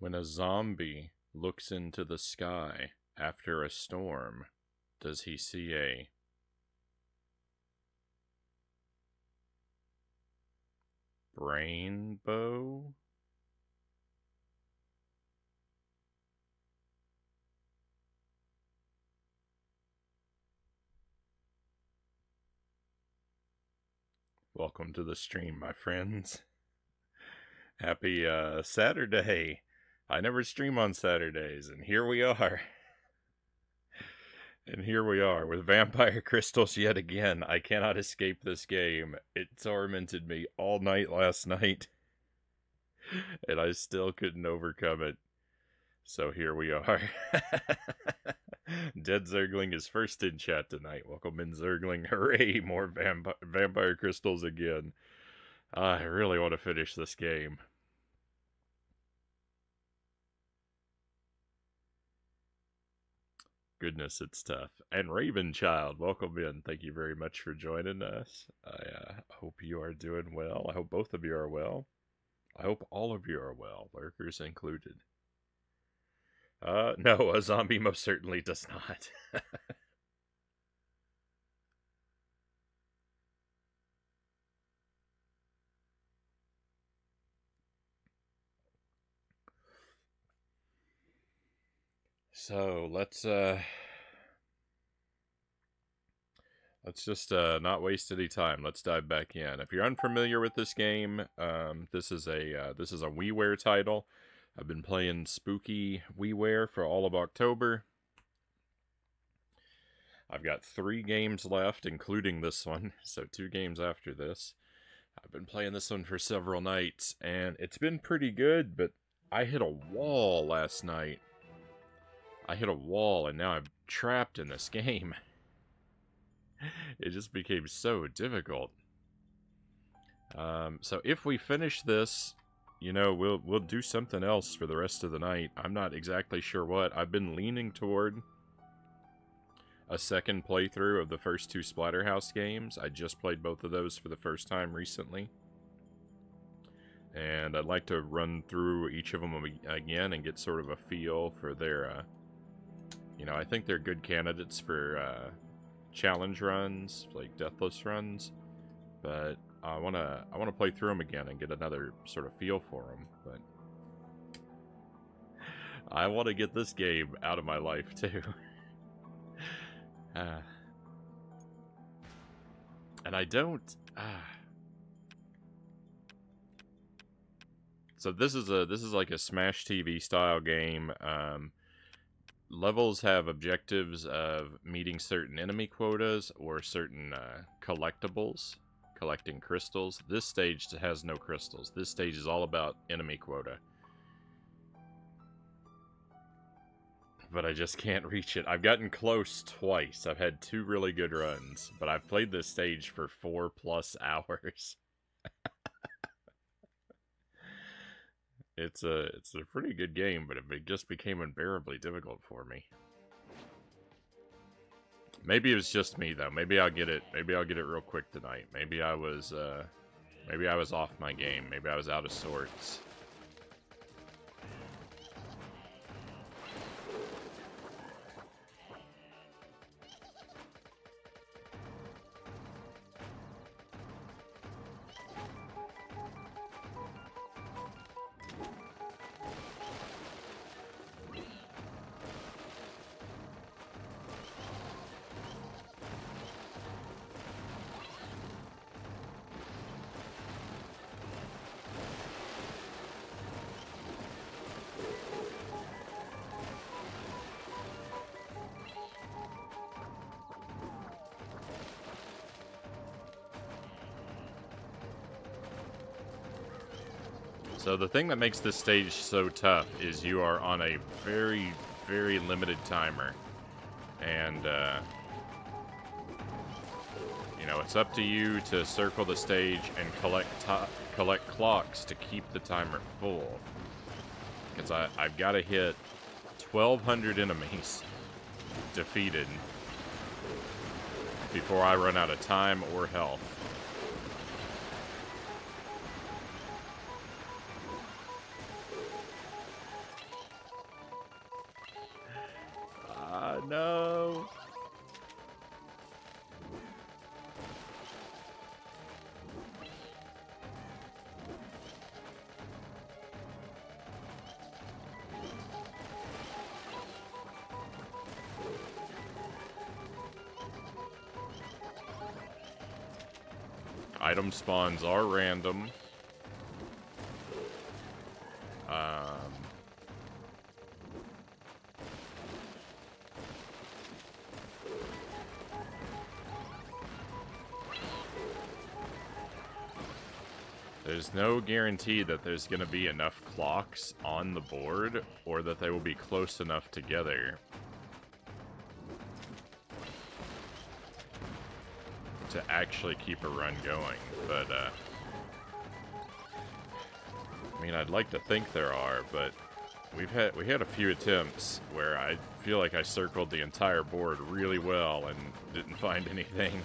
When a zombie looks into the sky after a storm, does he see a rainbow? Welcome to the stream, my friends. Happy uh, Saturday. I never stream on Saturdays, and here we are. And here we are with Vampire Crystals yet again. I cannot escape this game. It tormented me all night last night, and I still couldn't overcome it. So here we are. Dead Zergling is first in chat tonight. Welcome in, Zergling. Hooray! More vamp- Vampire Crystals again. I really want to finish this game. Goodness, it's tough. And Raven Child, welcome in. Thank you very much for joining us. I uh, hope you are doing well. I hope both of you are well. I hope all of you are well, lurkers included. Uh, no, a zombie most certainly does not. so let's uh let's just uh not waste any time let's dive back in if you're unfamiliar with this game um this is a uh, this is a WiiWare title I've been playing spooky WiiWare for all of October. I've got three games left, including this one, so two games after this. I've been playing this one for several nights, and it's been pretty good, but I hit a wall last night. I hit a wall, and now I'm trapped in this game. It just became so difficult. Um, so if we finish this, you know, we'll we'll do something else for the rest of the night. I'm not exactly sure what. I've been leaning toward a second playthrough of the first two Splatterhouse games. I just played both of those for the first time recently. And I'd like to run through each of them again and get sort of a feel for their, uh, you know, I think they're good candidates for uh, challenge runs, like deathless runs. But I want to I want to play through them again and get another sort of feel for them, but I want to get this game out of my life too. uh, and I don't. Uh, so this is a this is like a Smash TV style game. Um, levels have objectives of meeting certain enemy quotas or certain uh, collectibles collecting crystals. This stage has no crystals. This stage is all about enemy quota. But I just can't reach it. I've gotten close twice. I've had two really good runs, but I've played this stage for four plus hours. It's a it's a pretty good game, but it just became unbearably difficult for me. Maybe it was just me though. Maybe I'll get it. Maybe I'll get it real quick tonight. Maybe I was, uh, maybe I was off my game. Maybe I was out of sorts. Thing that makes this stage so tough is you are on a very, very limited timer. And, uh, you know, it's up to you to circle the stage and collect collect clocks to keep the timer full. Because I've got to hit 1,200 enemies defeated before I run out of time or health. Spawns are random. Um, there's no guarantee that there's going to be enough clocks on the board or that they will be close enough together to actually keep a run going, but, uh... I mean, I'd like to think there are, but we've had we had a few attempts where I feel like I circled the entire board really well and didn't find anything.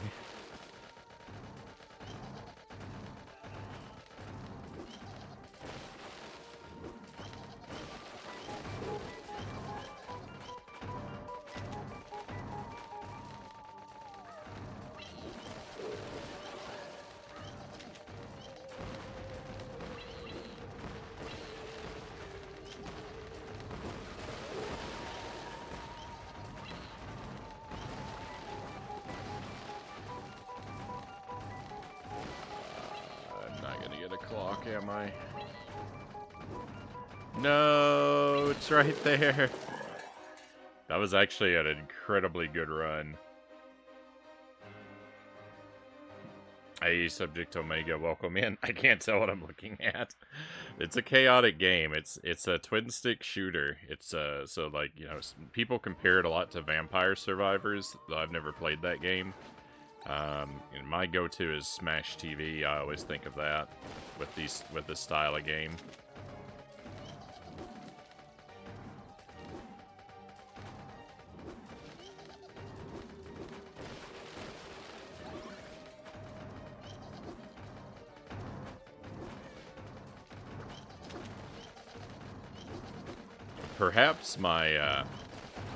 There. That was actually an incredibly good run. Hey, Subject Omega, welcome in. I can't tell what I'm looking at. It's a chaotic game. It's it's a twin stick shooter. It's uh so like you know people compare it a lot to Vampire Survivors. Though I've never played that game. Um, and my go-to is Smash TV. I always think of that with these with this style of game. Perhaps my uh,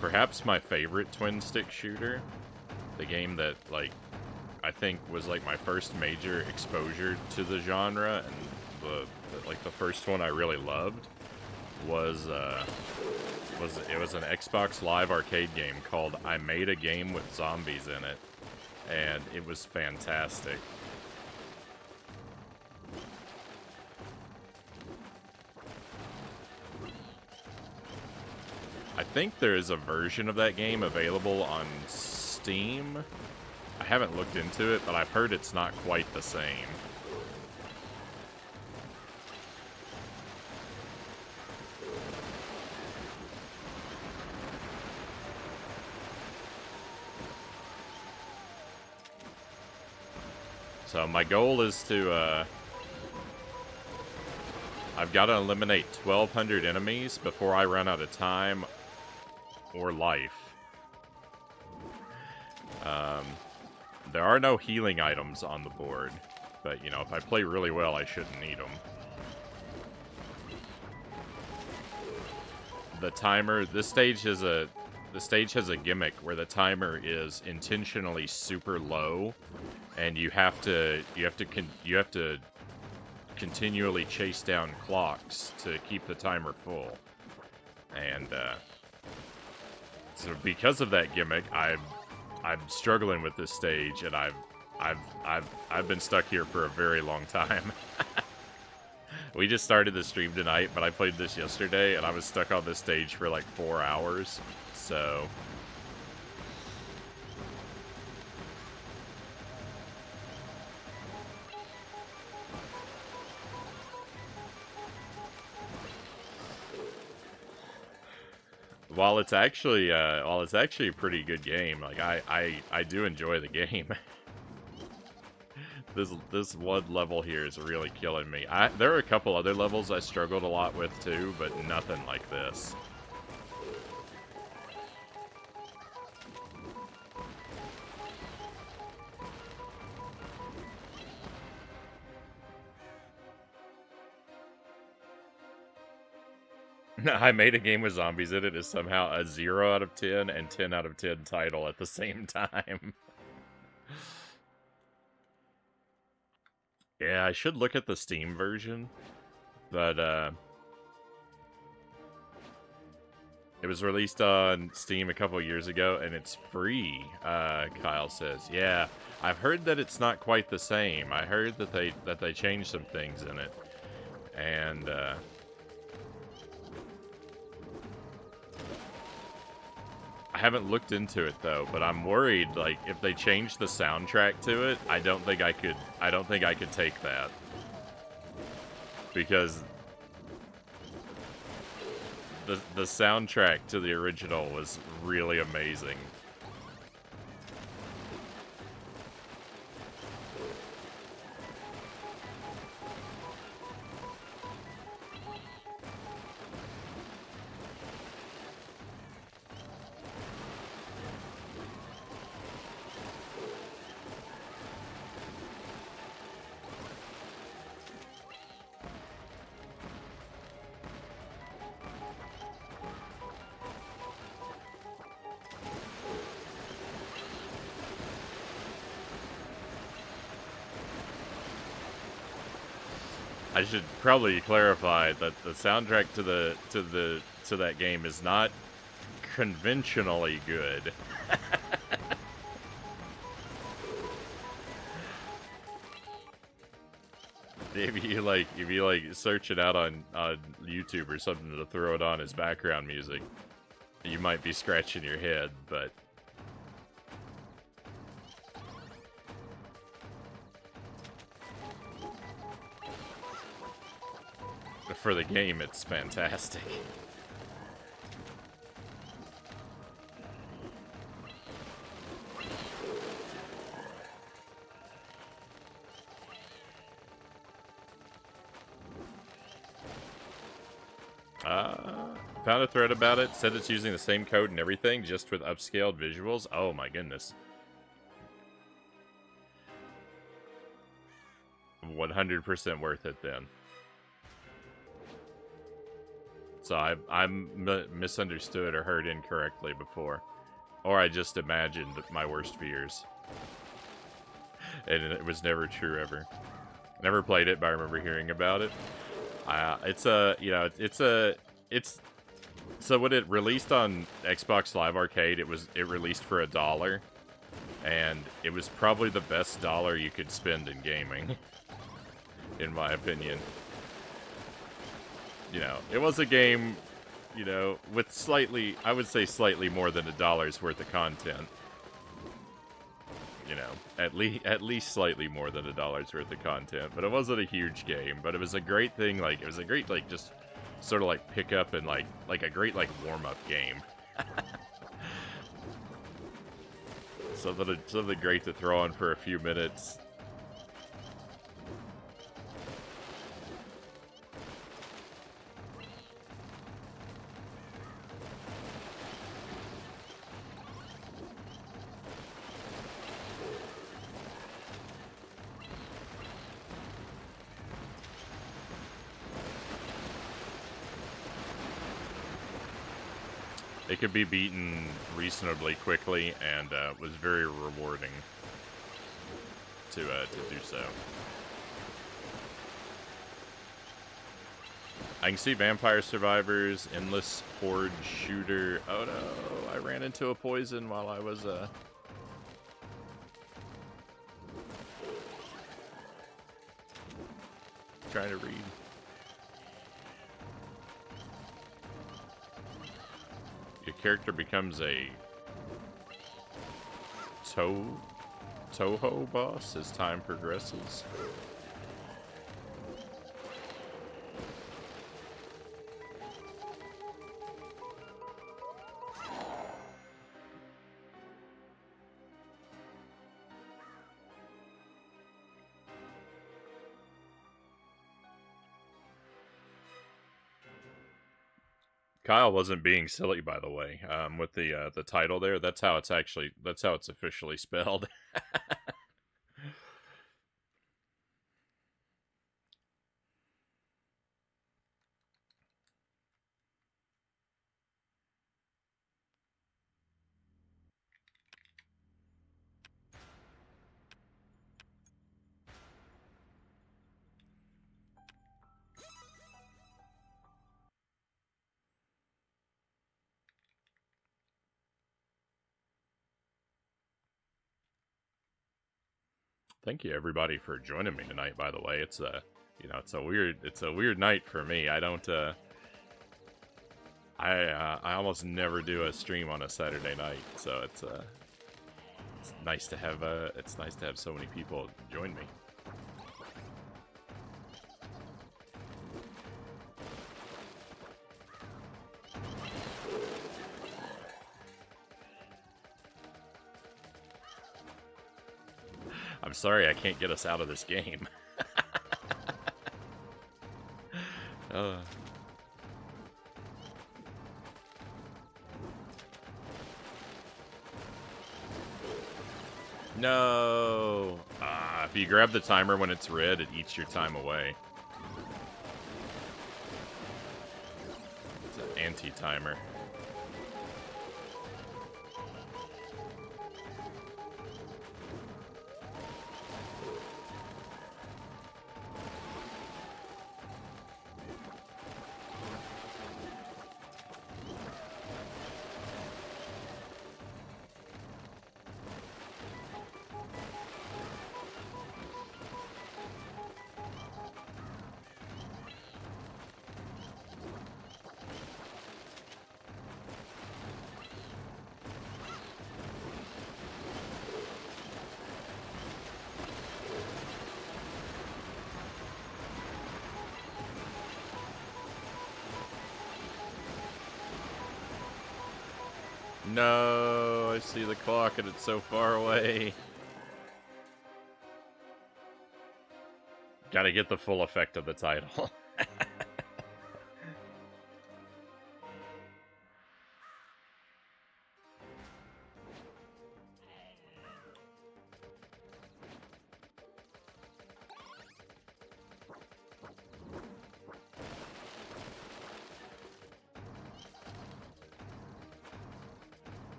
perhaps my favorite twin stick shooter, the game that like I think was like my first major exposure to the genre and the, the like the first one I really loved was uh was it was an Xbox Live arcade game called I Made a Game with Zombies in it and it was fantastic. Think there is a version of that game available on Steam. I haven't looked into it, but I've heard it's not quite the same. So my goal is to, uh, I've got to eliminate 1,200 enemies before I run out of time or life. Um, there are no healing items on the board, but, you know, if I play really well, I shouldn't need them. The timer, this stage is a, the stage has a gimmick where the timer is intentionally super low, and you have to, you have to, you have to continually chase down clocks to keep the timer full. And, uh, so uh, because of that gimmick, I'm, I'm struggling with this stage, and I've, I've, I've, I've been stuck here for a very long time. we just started the stream tonight, but I played this yesterday, and I was stuck on this stage for like four hours, so... While it's actually, uh, while it's actually a pretty good game, like I, I, I do enjoy the game. this, this one level here is really killing me. I, there are a couple other levels I struggled a lot with too, but nothing like this. I made a game with zombies in it is somehow a 0 out of 10 and 10 out of 10 title at the same time. yeah, I should look at the Steam version, but uh, it was released on Steam a couple years ago and it's free, uh, Kyle says. Yeah, I've heard that it's not quite the same. I heard that they that they changed some things in it. And uh I haven't looked into it though, but I'm worried like if they change the soundtrack to it, I don't think I could I don't think I could take that. Because the the soundtrack to the original was really amazing. I should probably clarify that the soundtrack to the to the to that game is not conventionally good. if you like if you like search it out on on YouTube or something to throw it on as background music, you might be scratching your head, but for the game, it's fantastic. Uh, found a thread about it. Said it's using the same code and everything, just with upscaled visuals. Oh my goodness. 100% worth it then. So I I misunderstood or heard incorrectly before, or I just imagined my worst fears, and it was never true ever. Never played it, but I remember hearing about it. Uh, it's a you know it's a it's so when it released on Xbox Live Arcade, it was it released for a dollar, and it was probably the best dollar you could spend in gaming, in my opinion you know, it was a game, you know, with slightly, I would say slightly more than a dollar's worth of content. You know, at least at least slightly more than a dollar's worth of content, but it wasn't a huge game. But it was a great thing. Like it was a great like just sort of like pick up and like like a great like warm up game. something something great to throw on for a few minutes Could be beaten reasonably quickly and uh, was very rewarding to, uh, to do so. I can see Vampire Survivors, Endless Horde Shooter. Oh no, I ran into a poison while I was, uh... Trying to read. Character becomes a to Touhou boss as time progresses. Kyle wasn't being silly, by the way. Um, with the uh, the title there, that's how it's actually that's how it's officially spelled. Thank you everybody for joining me tonight. By the way, it's a you know it's a weird it's a weird night for me. I don't uh, I uh, I almost never do a stream on a Saturday night, so it's uh it's nice to have uh it's nice to have so many people join me. I'm sorry I can't get us out of this game. uh. No! Uh, if you grab the timer when it's red, it eats your time away. It's an anti-timer. And it's so far away. Gotta get the full effect of the title.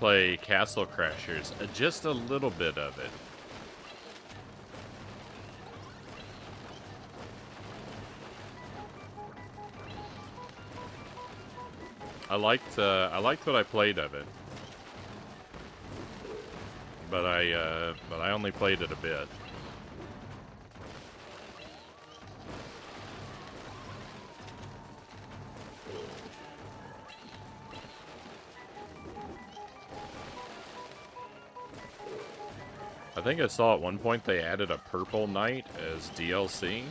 play Castle Crashers? Uh, just a little bit of it. I liked uh, I liked what I played of it, but I uh, but I only played it a bit. Think I saw at one point they added a purple knight as DLC.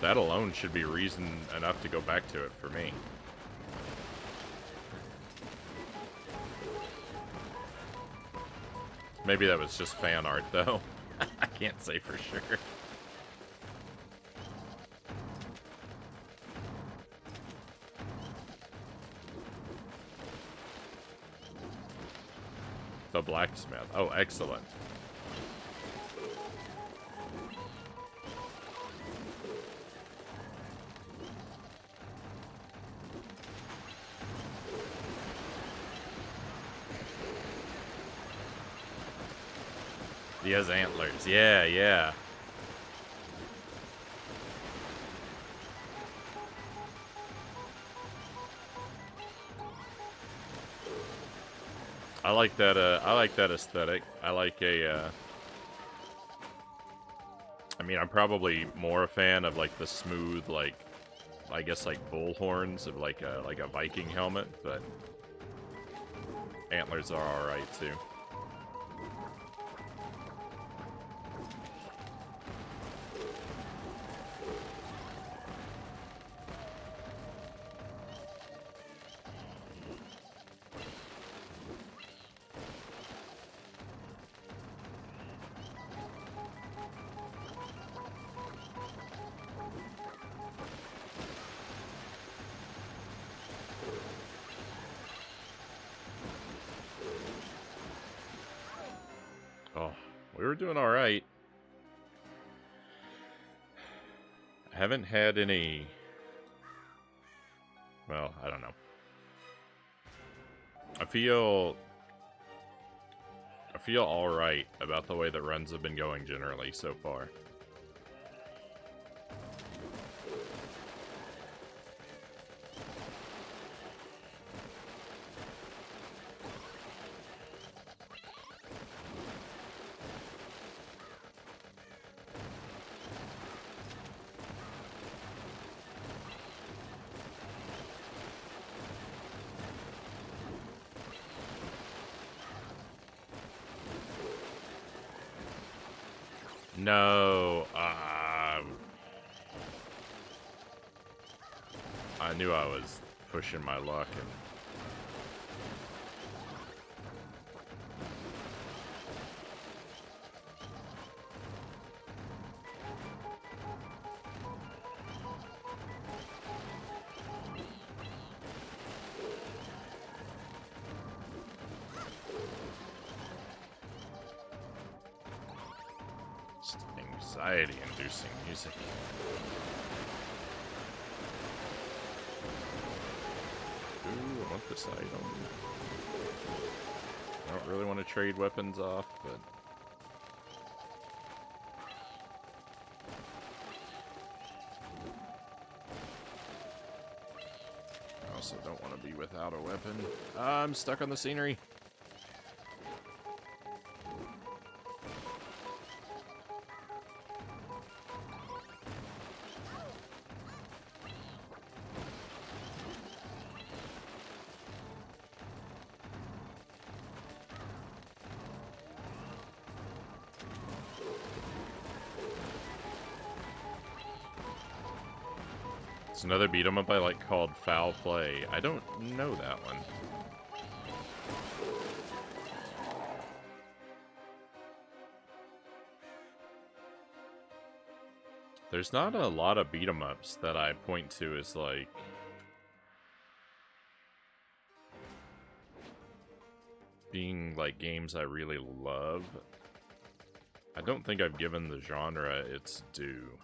That alone should be reason enough to go back to it for me. Maybe that was just fan art, though. I can't say for sure. Blacksmith. Oh, excellent. He has antlers. Yeah, yeah. I like that. Uh, I like that aesthetic. I like a. Uh, I mean, I'm probably more a fan of like the smooth, like, I guess like bull horns of like a like a Viking helmet, but antlers are all right too. Haven't had any... Well, I don't know. I feel... I feel alright about the way that runs have been going generally so far. Pushing my luck this item. I don't really want to trade weapons off, but... I also don't want to be without a weapon. I'm stuck on the scenery. It's another beat 'em up I like called Foul Play. I don't know that one. There's not a lot of beat 'em ups that I point to as like being like games I really love. I don't think I've given the genre its due.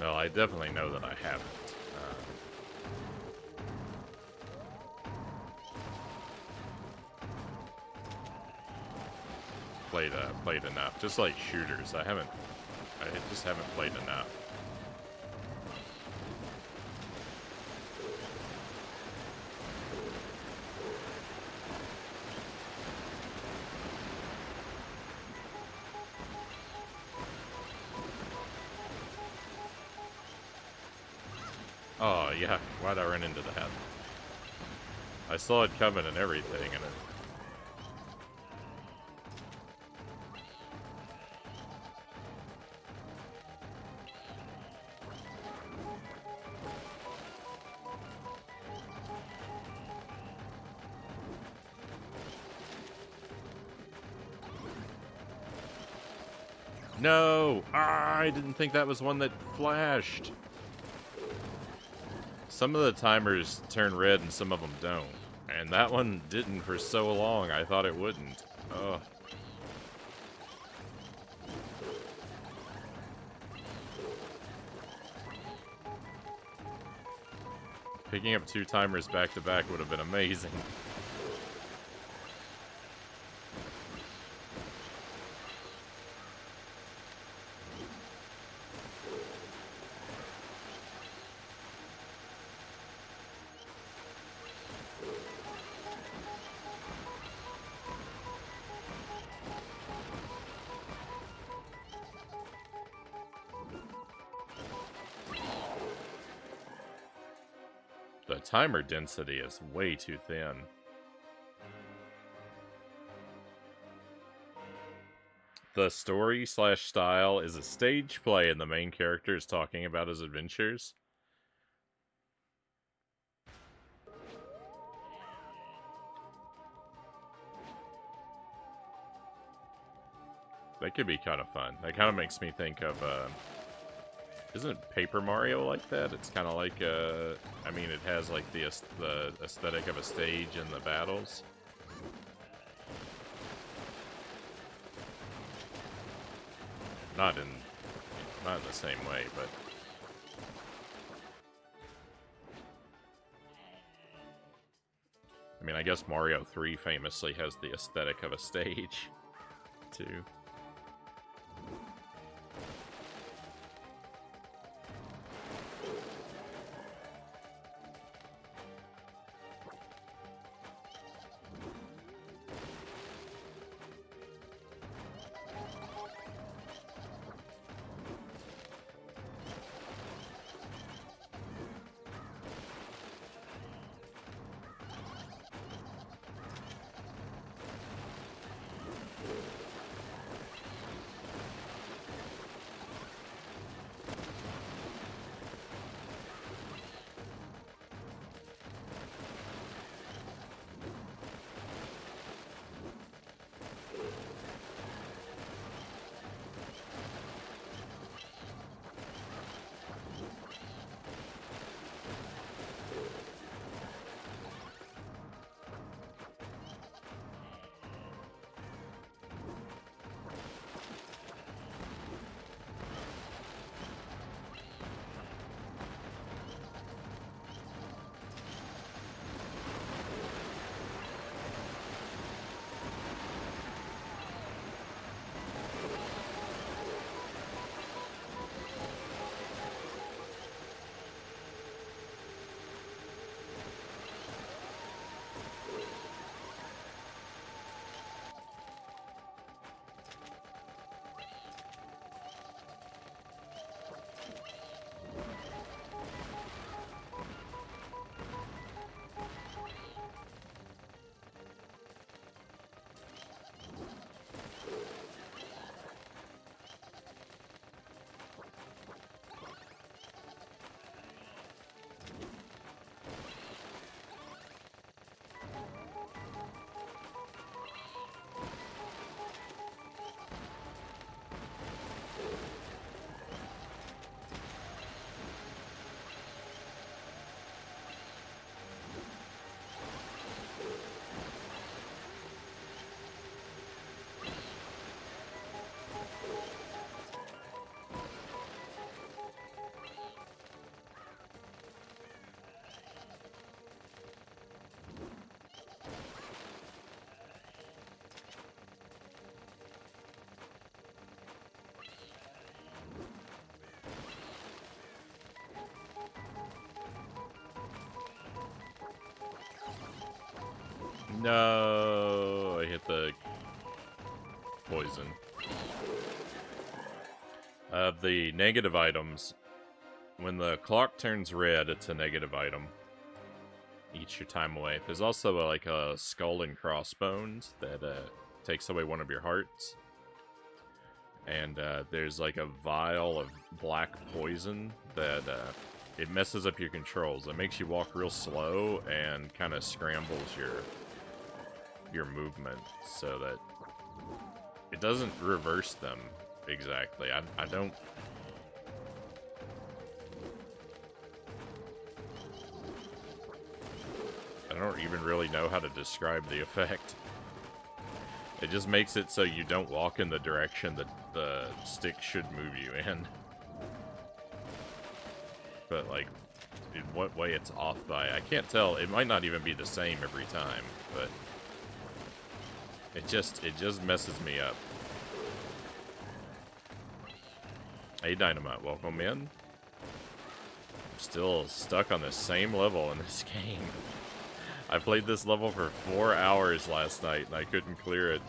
Well, I definitely know that I haven't. Uh, played uh, played enough, just like shooters. I haven't. I just haven't played enough. Saw it coming and everything, and it... No! I didn't think that was one that flashed. Some of the timers turn red and some of them don't. And that one didn't for so long, I thought it wouldn't. Ugh. Picking up two timers back to back would have been amazing. timer density is way too thin. The story slash style is a stage play, and the main character is talking about his adventures. That could be kind of fun. That kind of makes me think of, uh, isn't Paper Mario like that? It's kind of like, uh, I mean, it has like the, the aesthetic of a stage in the battles. Not in, not in the same way, but... I mean, I guess Mario 3 famously has the aesthetic of a stage, too. No, I hit the poison. Of uh, the negative items, when the clock turns red, it's a negative item. Eats your time away. There's also a, like a skull and crossbones that uh, takes away one of your hearts. And uh, there's like a vial of black poison that uh, it messes up your controls. It makes you walk real slow and kind of scrambles your your movement so that it doesn't reverse them exactly. I, I don't... I don't even really know how to describe the effect. It just makes it so you don't walk in the direction that the stick should move you in. But, like, in what way it's off by, I can't tell. It might not even be the same every time, but... It just, it just messes me up. Hey Dynamite, welcome in. I'm still stuck on the same level in this game. I played this level for four hours last night and I couldn't clear it.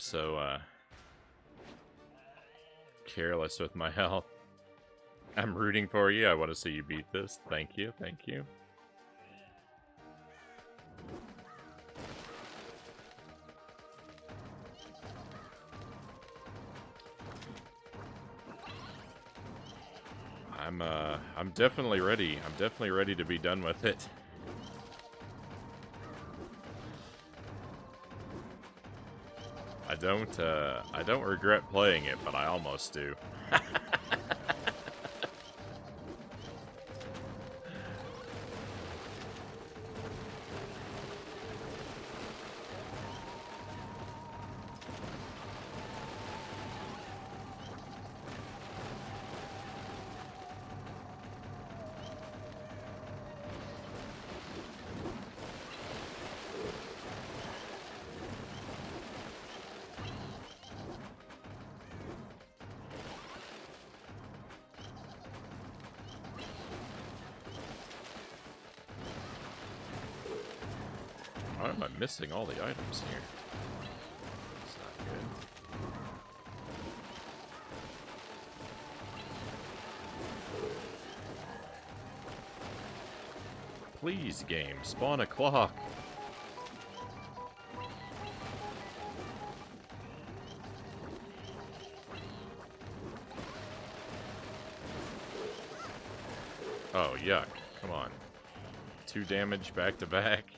Was so, uh, careless with my health. I'm rooting for you. I want to see you beat this. Thank you. Thank you. I'm uh I'm definitely ready. I'm definitely ready to be done with it. Don't uh I don't regret playing it, but I almost do. Why am I missing all the items here? That's not good. Please, game, spawn a clock. Oh, yuck. Come on. Two damage back to back.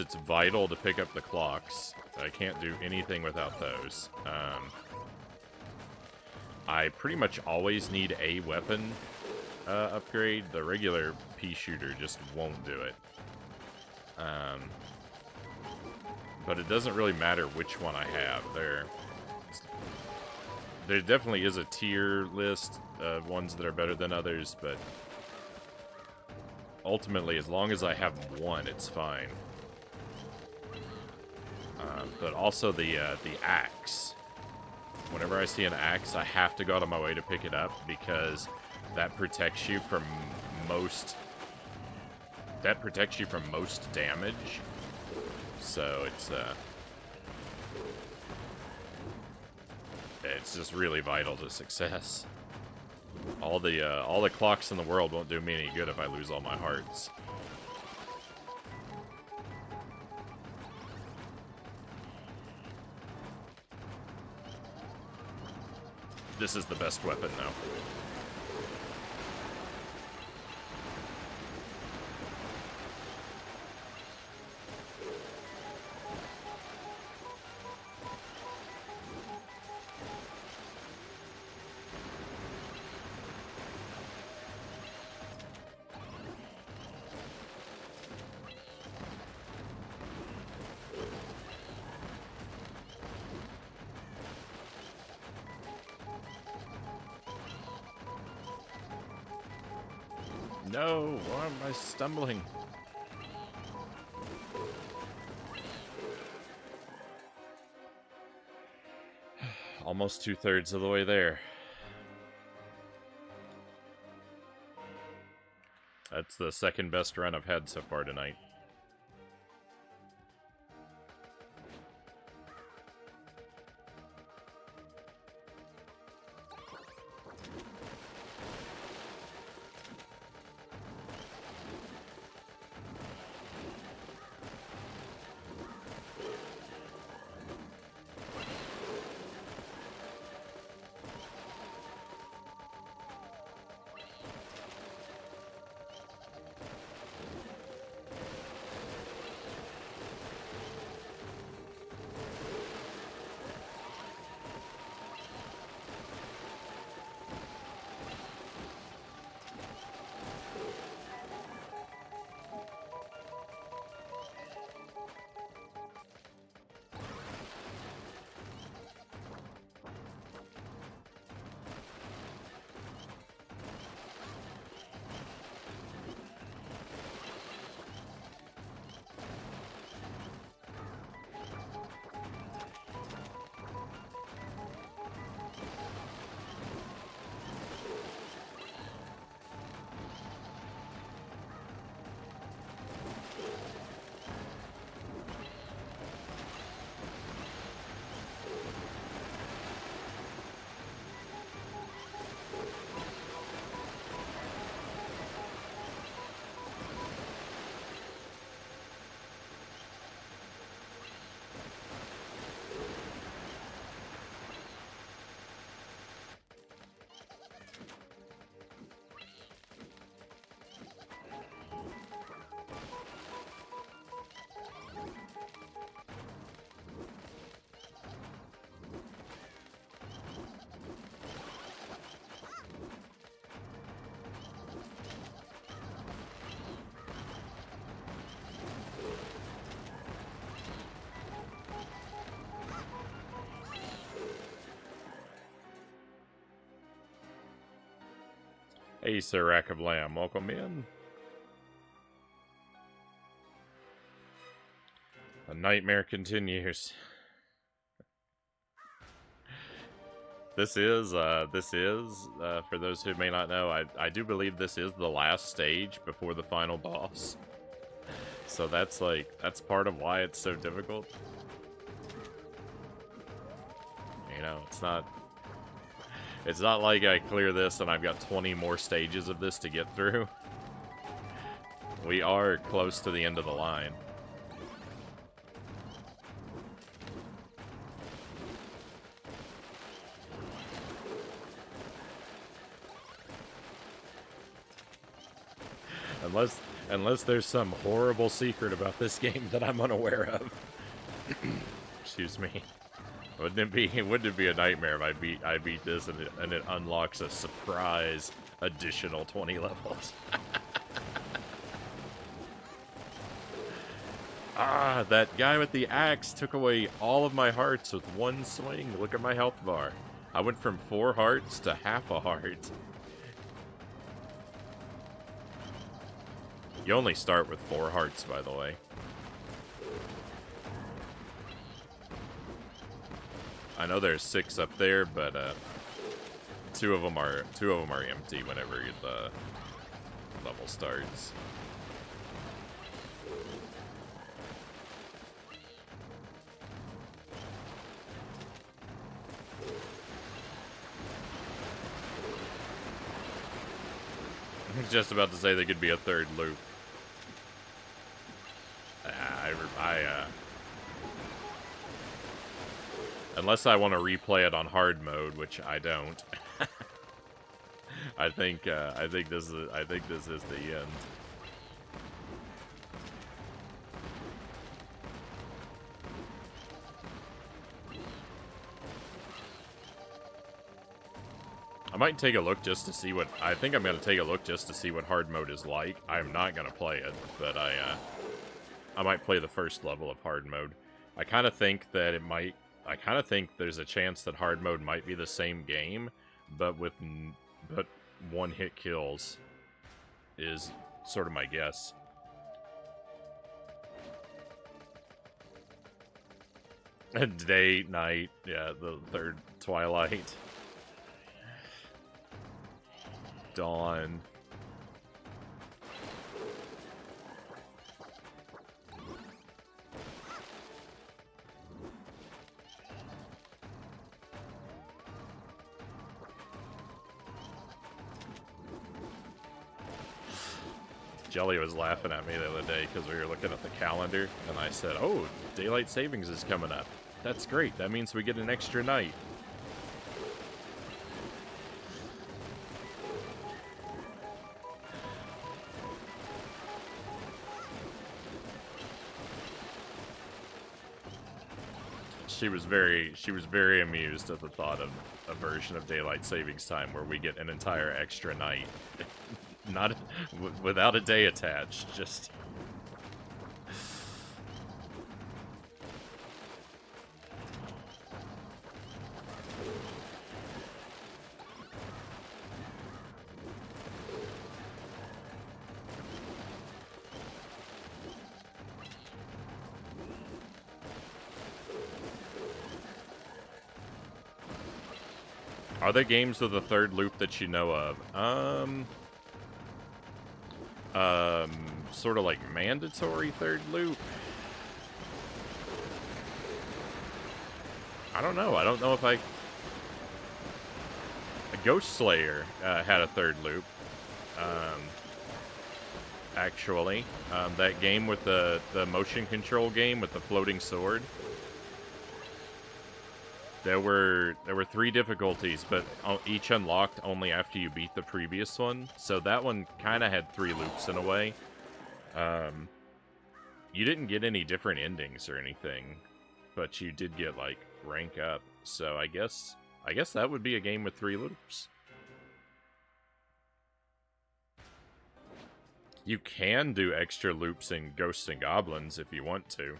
It's vital to pick up the clocks. I can't do anything without those. Um, I pretty much always need a weapon uh, upgrade. The regular pea shooter just won't do it. Um, but it doesn't really matter which one I have. There, there definitely is a tier list of ones that are better than others, but ultimately, as long as I have one, it's fine. But also the uh, the axe. Whenever I see an axe, I have to go out of my way to pick it up because that protects you from most. That protects you from most damage. So it's uh, it's just really vital to success. All the uh, all the clocks in the world won't do me any good if I lose all my hearts. This is the best weapon now. Stumbling? Almost two-thirds of the way there. That's the second best run I've had so far tonight. Hey, Sir Rack of Lamb, welcome in. The nightmare continues. This is, uh, this is, uh, for those who may not know, I, I do believe this is the last stage before the final boss. So that's like, that's part of why it's so difficult. You know, it's not, it's not like I clear this and I've got 20 more stages of this to get through. We are close to the end of the line. Unless unless there's some horrible secret about this game that I'm unaware of. Excuse me. Wouldn't it be wouldn't it be a nightmare if I beat I beat this and it, and it unlocks a surprise additional 20 levels? ah, that guy with the axe took away all of my hearts with one swing. Look at my health bar. I went from four hearts to half a heart. You only start with four hearts, by the way. I know there's six up there, but uh, two of them are two of them are empty whenever the level starts. I was Just about to say there could be a third loop. I, I, uh... Unless I want to replay it on hard mode, which I don't. I think, uh, I think this is, I think this is the end. I might take a look just to see what... I think I'm to take a look just to see what hard mode is like. I'm not going to play it, but I, uh, I might play the first level of hard mode. I kind of think that it might... I kind of think there's a chance that hard mode might be the same game, but with... but one-hit kills is sort of my guess. And day, night, yeah, the third Twilight. Dawn. Jelly was laughing at me the other day because we were looking at the calendar, and I said, oh, Daylight Savings is coming up. That's great. That means we get an extra night. She was very she was very amused at the thought of a version of daylight savings time where we get an entire extra night. Not without a day attached, just Are there games with a third loop that you know of? Um, um, sort of like mandatory third loop. I don't know. I don't know if I. A Ghost Slayer uh, had a third loop. Um, actually, um, that game with the the motion control game with the floating sword. There were there were three difficulties, but each unlocked only after you beat the previous one. So that one kind of had three loops in a way. Um, you didn't get any different endings or anything, but you did get like rank up. So I guess I guess that would be a game with three loops. You can do extra loops in Ghosts and Goblins if you want to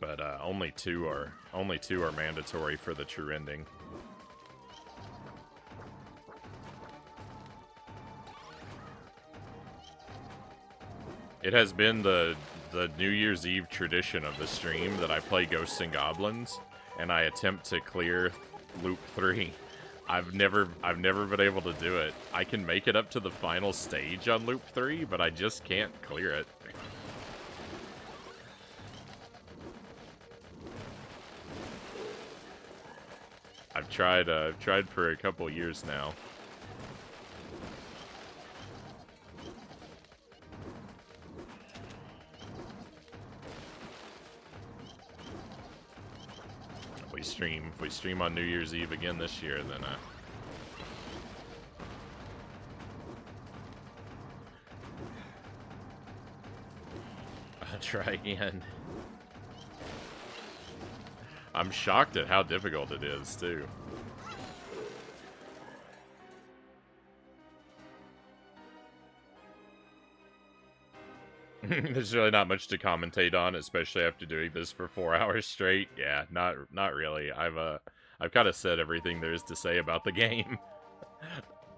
but uh, only two are only two are mandatory for the true ending. It has been the the New Year's Eve tradition of the stream that I play Ghosts and Goblins, and I attempt to clear Loop 3. I've never I've never been able to do it. I can make it up to the final stage on Loop 3, but I just can't clear it. I've tried uh, I've tried for a couple years now. Stream if we stream on New Year's Eve again this year, then uh I'll try again. I'm shocked at how difficult it is, too. There's really not much to commentate on, especially after doing this for four hours straight. Yeah, not not really. I've uh, I've kind of said everything there is to say about the game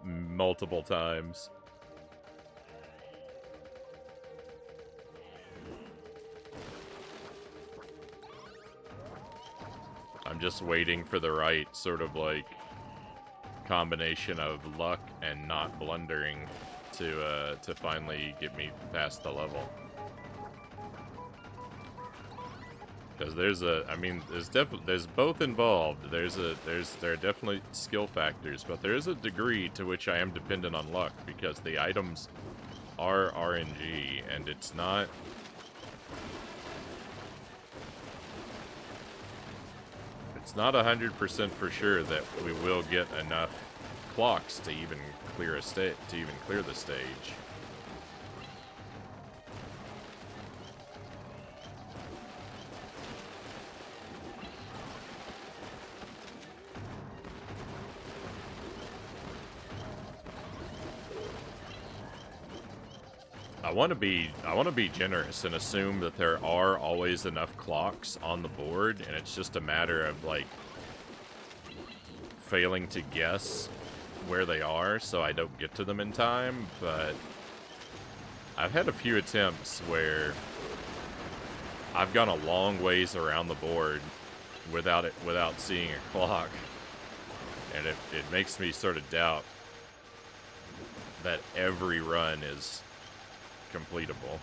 multiple times. I'm just waiting for the right sort of like combination of luck and not blundering to uh, to finally get me past the level. Because there's a, I mean, there's definitely there's both involved. There's a there's there are definitely skill factors, but there is a degree to which I am dependent on luck because the items are RNG and it's not It's not 100% for sure that we will get enough clocks to even clear a state to even clear the stage. I want to be I want to be generous and assume that there are always enough clocks on the board and it's just a matter of like failing to guess where they are so I don't get to them in time, but I've had a few attempts where I've gone a long ways around the board without it without seeing a clock. And it, it makes me sort of doubt that every run is completable.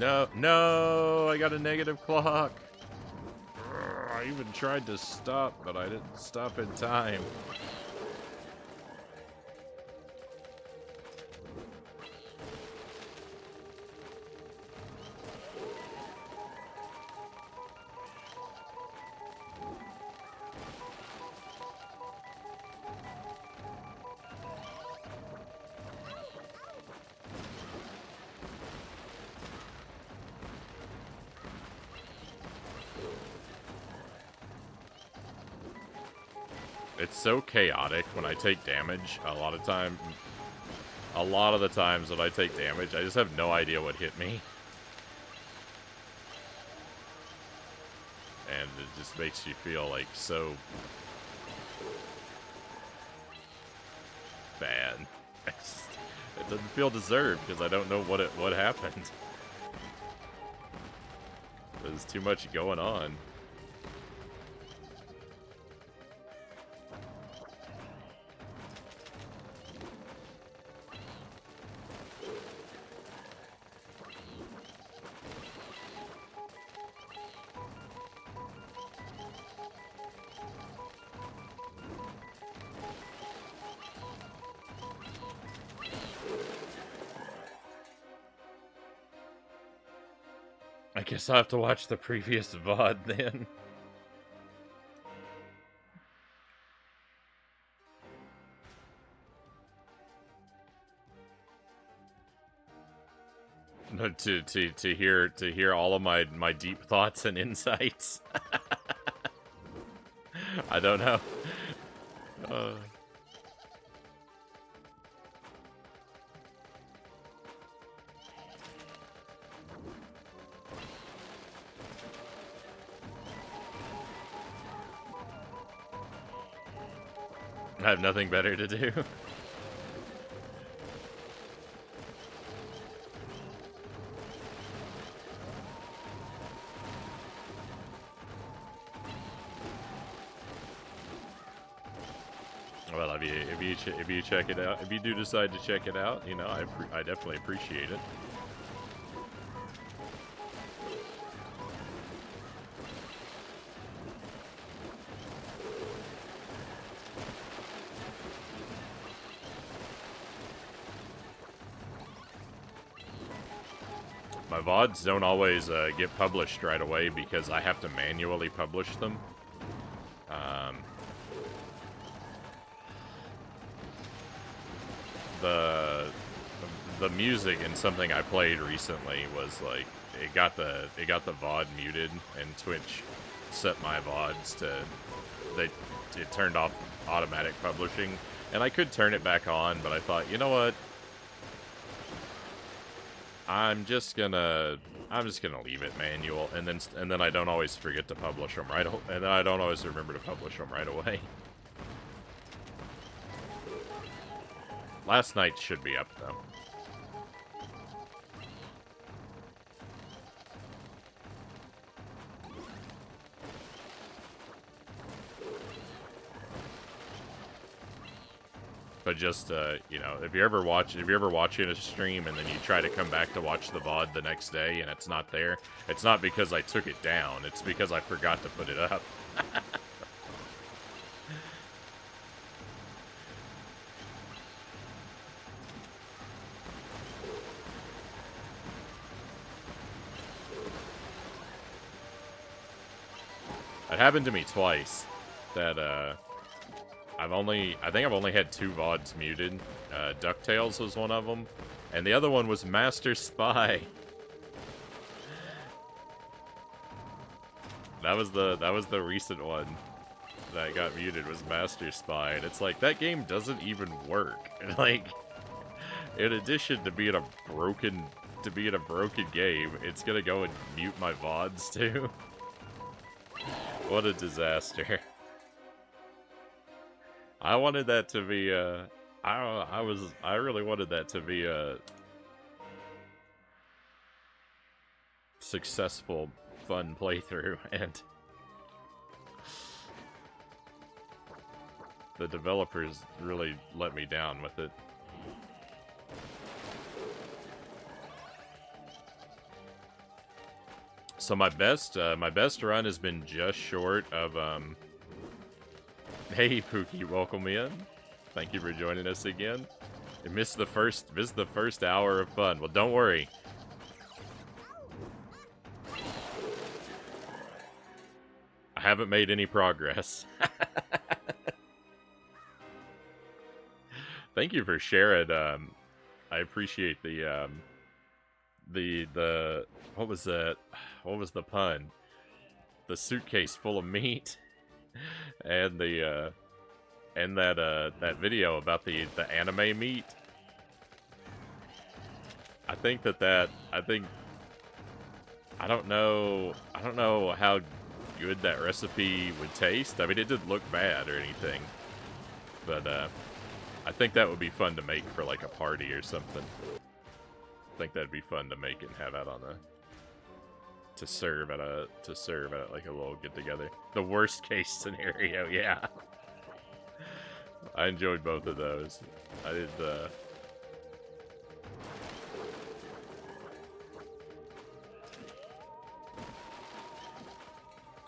No, no, I got a negative clock. I even tried to stop, but I didn't stop in time. So chaotic when I take damage. A lot of time, a lot of the times that I take damage, I just have no idea what hit me. And it just makes you feel like so bad. it doesn't feel deserved because I don't know what it what happened. There's too much going on. Guess I'll have to watch the previous VOD then. To to to hear to hear all of my my deep thoughts and insights. I don't know. Uh... I have nothing better to do. Well, if you if you if you check it out, if you do decide to check it out, you know, I I definitely appreciate it. VODs don't always uh, get published right away because I have to manually publish them. Um, the the music in something I played recently was like it got the it got the VOD muted and Twitch set my VODs to they it turned off automatic publishing and I could turn it back on but I thought you know what I'm just gonna I'm just gonna leave it manual and then and then I don't always forget to publish them right and I don't always remember to publish them right away. Last night should be up, though. Just, uh, you know, if you ever watch, if you're ever watching a stream and then you try to come back to watch the VOD the next day and it's not there, it's not because I took it down, it's because I forgot to put it up. It happened to me twice. That, uh... I've only... I think I've only had two VODs muted. Uh, DuckTales was one of them. And the other one was Master Spy. That was the that was the recent one that got muted was Master Spy, and it's like that game doesn't even work. like, in addition to being a broken to being a broken game, it's gonna go and mute my vods too. what a disaster! I wanted that to be uh, I I was I really wanted that to be a successful fun playthrough, and the developers really let me down with it. So my best, uh, my best run has been just short of, um... Hey, Pookie, welcome in. Thank you for joining us again. You missed the first, missed the first hour of fun. Well, don't worry. I haven't made any progress. Thank you for sharing. Um, I appreciate the um, the the what was that? What was the pun? The suitcase full of meat, and the uh, and that uh, that video about the the anime meat. I think that that I think I don't know I don't know how good that recipe would taste. I mean, it didn't look bad or anything. But, uh, I think that would be fun to make for, like, a party or something. I think that'd be fun to make and have out on a... To serve at a... To serve at, like, a little get-together. The worst case scenario, yeah. I enjoyed both of those. I did, uh...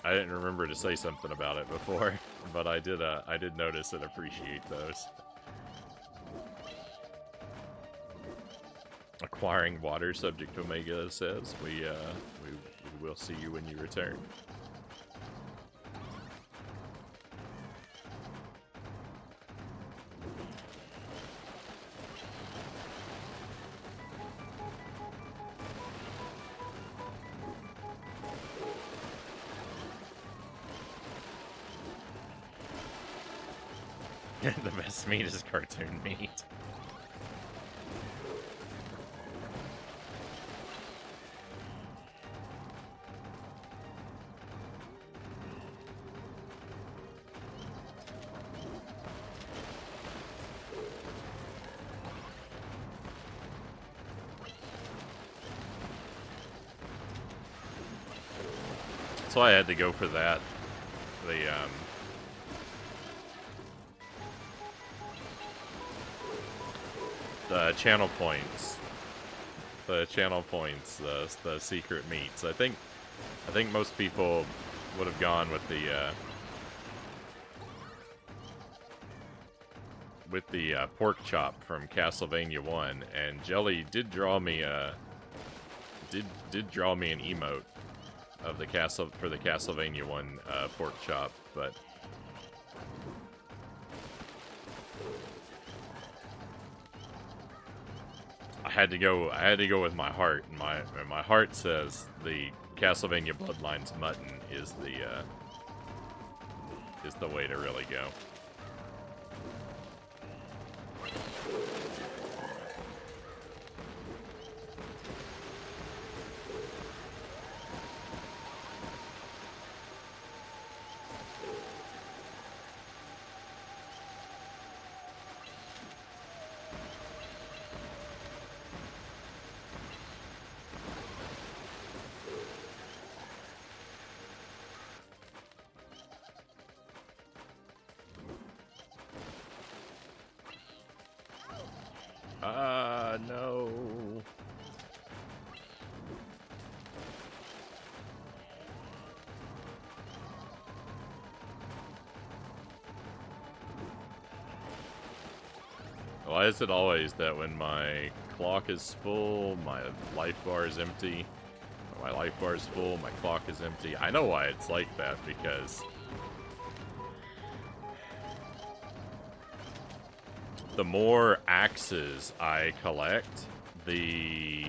I didn't remember to say something about it before, but I did. Uh, I did notice and appreciate those. Acquiring water, subject Omega says. We, uh, we will see you when you return. the best meat is cartoon meat. Had to go for that. The um, the channel points, the channel points, the the secret meats. I think I think most people would have gone with the uh, with the uh, pork chop from Castlevania One, and Jelly did draw me a did did draw me an emote of the castle for the Castlevania One uh, pork chop, but. I had to go. I had to go with my heart. And my and my heart says the Castlevania Bloodlines mutton is the uh, is the way to really go. Is it always that when my clock is full, my life bar is empty? When my life bar is full, my clock is empty. I know why it's like that, because the more axes I collect, the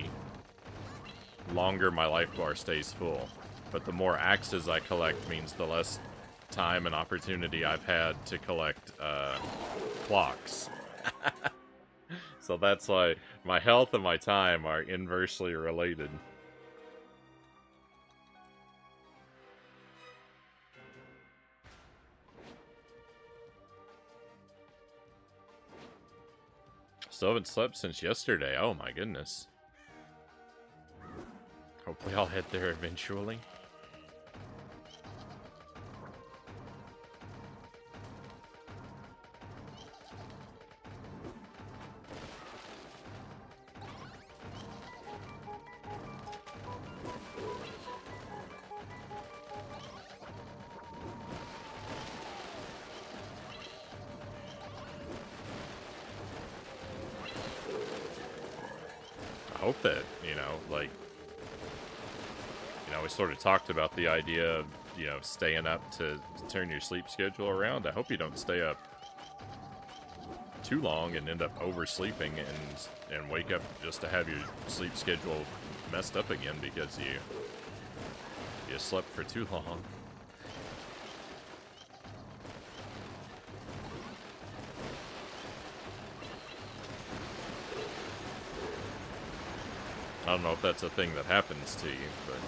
longer my life bar stays full. But the more axes I collect means the less time and opportunity I've had to collect uh, clocks. So that's why my health and my time are inversely related. Still haven't slept since yesterday. Oh my goodness. Hopefully I'll head there eventually. Talked about the idea of, you know, staying up to turn your sleep schedule around. I hope you don't stay up too long and end up oversleeping and and wake up just to have your sleep schedule messed up again because you you slept for too long. I don't know if that's a thing that happens to you, but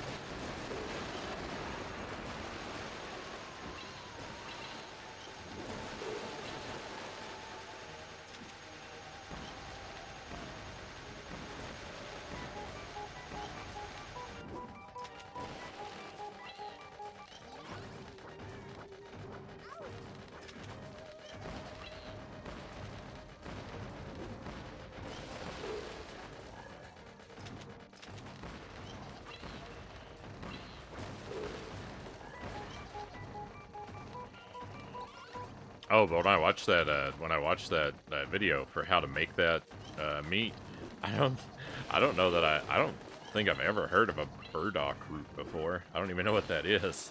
But when I watched that, uh, when I watched that, that video for how to make that uh, meat, I don't, I don't know that I, I don't think I've ever heard of a burdock root before. I don't even know what that is.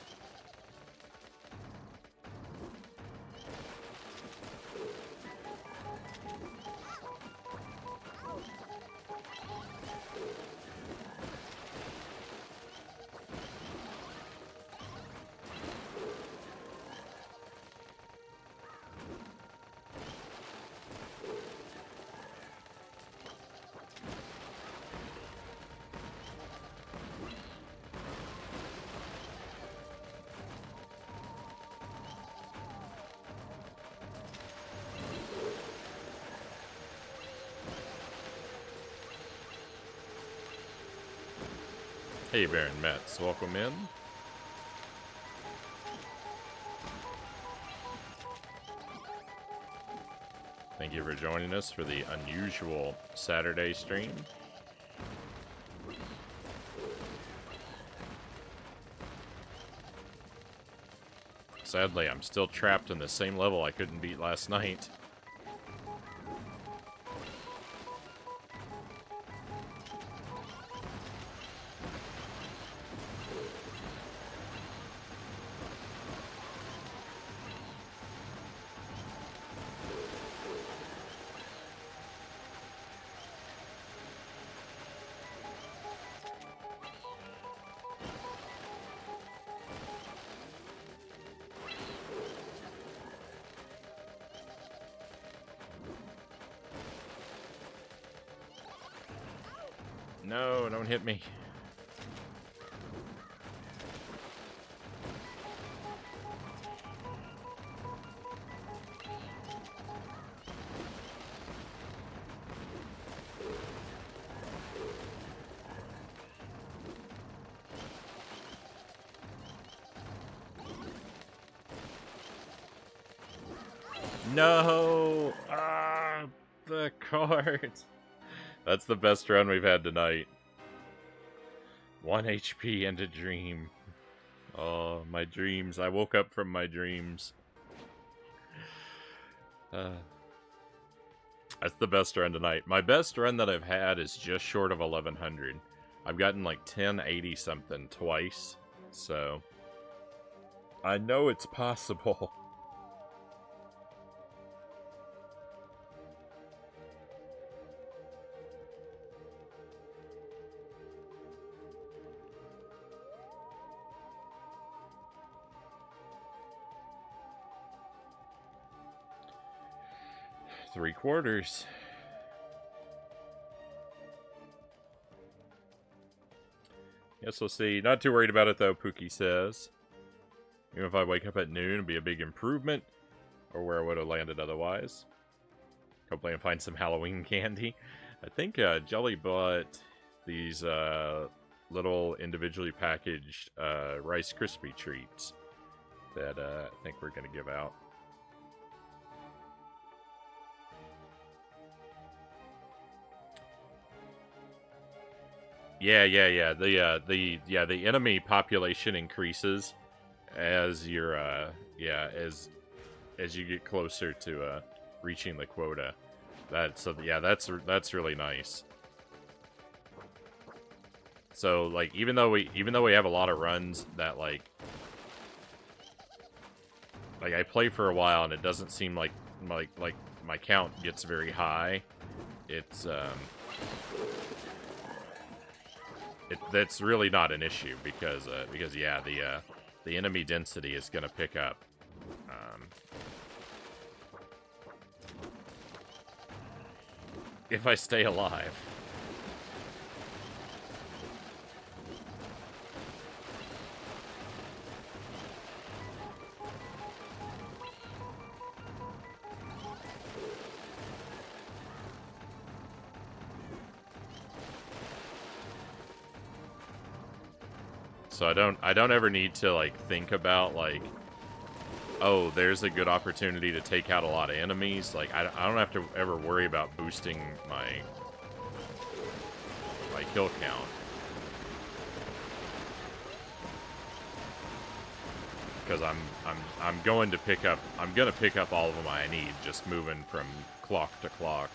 Baron Metz. Welcome in. Thank you for joining us for the unusual Saturday stream. Sadly, I'm still trapped in the same level I couldn't beat last night. Hit me. No! Ah, the cards. That's the best run we've had tonight. One HP and a dream. Oh, my dreams. I woke up from my dreams. Uh, that's the best run tonight. My best run that I've had is just short of 1100. I've gotten like 1080 something twice, so I know it's possible. Quarters. Guess we'll see. Not too worried about it though, Pookie says. Even if I wake up at noon, it'd be a big improvement. Or where I would have landed otherwise. Hopefully and find some Halloween candy. I think uh, Jelly bought these uh, little individually packaged uh, Rice Krispie treats that uh, I think we're going to give out. Yeah, yeah, yeah. The uh, the yeah the enemy population increases as you're uh, yeah as as you get closer to uh, reaching the quota. That's so yeah that's that's really nice. So like even though we even though we have a lot of runs that like like I play for a while and it doesn't seem like like like my count gets very high. It's um it, that's really not an issue because uh, because yeah the uh, the enemy density is gonna pick up. Um, if I stay alive. So I don't I don't ever need to like think about like oh, there's a good opportunity to take out a lot of enemies. Like I, I don't have to ever worry about boosting my my kill count. Because I'm I'm I'm going to pick up I'm gonna pick up all of them I need just moving from clock to clock.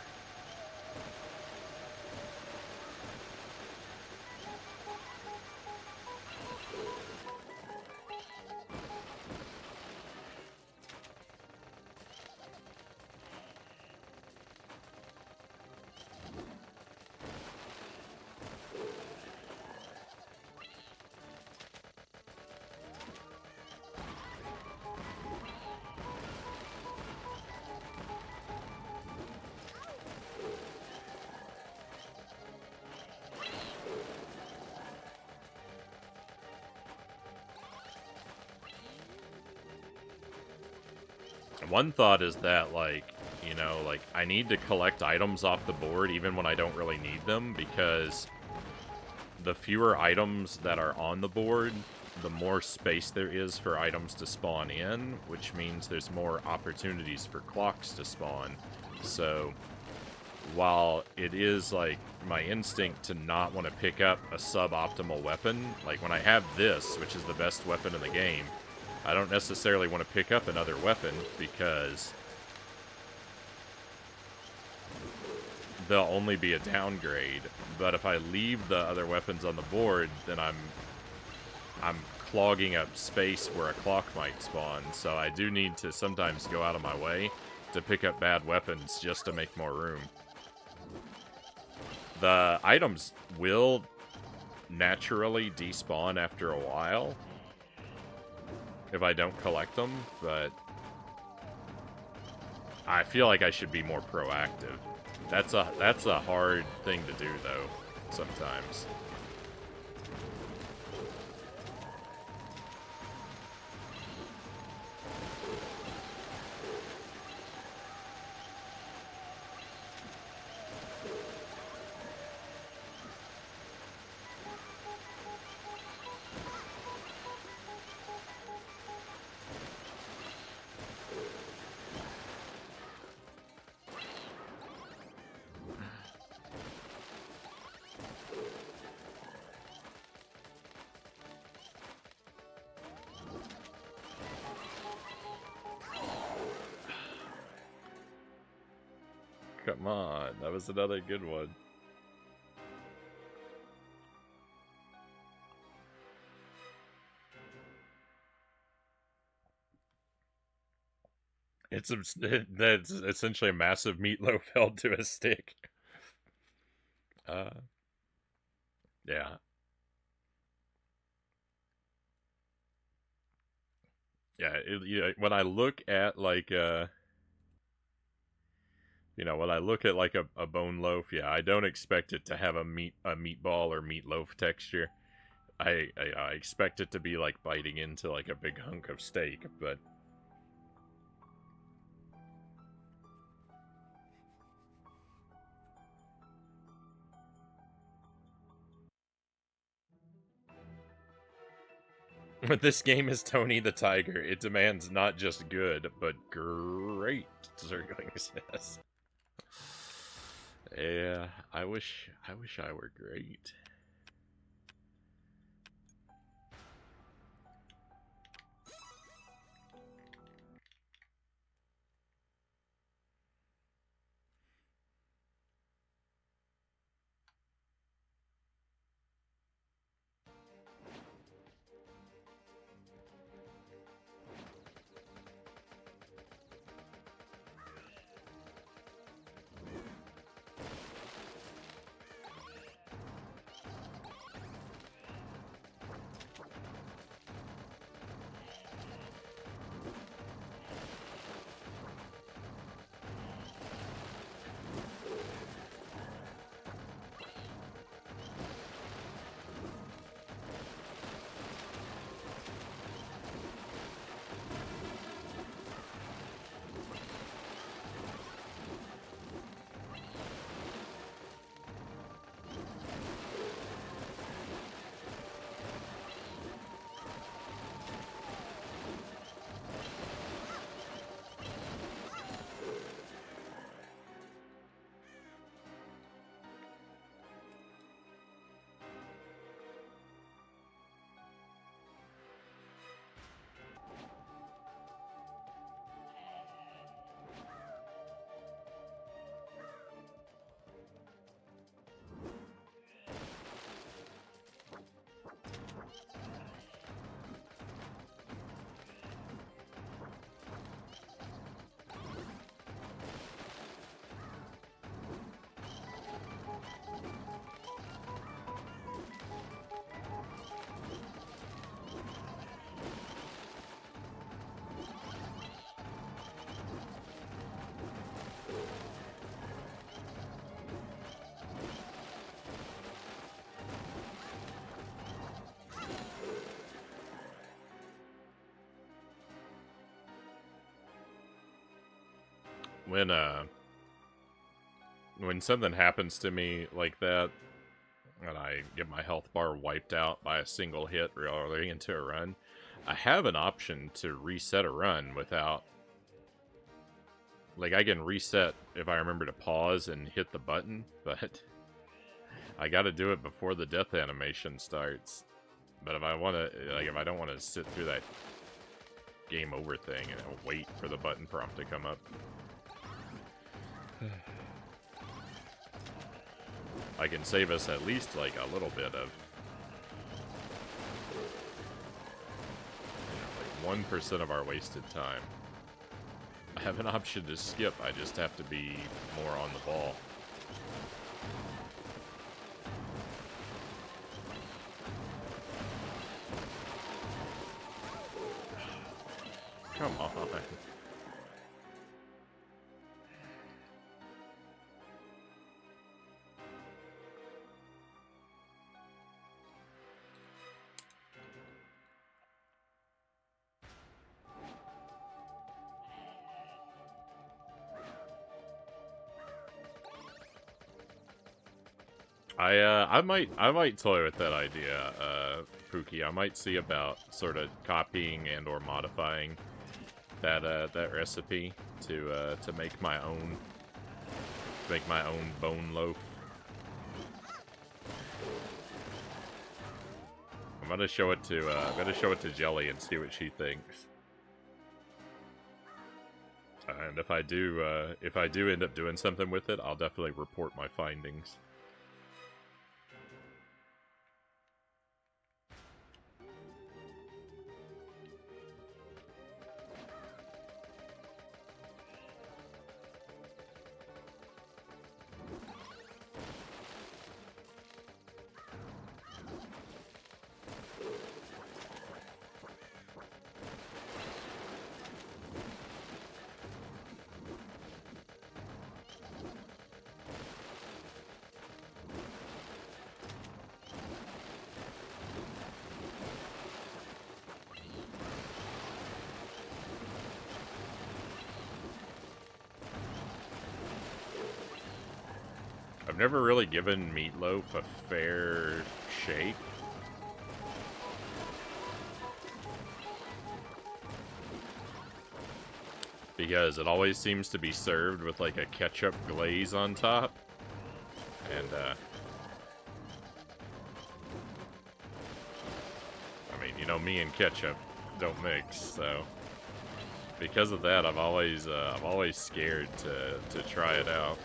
One thought is that, like, you know, like, I need to collect items off the board even when I don't really need them, because the fewer items that are on the board, the more space there is for items to spawn in, which means there's more opportunities for clocks to spawn, So while it is like my instinct to not want to pick up a suboptimal weapon, like when I have this, which is the best weapon in the game, I don't necessarily want to pick up another weapon because they'll only be a downgrade. But if I leave the other weapons on the board, then I'm I'm clogging up space where a clock might spawn. So I do need to sometimes go out of my way to pick up bad weapons just to make more room. The items will naturally despawn after a while if I don't collect them, but I feel like I should be more proactive. That's a that's a hard thing to do though sometimes. Come on, that was another good one. It's that's essentially a massive meatloaf held to a stick. Uh, yeah. Yeah, it, you know, when I look at like uh you know, when I look at like a, a bone loaf, yeah, I don't expect it to have a meat a meatball or meatloaf texture. I, I, I expect it to be like biting into like a big hunk of steak, but But this game is Tony the Tiger. It demands not just good, but great, Zergling says. Yeah, I wish I wish I were great. When uh when something happens to me like that and I get my health bar wiped out by a single hit early into a run, I have an option to reset a run without Like, I can reset if I remember to pause and hit the button, but I gotta do it before the death animation starts. But if I want to, like, if I don't want to sit through that game over thing and wait for the button prompt to come up. I can save us at least, like, a little bit of... You know, like, 1% of our wasted time. I have an option to skip, I just have to be more on the ball. Come on. I might I might toy with that idea, uh, Pookie. I might see about sort of copying and or modifying that uh, that recipe to uh, to make my own to make my own bone loaf. I'm gonna show it to uh, I'm gonna show it to Jelly and see what she thinks. And if I do uh, if I do end up doing something with it, I'll definitely report my findings. I've never really given Meatloaf a fair shake. Because it always seems to be served with like a ketchup glaze on top. And, uh... I mean, you know, me and ketchup don't mix, so... Because of that, I'm always, uh, I'm always scared to, to try it out.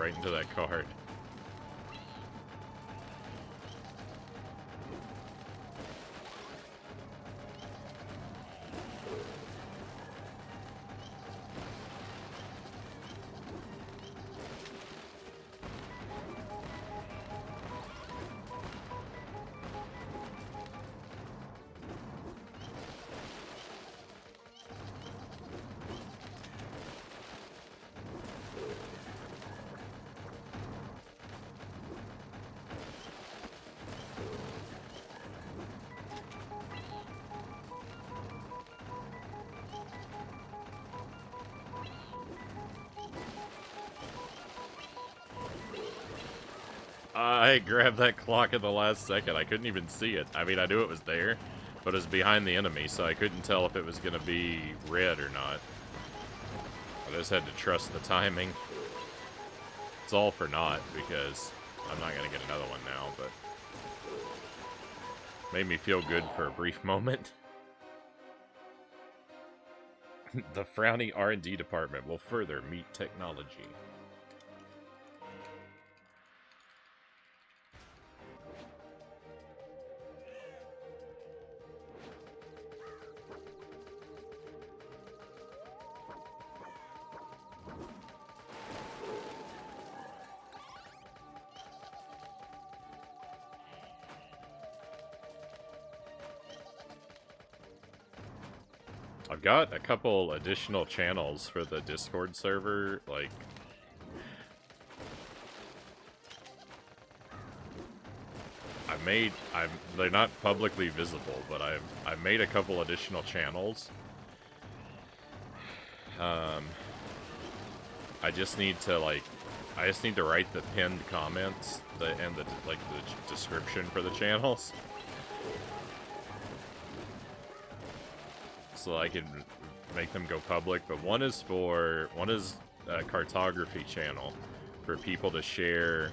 Right into that card. I grabbed that clock at the last second. I couldn't even see it. I mean, I knew it was there, but it was behind the enemy, so I couldn't tell if it was going to be red or not. I just had to trust the timing. It's all for naught, because I'm not going to get another one now, but... Made me feel good for a brief moment. the Frownie R&D department will further meat technology. Got a couple additional channels for the Discord server, like... I made, I'm, they're not publicly visible, but I've, I've made a couple additional channels. Um, I just need to, like, I just need to write the pinned comments the, and the, like, the description for the channels. So I can make them go public. But one is for one is a cartography channel for people to share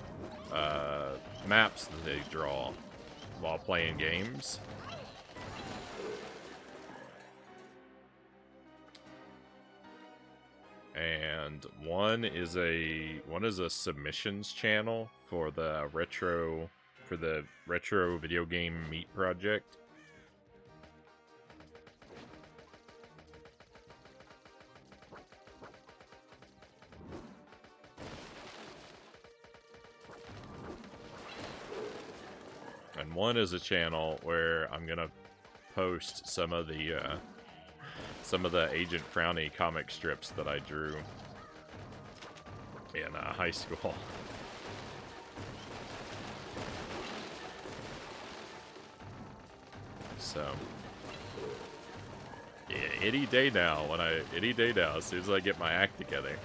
uh, maps that they draw while playing games. And one is a one is a submissions channel for the retro for the retro video game meat project. One is a channel where I'm gonna post some of the uh, some of the Agent Frownie comic strips that I drew in uh, high school. So, yeah, any day now. When I any day now, as soon as I get my act together,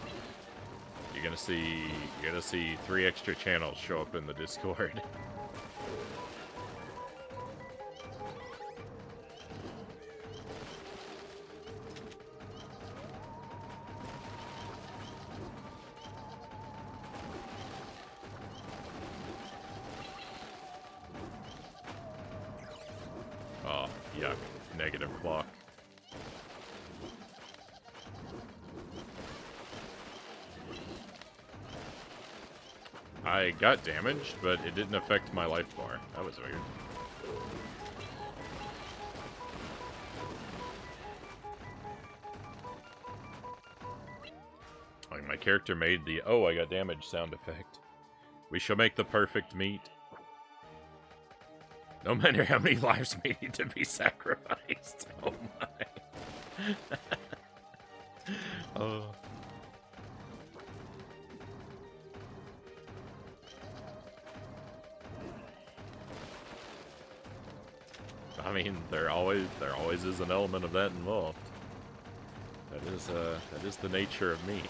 you're gonna see you're gonna see three extra channels show up in the Discord. got damaged, but it didn't affect my life bar. That was weird. Like, my character made the, oh, I got damaged sound effect. We shall make the perfect meat. No matter how many lives may need to be sacrificed. Oh my. an element of that involved. That is uh that is the nature of meat.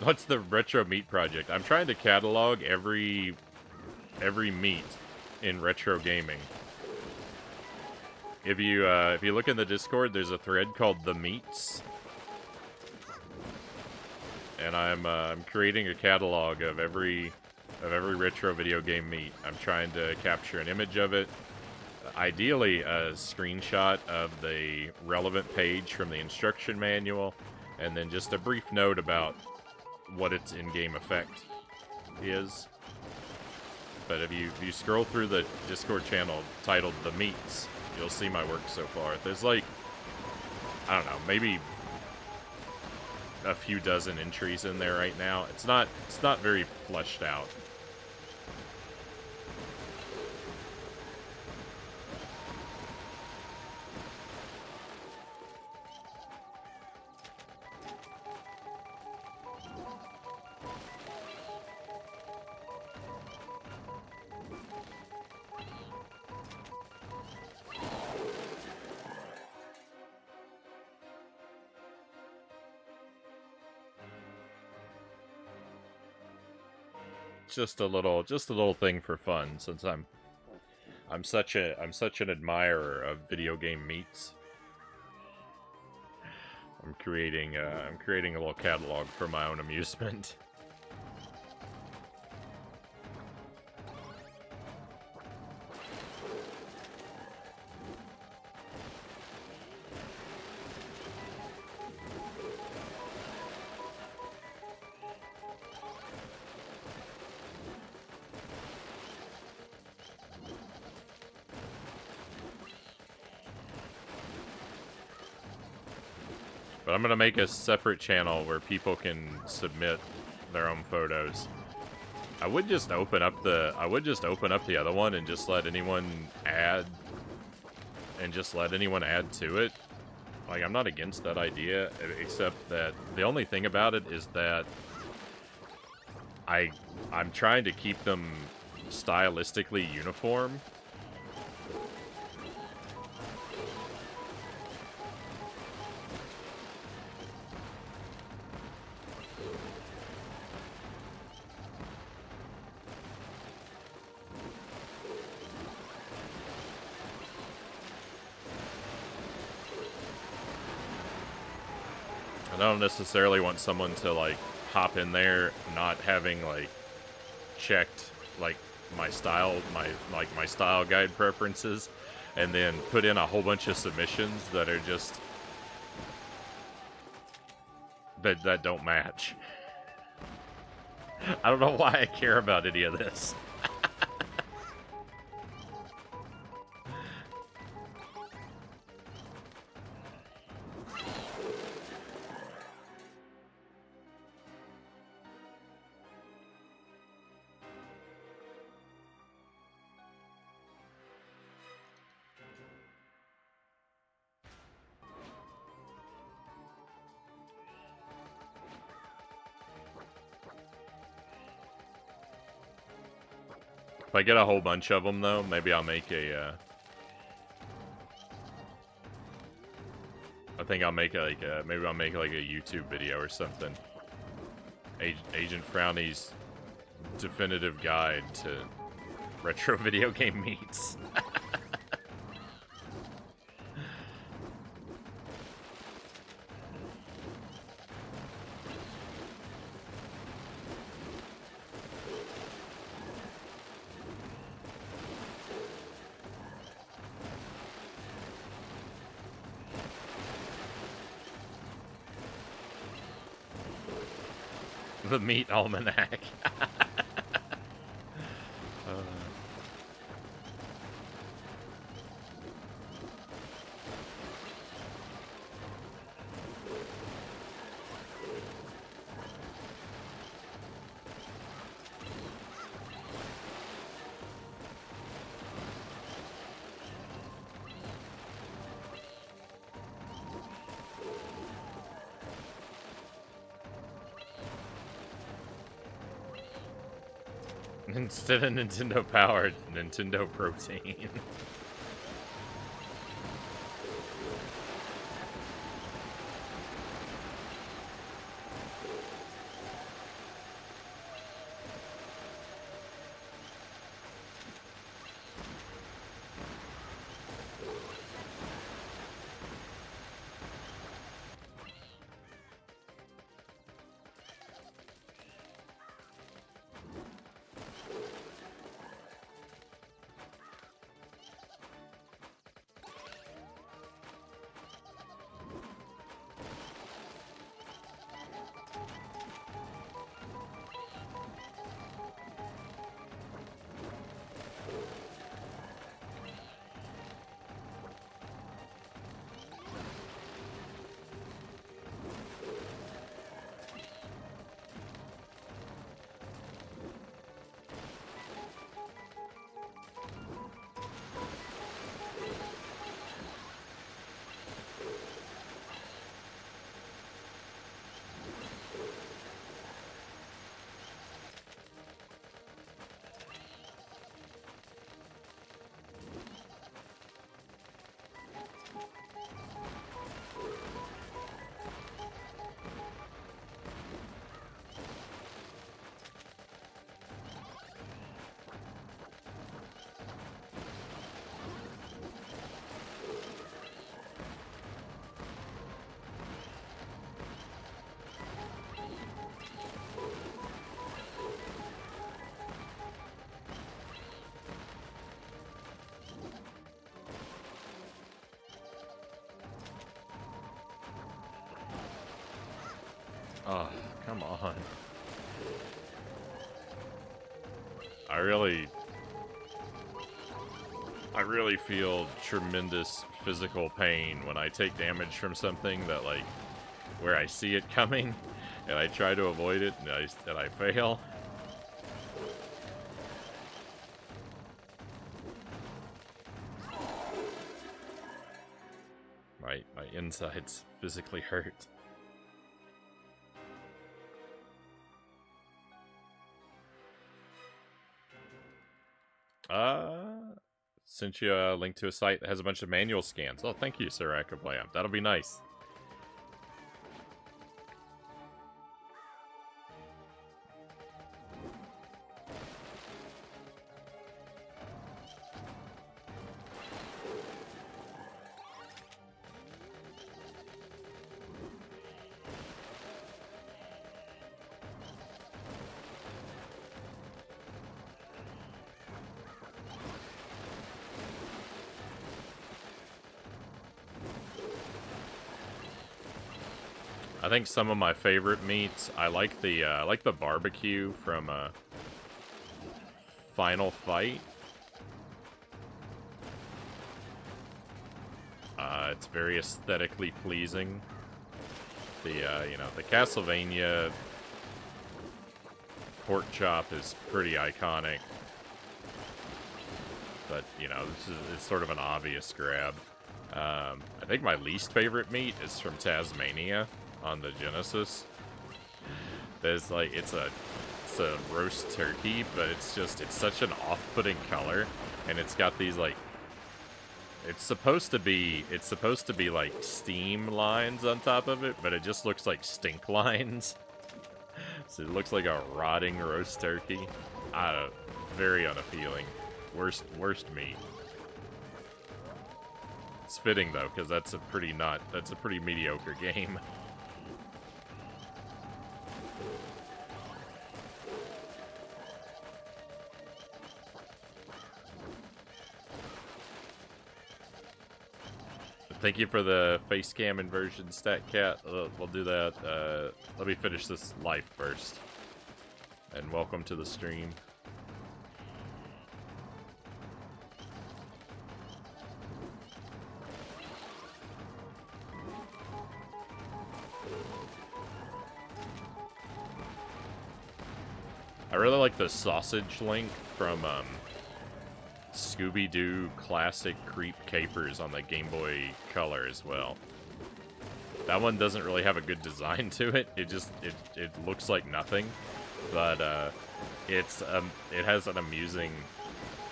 What's the retro meat project? I'm trying to catalog every every meat in retro gaming. If you uh, if you look in the Discord, there's a thread called the meats, and I'm uh, I'm creating a catalog of every of every retro video game meat. I'm trying to capture an image of it, ideally a screenshot of the relevant page from the instruction manual, and then just a brief note about what its in-game effect is. But if you if you scroll through the Discord channel titled The Meats, you'll see my work so far. There's like I don't know, maybe a few dozen entries in there right now. It's not it's not very fleshed out. Just a little just a little thing for fun since I'm I'm such a I'm such an admirer of video game meats. I'm creating uh, I'm creating a little catalog for my own amusement. make a separate channel where people can submit their own photos. I would just open up the I would just open up the other one and just let anyone add and just let anyone add to it. Like I'm not against that idea, except that the only thing about it is that I I'm trying to keep them stylistically uniform. Necessarily want someone to like hop in there not having like checked like my style my like my style guide preferences and then put in a whole bunch of submissions that are just that that don't match. I don't know why I care about any of this. I get a whole bunch of them, though, maybe I'll make a, uh... I think I'll make like a, maybe I'll make like a YouTube video or something. Agent Frownie's definitive guide to retro video game meats. Almanac. Instead of Nintendo Power, Nintendo Protein. Oh, come on. I really... I really feel tremendous physical pain when I take damage from something that, like, where I see it coming, and I try to avoid it, and I, and I fail. My, my insides physically hurt. Sent you a link to a site that has a bunch of manual scans. Oh, thank you, Sir Akablam. That'll be nice. Some of my favorite meats. I like the uh, I like the barbecue from uh, Final Fight. Uh, it's very aesthetically pleasing. The uh, you know the Castlevania pork chop is pretty iconic, but you know this is it's sort of an obvious grab. Um, I think my least favorite meat is from Taz-Mania on the Genesis. There's like it's a it's a roast turkey, but it's just it's such an off-putting color, and it's got these like it's supposed to be it's supposed to be like steam lines on top of it, but it just looks like stink lines. so it looks like a rotting roast turkey. Uh, very unappealing. Worst worst meat. It's fitting though, because that's a pretty not that's a pretty mediocre game. Thank you for the face cam inversion, stat cat. Uh, we'll do that. Uh, let me finish this life first. And welcome to the stream. I really like the sausage link from um, Scooby-Doo classic Creep Capers on the Game Boy Color as well. That one doesn't really have a good design to it. It just it it looks like nothing, but uh, it's um it has an amusing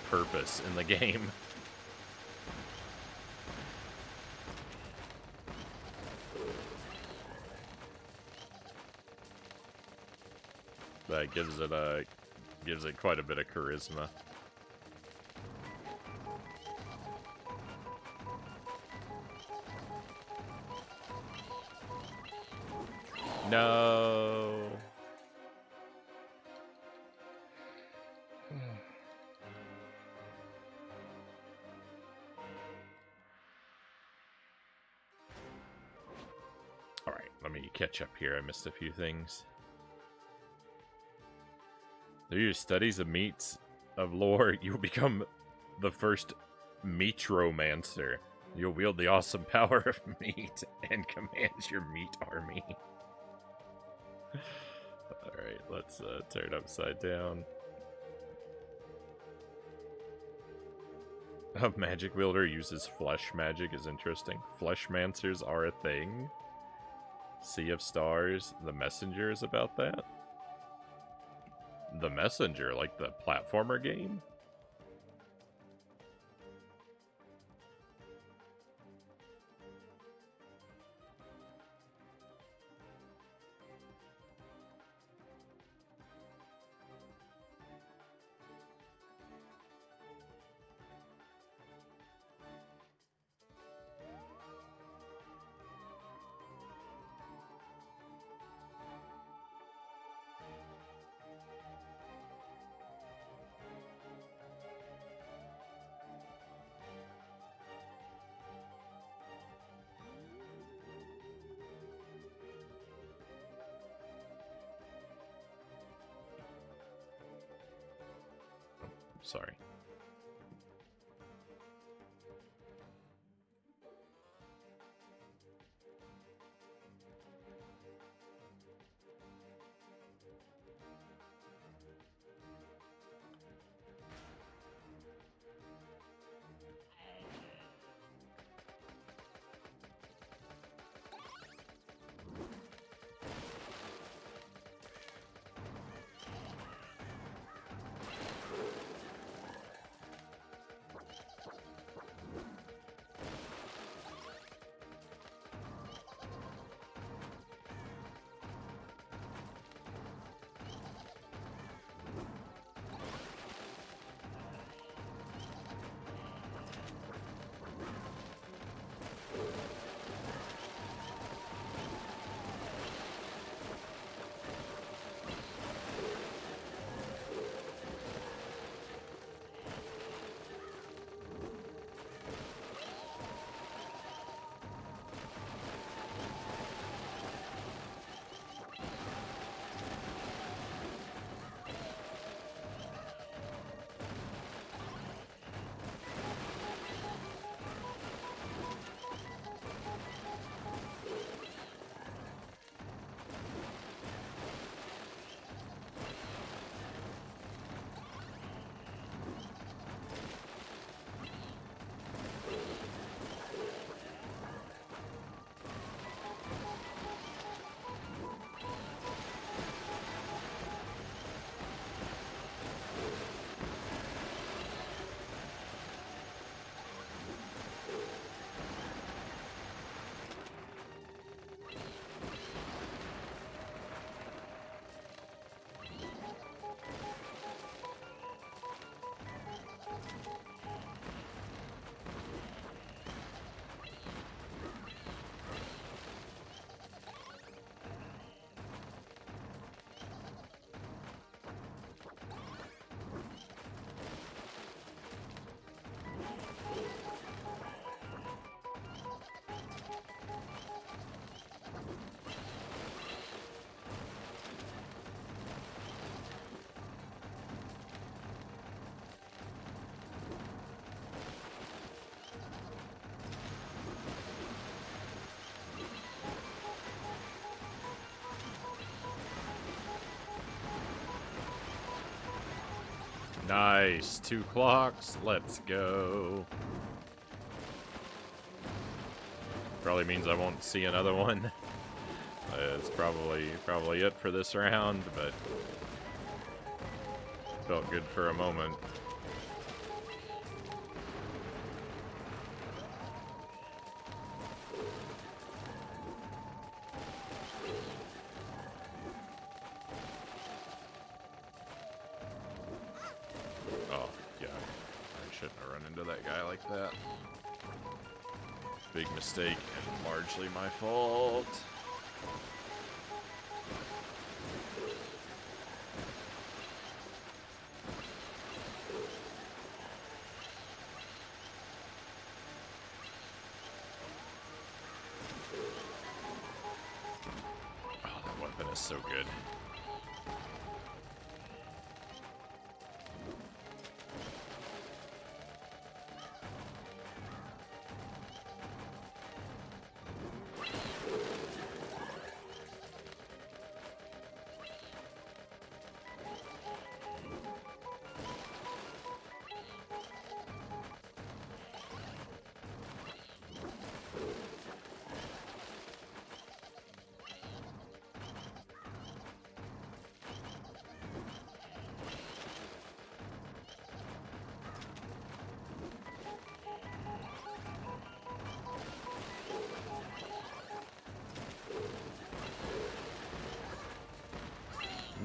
purpose in the game. That gives it a gives it quite a bit of charisma. No. All right, let me catch up here. I missed a few things. Through your studies of meats of lore, you will become the first meatromancer. You'll wield the awesome power of meat and command your meat army. Alright, let's uh, turn upside down. A magic wielder uses flesh magic is interesting. Fleshmancers are a thing. Sea of Stars, The Messenger is about that. The Messenger, like the platformer game? Nice. Two clocks. Let's go. Probably means I won't see another one. It's probably probably it for this round, but felt good for a moment. Largely my fault. Oh, that weapon is so good.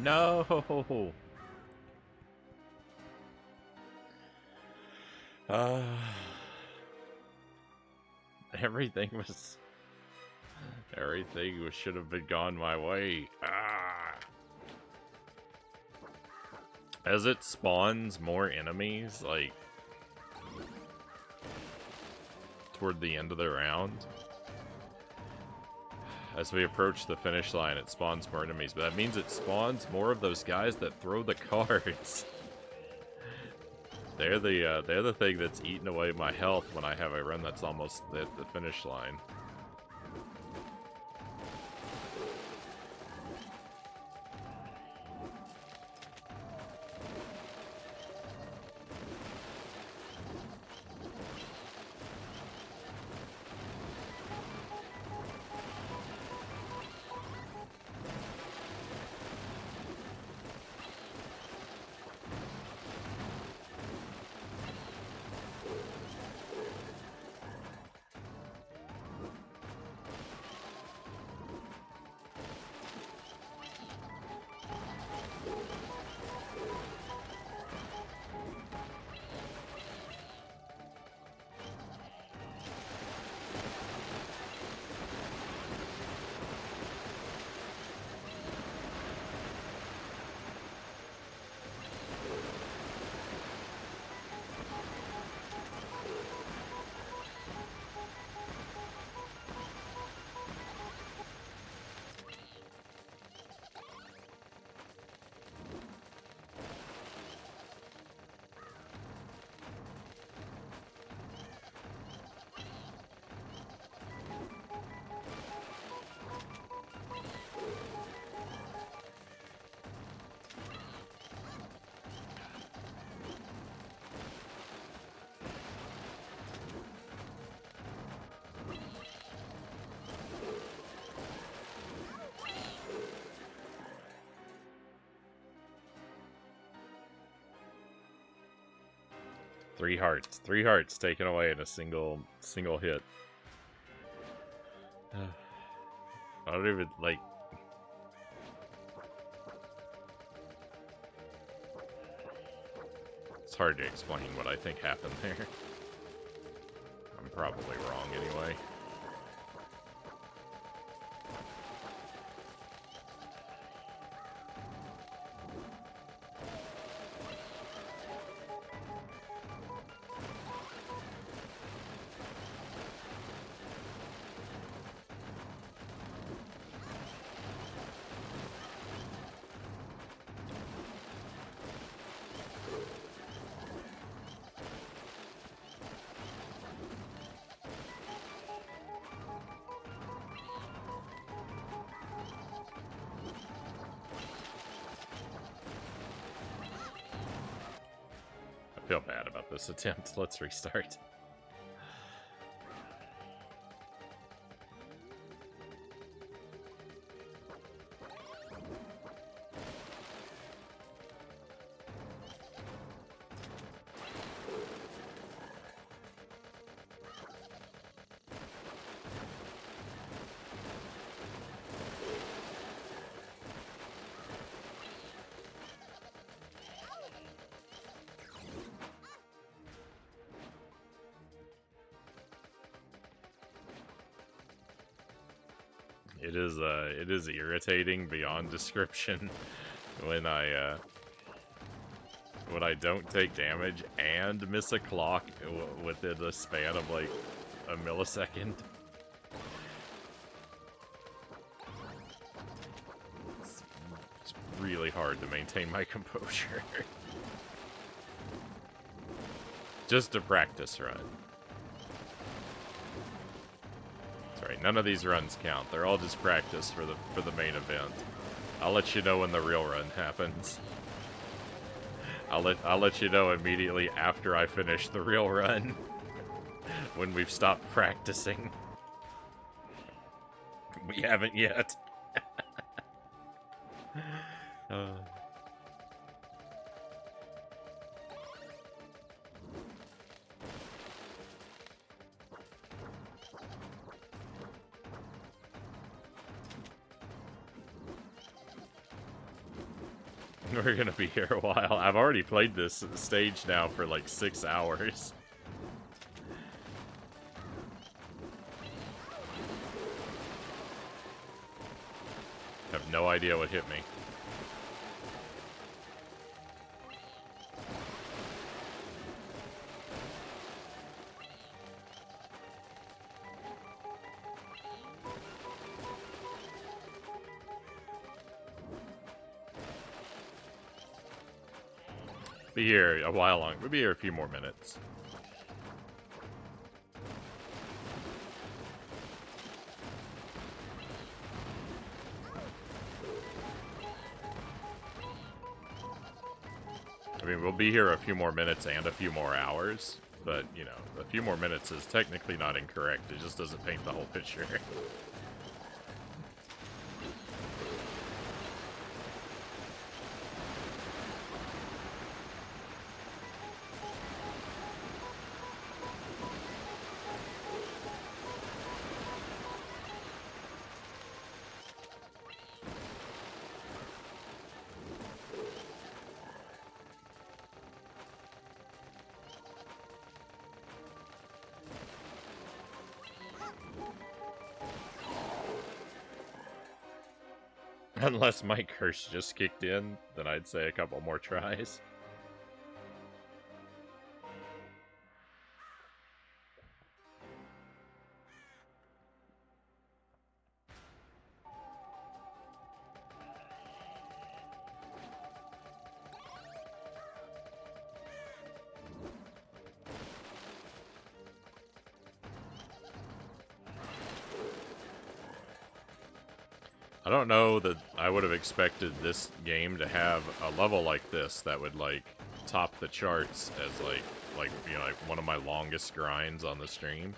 No. Uh, everything was everything was, should have been gone my way. Ah. As it spawns more enemies, like toward the end of the round, as we approach the finish line, it spawns more enemies, but that means it spawns more of those guys that throw the cards. They're the uh, they're the thing that's eating away my health when I have a run that's almost at the finish line. Three hearts. Three hearts taken away in a single single hit. I don't even like It's hard to explain what I think happened there. I'm probably wrong anyway. Feel bad about this attempt. Let's restart. Is uh it is irritating beyond description when I uh when I don't take damage and miss a clock within the span of like a millisecond. It's, it's really hard to maintain my composure. Just a practice run. None of these runs count. They're all just practice for the for the main event. I'll let you know when the real run happens. I'll let I'll let you know immediately after I finish the real run. when we've stopped practicing. We haven't yet. uh. We're gonna be here a while. I've already played this stage now for like six hours. have no idea what hit me. Be here a while long. We'll be here a few more minutes. I mean, we'll be here a few more minutes and a few more hours, but, you know, a few more minutes is technically not incorrect. It just doesn't paint the whole picture. Unless my curse just kicked in, then I'd say a couple more tries. Expected this game to have a level like this that would like top the charts as like like you know like one of my longest grinds on the stream.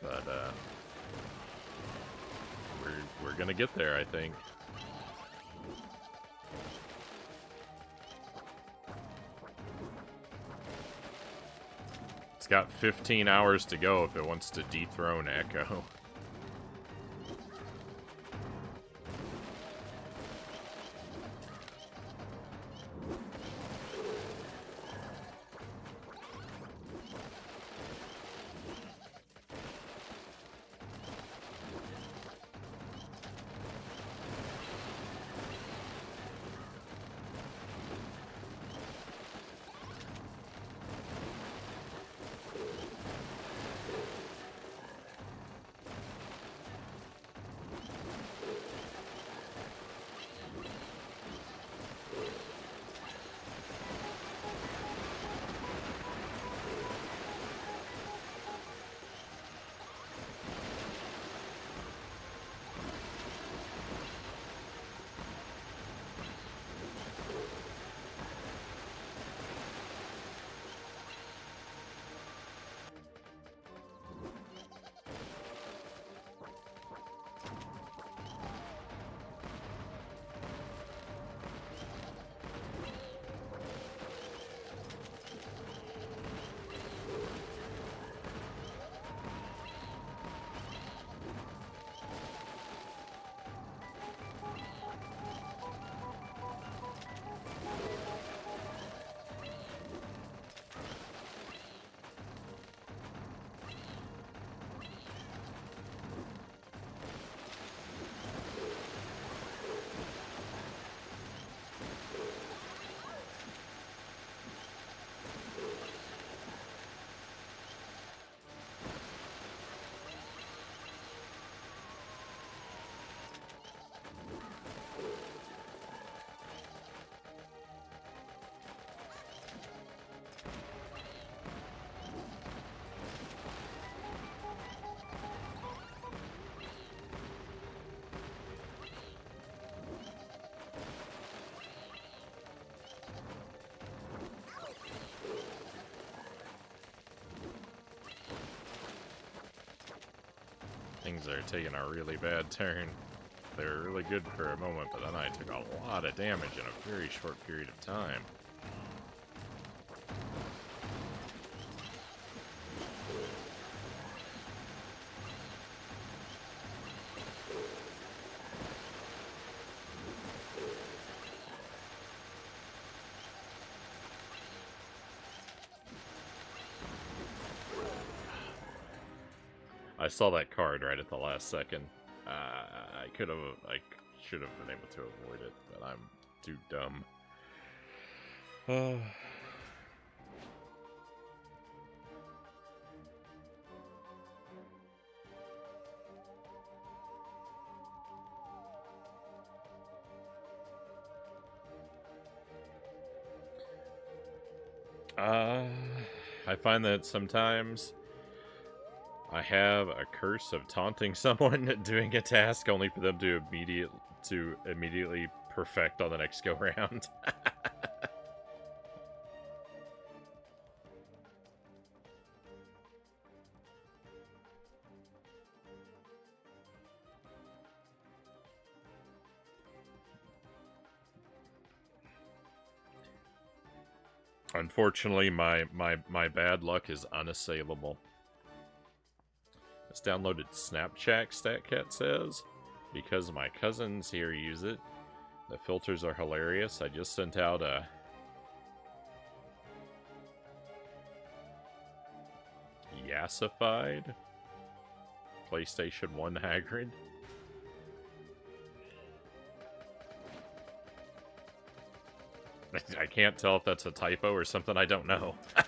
But uh we're we're gonna get there, I think. It's got 15 hours to go if it wants to dethrone Echo. things are taking a really bad turn. They were really good for a moment, but then I took a lot of damage in a very short period of time. Saw that card right at the last second. Uh, I could have, I should have been able to avoid it, but I'm too dumb. Uh. Uh, I find that sometimes have a curse of taunting someone doing a task only for them to immediate to immediately perfect on the next go round. Unfortunately, my, my, my bad luck is unassailable. Downloaded Snapchat, StatCat says. Because my cousins here use it. The filters are hilarious. I just sent out a... Yassified PlayStation 1 Hagrid. I can't tell if that's a typo or something I don't know.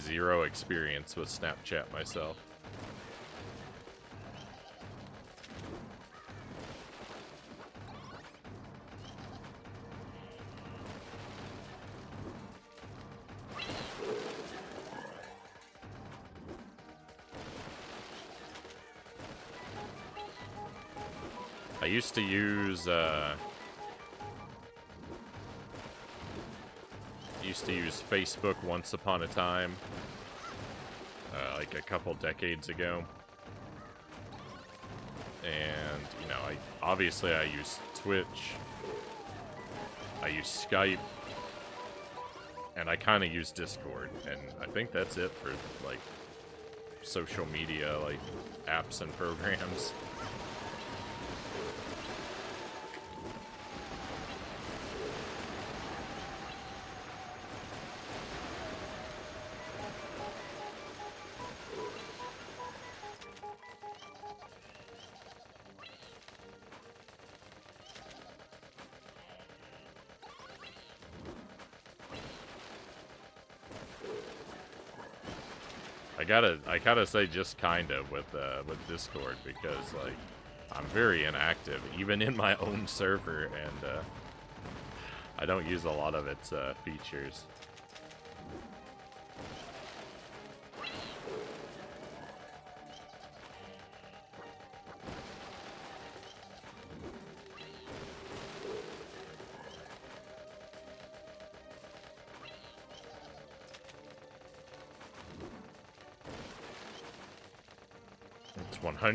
zero experience with Snapchat myself. Facebook once upon a time, uh, like a couple decades ago. And, you know, I obviously I use Twitch, I use Skype, and I kind of use Discord, and I think that's it for, like, social media, like, apps and programs. Gotta, I gotta say, just kind of with uh, with Discord because like I'm very inactive, even in my own server, and uh, I don't use a lot of its uh, features.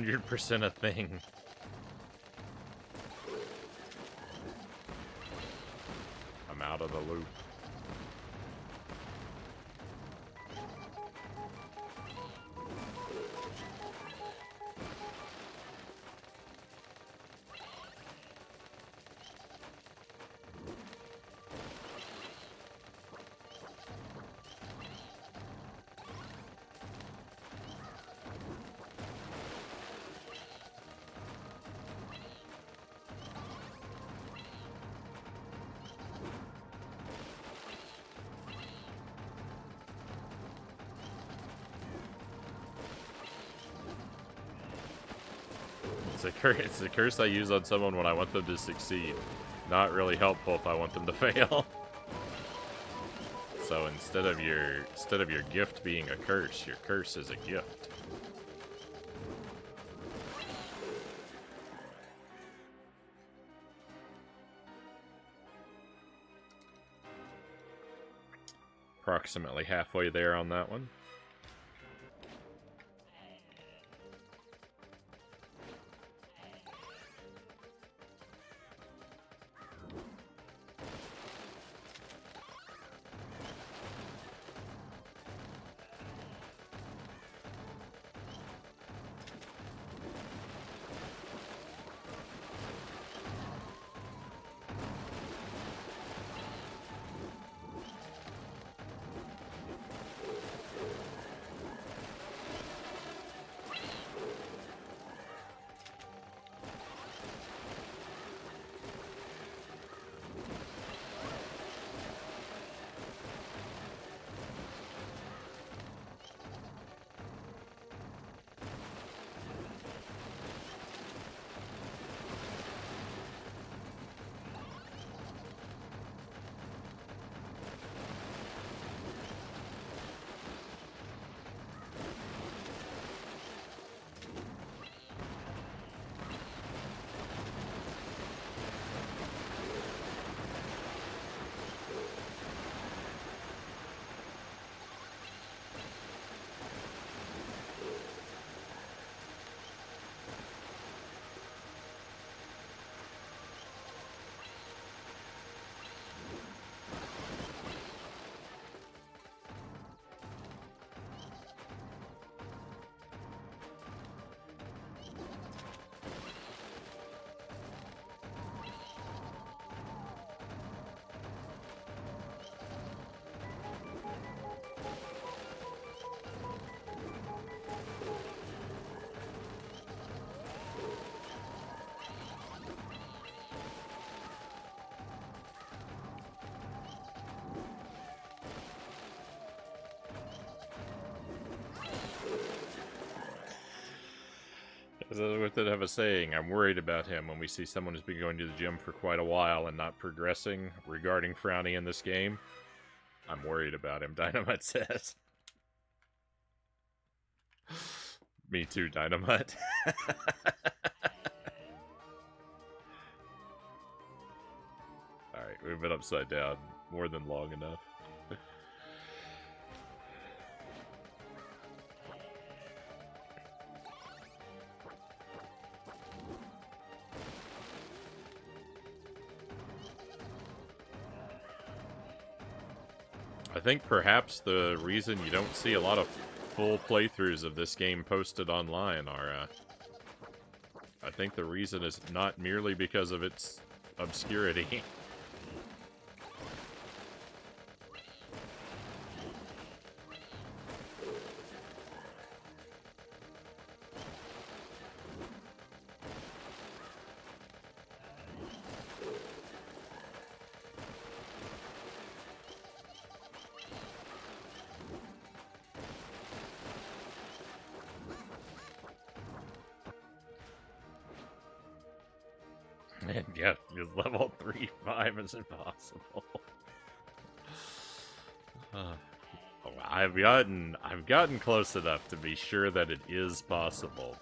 100% a thing. curse. It's a curse I use on someone when I want them to succeed. Not really helpful if I want them to fail. so instead of your instead of your gift being a curse, your curse is a gift. Approximately halfway there on that one. As I would have a saying, I'm worried about him when we see someone who's been going to the gym for quite a while and not progressing regarding Frownie in this game. I'm worried about him, Dynamite says. Me too, Dynamite. Alright, we've been upside down more than long enough. Think perhaps the reason you don't see a lot of full playthroughs of this game posted online are, uh, I think the reason is not merely because of its obscurity. is impossible. Uh, I've gotten I've gotten close enough to be sure that it is possible,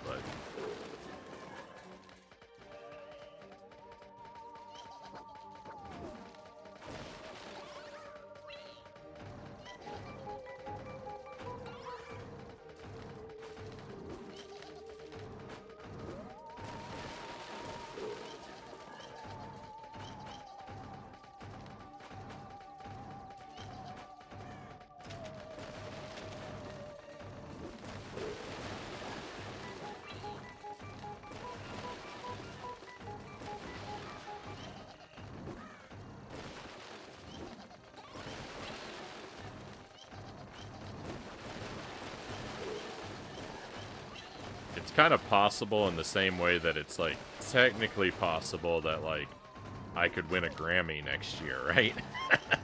kind of possible in the same way that it's like technically possible that like I could win a Grammy next year, right?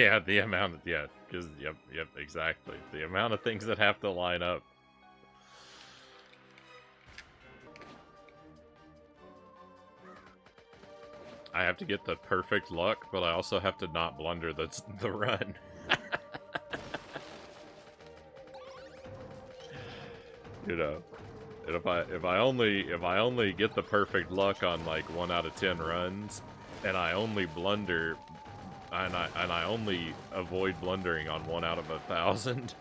Yeah, the amount of, yeah, because, yep, yep, exactly. The amount of things that have to line up. I have to get the perfect luck, but I also have to not blunder the, the run. you know. If I if I only if I only get the perfect luck on like one out of ten runs, and I only blunder, and I and I only avoid blundering on one out of a thousand,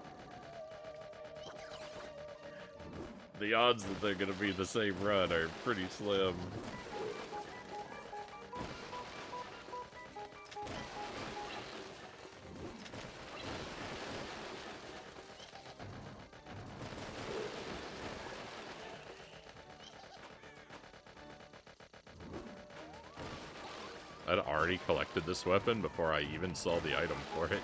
the odds that they're gonna be the same run are pretty slim. This weapon before I even saw the item for it.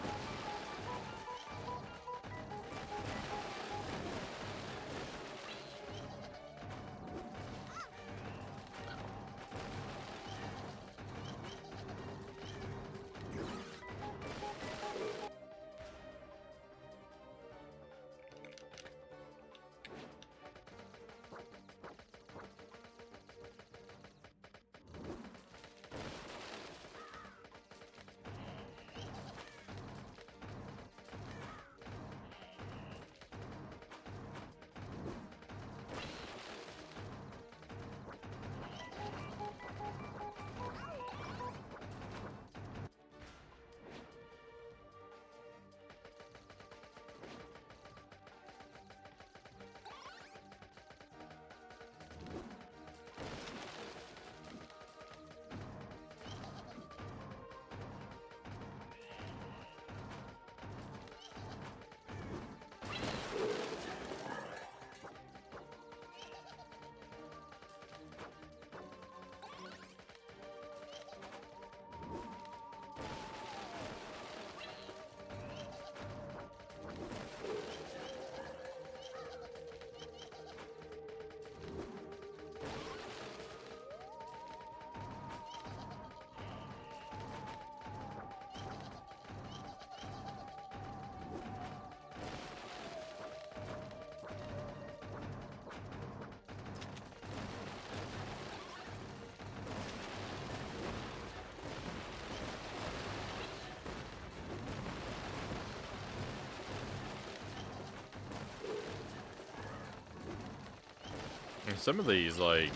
Some of these, like,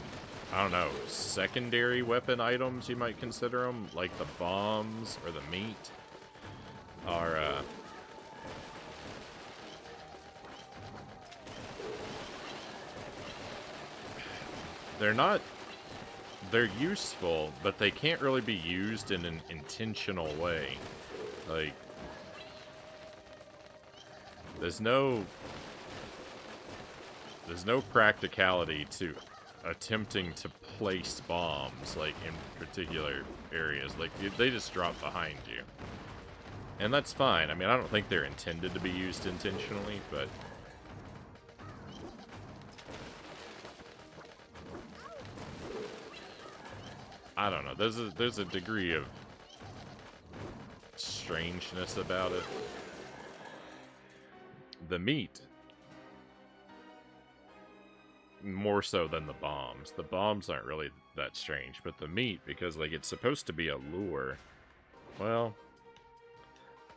I don't know, secondary weapon items, you might consider them, like the bombs or the meat, are, uh, they're not, they're useful, but they can't really be used in an intentional way. Like, there's no there's no practicality to attempting to place bombs, like, in particular areas. Like, they just drop behind you. And that's fine. I mean, I don't think they're intended to be used intentionally, but... I don't know. There's a, there's a degree of strangeness about it. The meat more so than the bombs. The bombs aren't really that strange, but the meat, because like it's supposed to be a lure. Well,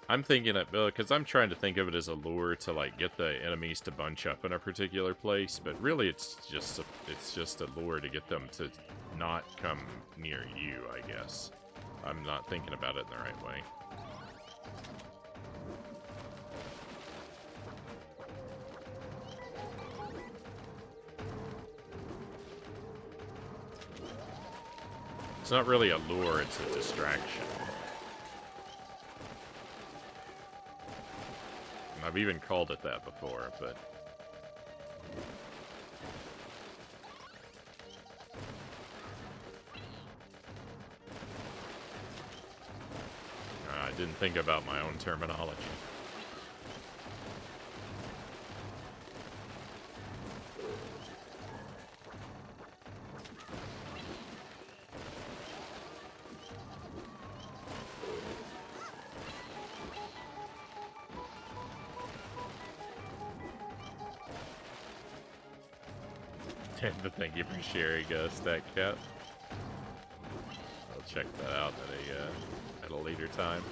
I'm thinking it because I'm trying to think of it as a lure to like get the enemies to bunch up in a particular place, but really it's just a, it's just a lure to get them to not come near you. I guess I'm not thinking about it in the right way. Not really a lure, it's a distraction. I've even called it that before, but... Ah, I didn't think about my own terminology. For sharing, uh, Cat. I'll check that out at a, uh, at a later time.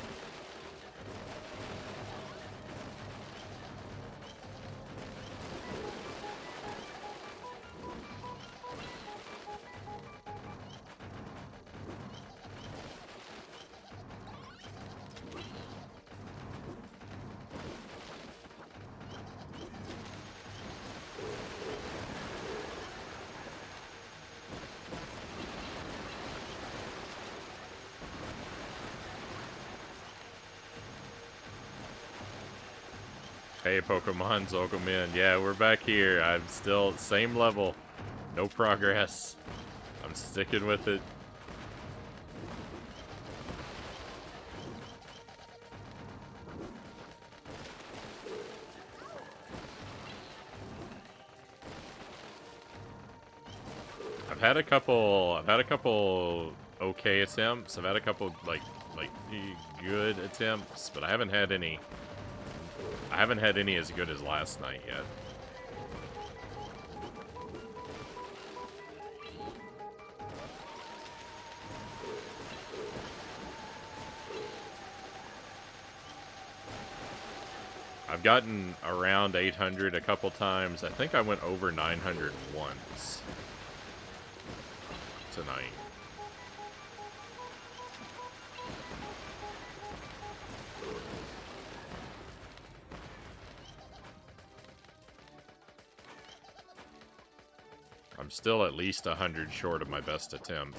Hey Pokemon, welcome. Yeah, we're back here. I'm still same level. No progress. I'm sticking with it. I've had a couple I've had a couple okay attempts. I've had a couple like like good attempts, but I haven't had any haven't had any as good as last night yet. I've gotten around 800 a couple times. I think I went over 900 once tonight. Still at least 100 short of my best attempt.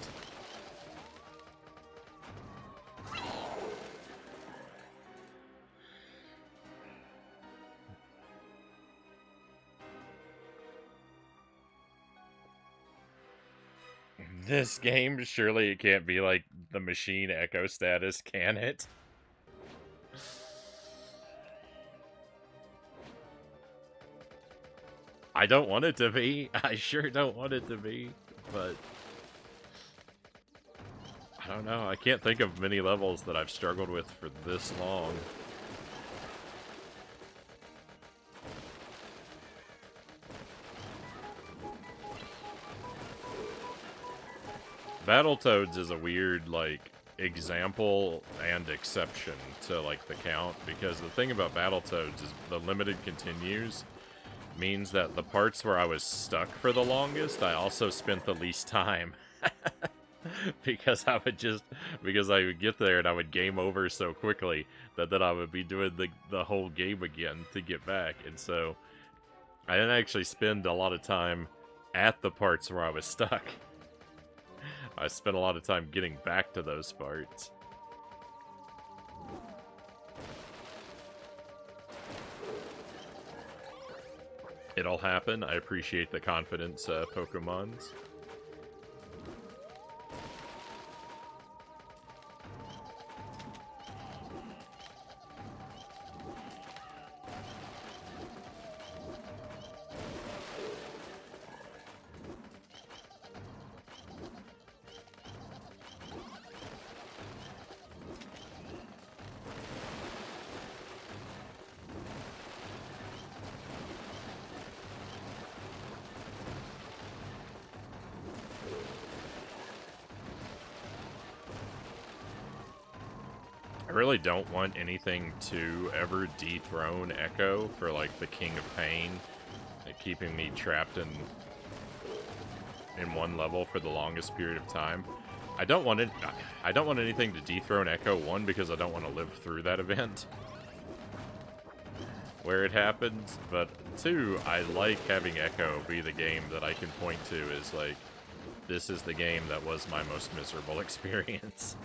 This game, surely it can't be like the machine echo status, can it? I don't want it to be. I sure don't want it to be, but... I don't know. I can't think of many levels that I've struggled with for this long. Battletoads is a weird, like, example and exception to, like, the count, because the thing about Battletoads is the limited continues means that the parts where I was stuck for the longest, I also spent the least time. because I would just, because I would get there and I would game over so quickly that then I would be doing the, the whole game again to get back. And so I didn't actually spend a lot of time at the parts where I was stuck. I spent a lot of time getting back to those parts. It'll happen. I appreciate the confidence, uh, Pokemons. Really don't want anything to ever dethrone Ecco for, like, the King of Pain, like, keeping me trapped in in one level for the longest period of time. I don't want it. I don't want anything to dethrone Ecco. One, because I don't want to live through that event where it happens. But two, I like having Ecco be the game that I can point to as like, this is the game that was my most miserable experience.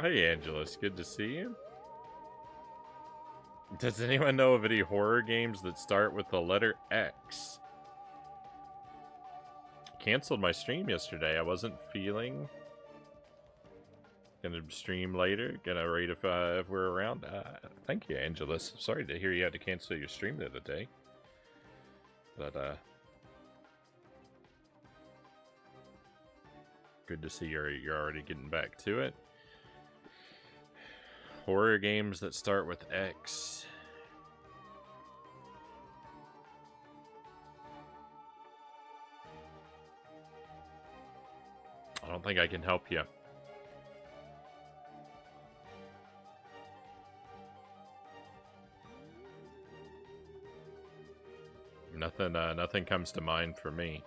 Hey, Angelus. Good to see you. Does anyone know of any horror games that start with the letter X? Cancelled my stream yesterday. I wasn't feeling. Gonna stream later. Gonna rate if, uh, if we're around. Uh, thank you, Angelus. Sorry to hear you had to cancel your stream the other day. But, uh... Good to see you're, you're already getting back to it. Horror games that start with X. I don't think I can help you. Nothing, uh, nothing comes to mind for me.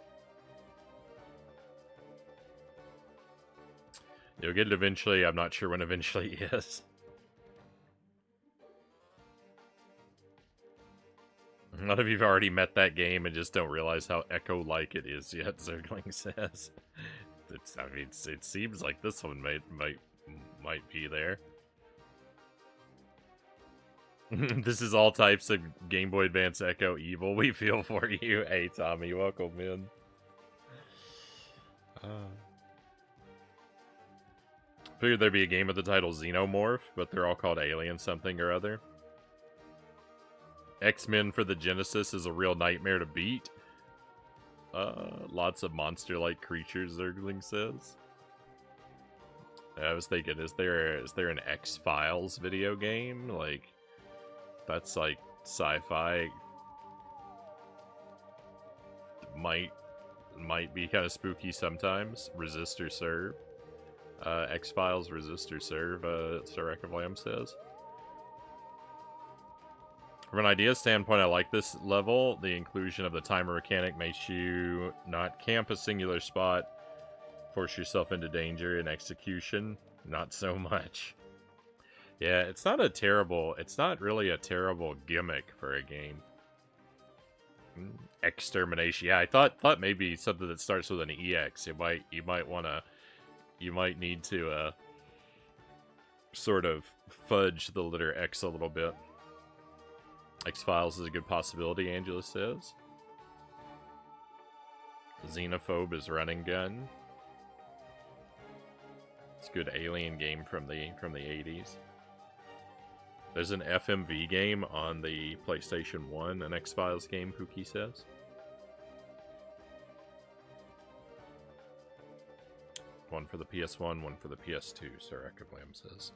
You'll get it eventually. I'm not sure when eventually is. Lot of you've already met that game and just don't realize how Ecco-like it is yet, Zergling says. It's, I mean, it's, it seems like this one might, might, might be there. this is all types of Game Boy Advance Ecco evil. We feel for you. Hey, Tommy, welcome in. Uh, figured there'd be a game with the title Xenomorph, but they're all called Alien something or other. X-Men for the Genesis is a real nightmare to beat. Uh, lots of monster-like creatures, Zergling says. I was thinking, is there is there an X-Files video game? Like, that's like sci-fi. Might might be kind of spooky sometimes. Resist or serve. Uh, X-Files, resist or serve, uh, Sir Lamb says. From an idea standpoint, I like this level. The inclusion of the timer mechanic makes you not camp a singular spot, force yourself into danger in execution. Not so much. Yeah, it's not a terrible, it's not really a terrible gimmick for a game. Hmm, extermination. Yeah, I thought thought maybe something that starts with an EX. You might you might want to you might need to uh sort of fudge the letter X a little bit. X-Files is a good possibility, Angela says. Xenophobe is running gun. It's a good alien game from the from the 80s. There's an FMV game on the PlayStation 1, an X-Files game, Pookie says. One for the PS1, one for the PS2, Sir Ekablam says.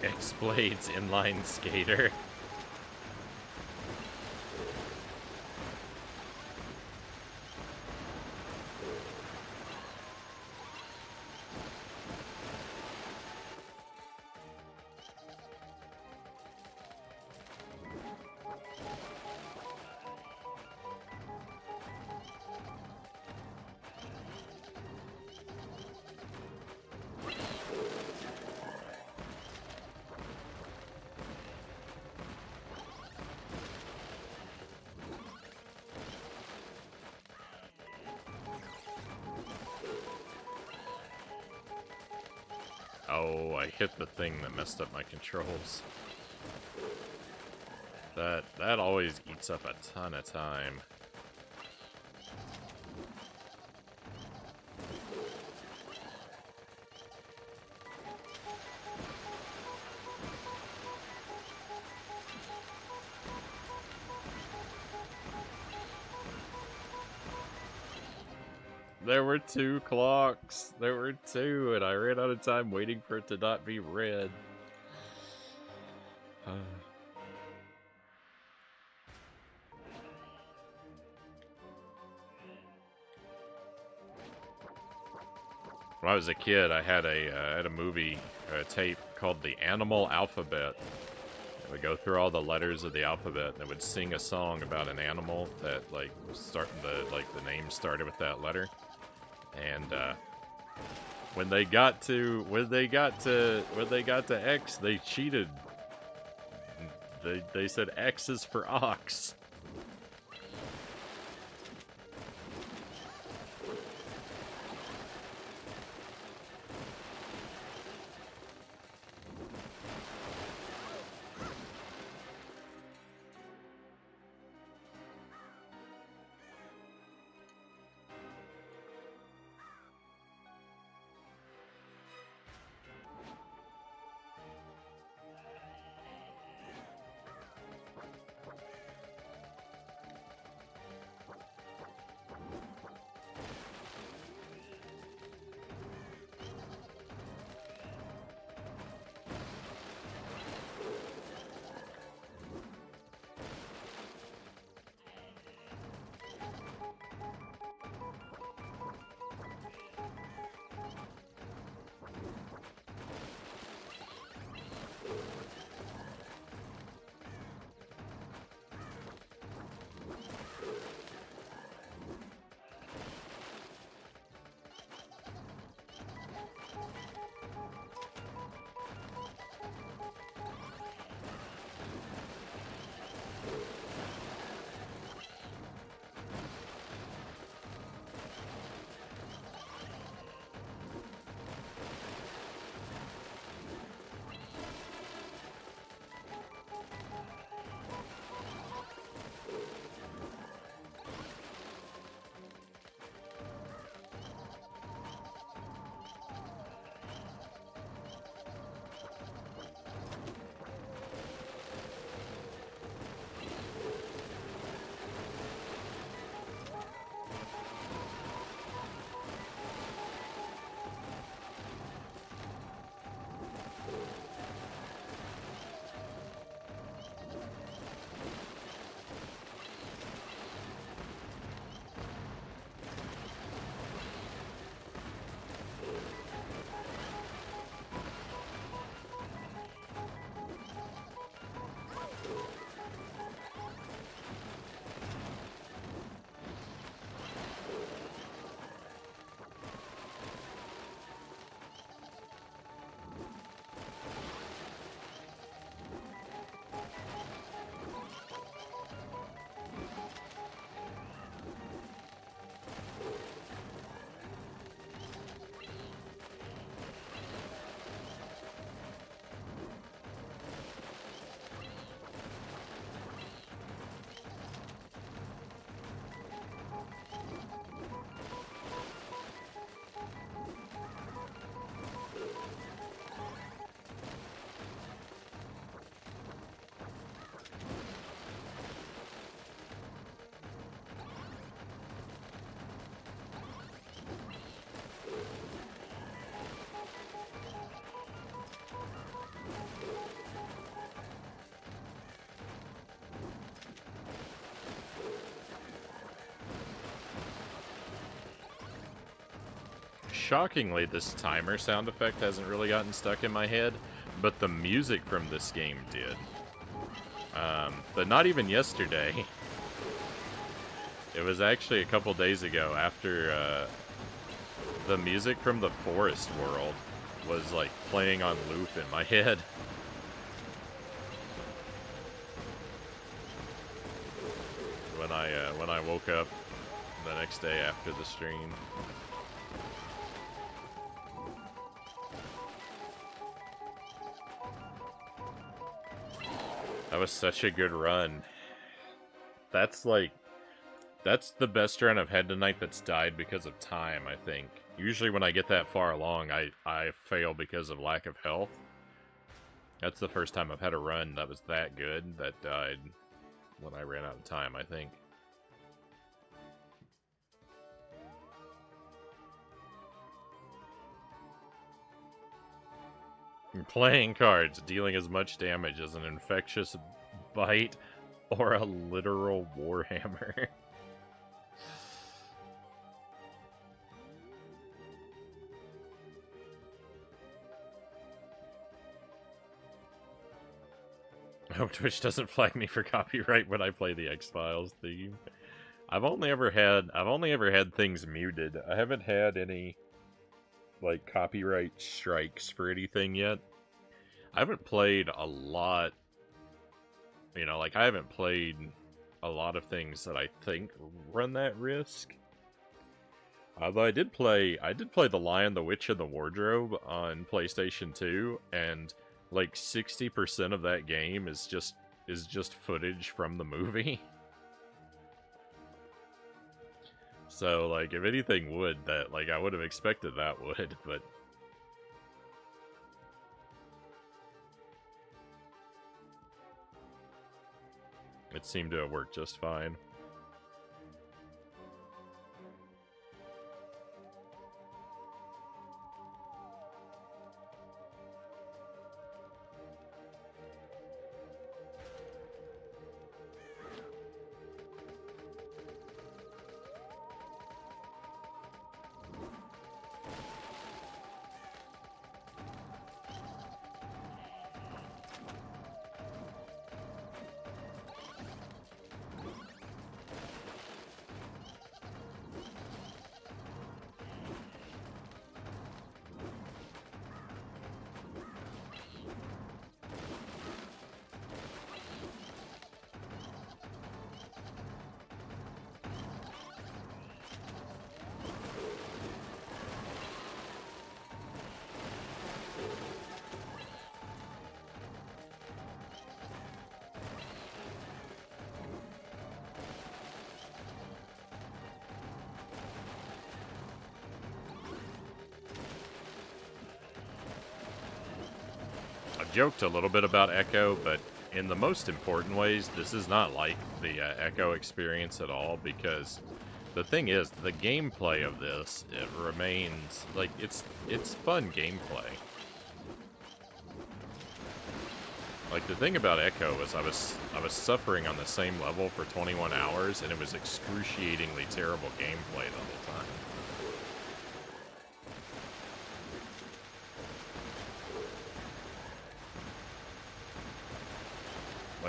X-Blades inline skater. Messed up my controls. That, that always eats up a ton of time. There were two clocks. There were two, and I ran out of time waiting for it to not be red. Was a kid, I had a uh, had a movie a tape called The Animal Alphabet. It would go through all the letters of the alphabet and it would sing a song about an animal that like was starting the like the name started with that letter. And uh, when they got to when they got to when they got to X, they cheated. They they said X is for ox. Shockingly, this timer sound effect hasn't really gotten stuck in my head, but the music from this game did. Um, but not even yesterday. It was actually a couple days ago after uh, the music from the Forest World was like playing on loop in my head. When I uh, when I woke up the next day after the stream. Was such a good run. That's like that's the best run I've had tonight that's died because of time, I think. Usually when I get that far along, I, I fail because of lack of health. That's the first time I've had a run that was that good that died when I ran out of time, I think. Playing cards, dealing as much damage as an infectious bite or a literal warhammer. I hope Twitch doesn't flag me for copyright when I play the X-Files theme. I've only ever had I've only ever had things muted. I haven't had any like copyright strikes for anything yet. I haven't played a lot you know, like I haven't played a lot of things that I think run that risk. Although I did play I did play The Lion, the Witch and the Wardrobe on PlayStation 2 and like 60% of that game is just is just footage from the movie. So like if anything would that like I would have expected that would, but it seemed to have worked just fine. Joked a little bit about Ecco, but in the most important ways, this is not like the uh, Ecco experience at all because the thing is, the gameplay of this it remains like it's it's fun gameplay. Like the thing about Ecco was I was I was suffering on the same level for 21 hours and it was excruciatingly terrible gameplay the whole time.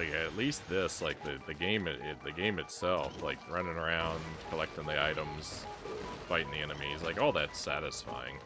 like at least this, like the the game it, the game itself, like running around, collecting the items, fighting the enemies, like all that's satisfying.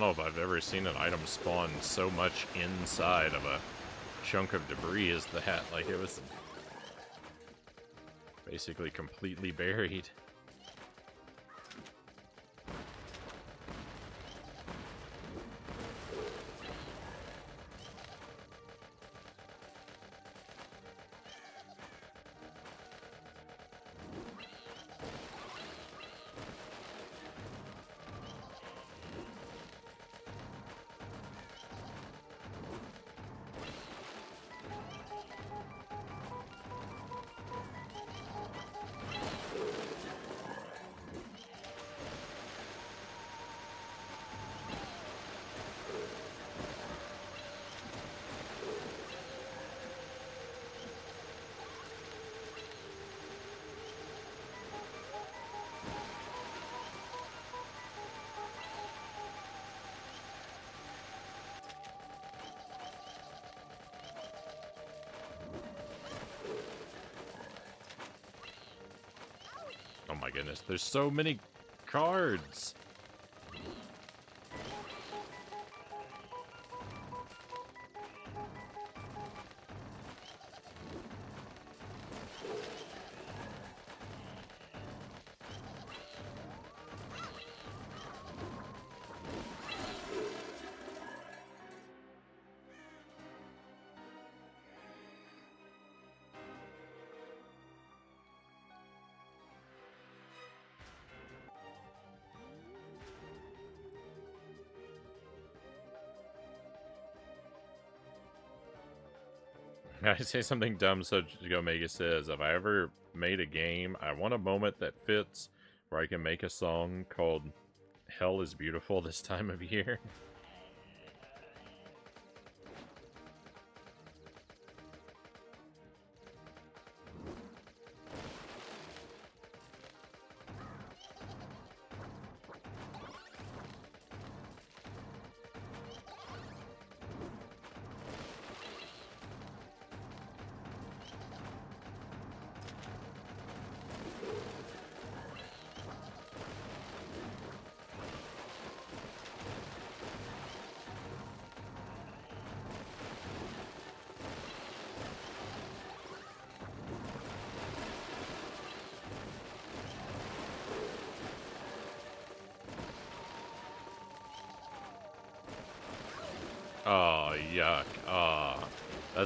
Don't know if I've ever seen an item spawn so much inside of a chunk of debris is that? Like, it was basically completely buried. My goodness, there's so many cards. I say something dumb so Omega says, if I ever made a game, I want a moment that fits where I can make a song called Hell is Beautiful this time of year.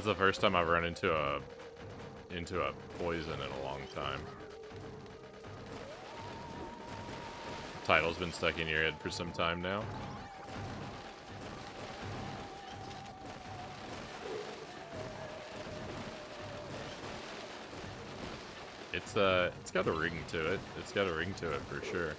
The first time I've run into a into a poison in a long time. title's been stuck in your head for some time now. It's uh, it's got a ring to it. It's got a ring to it for sure.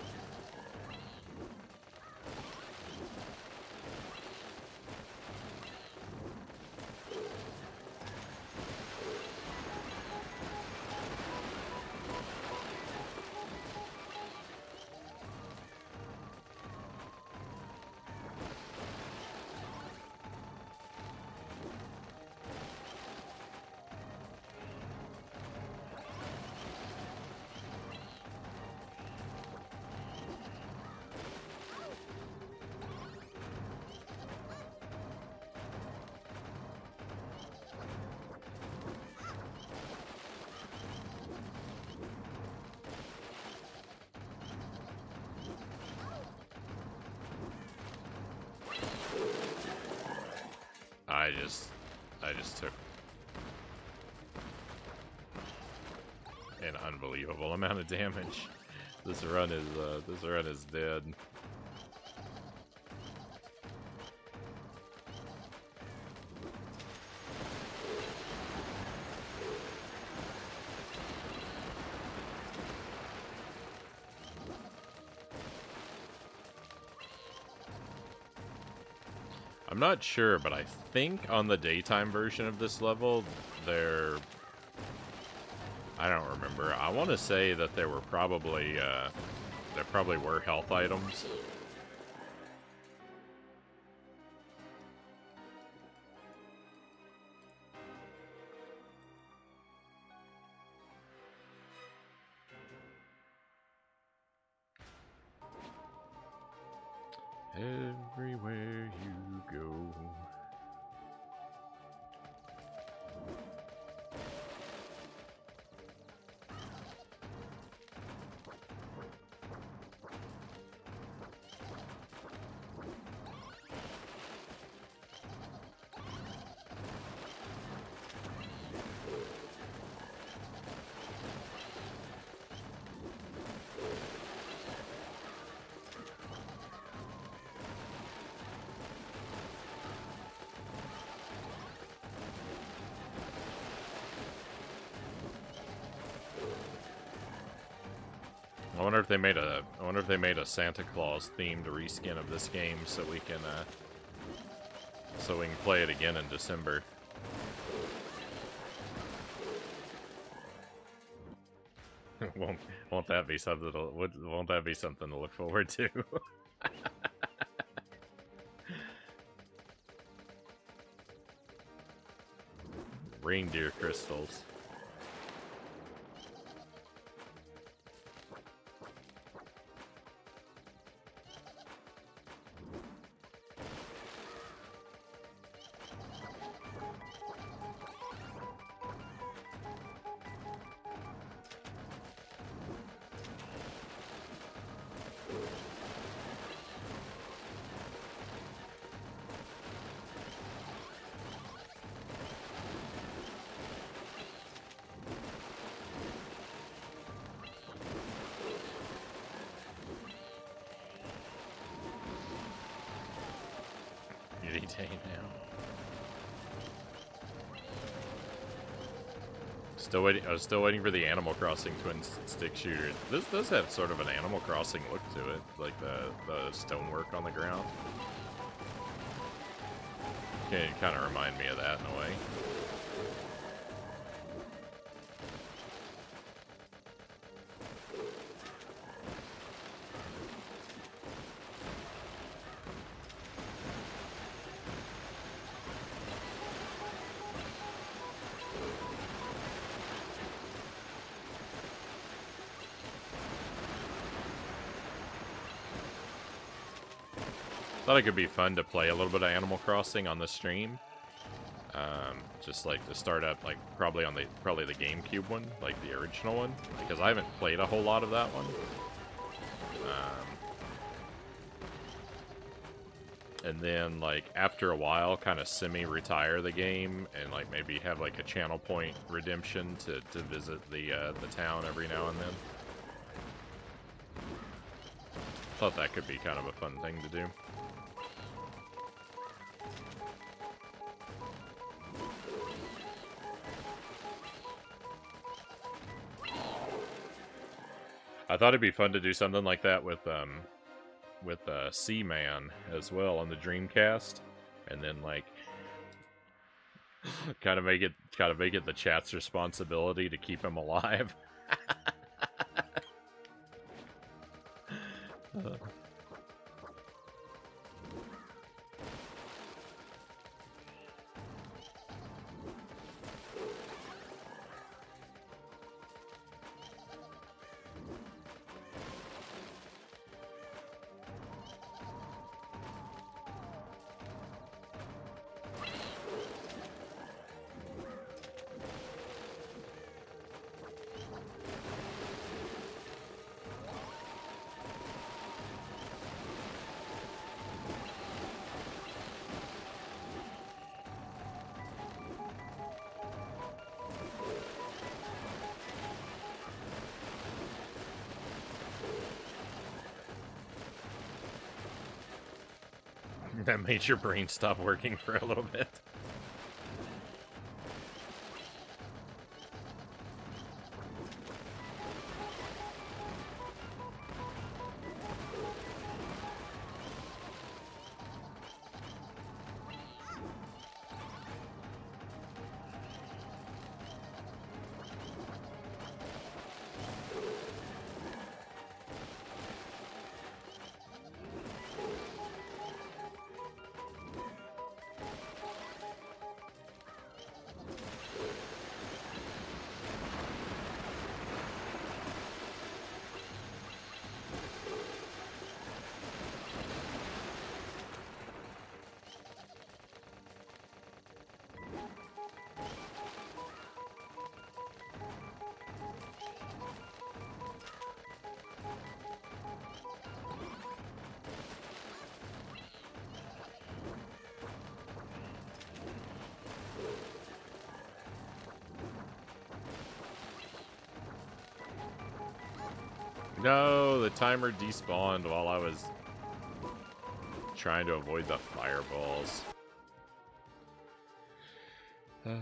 Damage. This run is, uh, this run is dead. I'm not sure, but I think on the daytime version of this level, there... I remember. I want to say that there were probably, uh, there probably were health items. Wonder if they made a I wonder if they made a Santa Claus themed reskin of this game so we can uh so we can play it again in December. won't won't that be something to, won't that be something to look forward to? Reindeer crystals. Still waiting. I was still waiting for the Animal Crossing twin stick shooter. This does have sort of an Animal Crossing look to it, like the the stonework on the ground. Can kind of remind me of that in a way. Thought it could be fun to play a little bit of Animal Crossing on the stream. Um, just like to start out like probably on the probably the GameCube one, like the original one, because I haven't played a whole lot of that one. Um, and then like after a while, kind of semi-retire the game and like maybe have like a channel point redemption to to visit the uh, the town every now and then. Thought that could be kind of a fun thing to do. I thought it'd be fun to do something like that with um with uh Seaman as well on the Dreamcast. And then like kind of make it kind of make it the chat's responsibility to keep him alive. made your brain stop working for a little bit. timer despawned while I was trying to avoid the fireballs.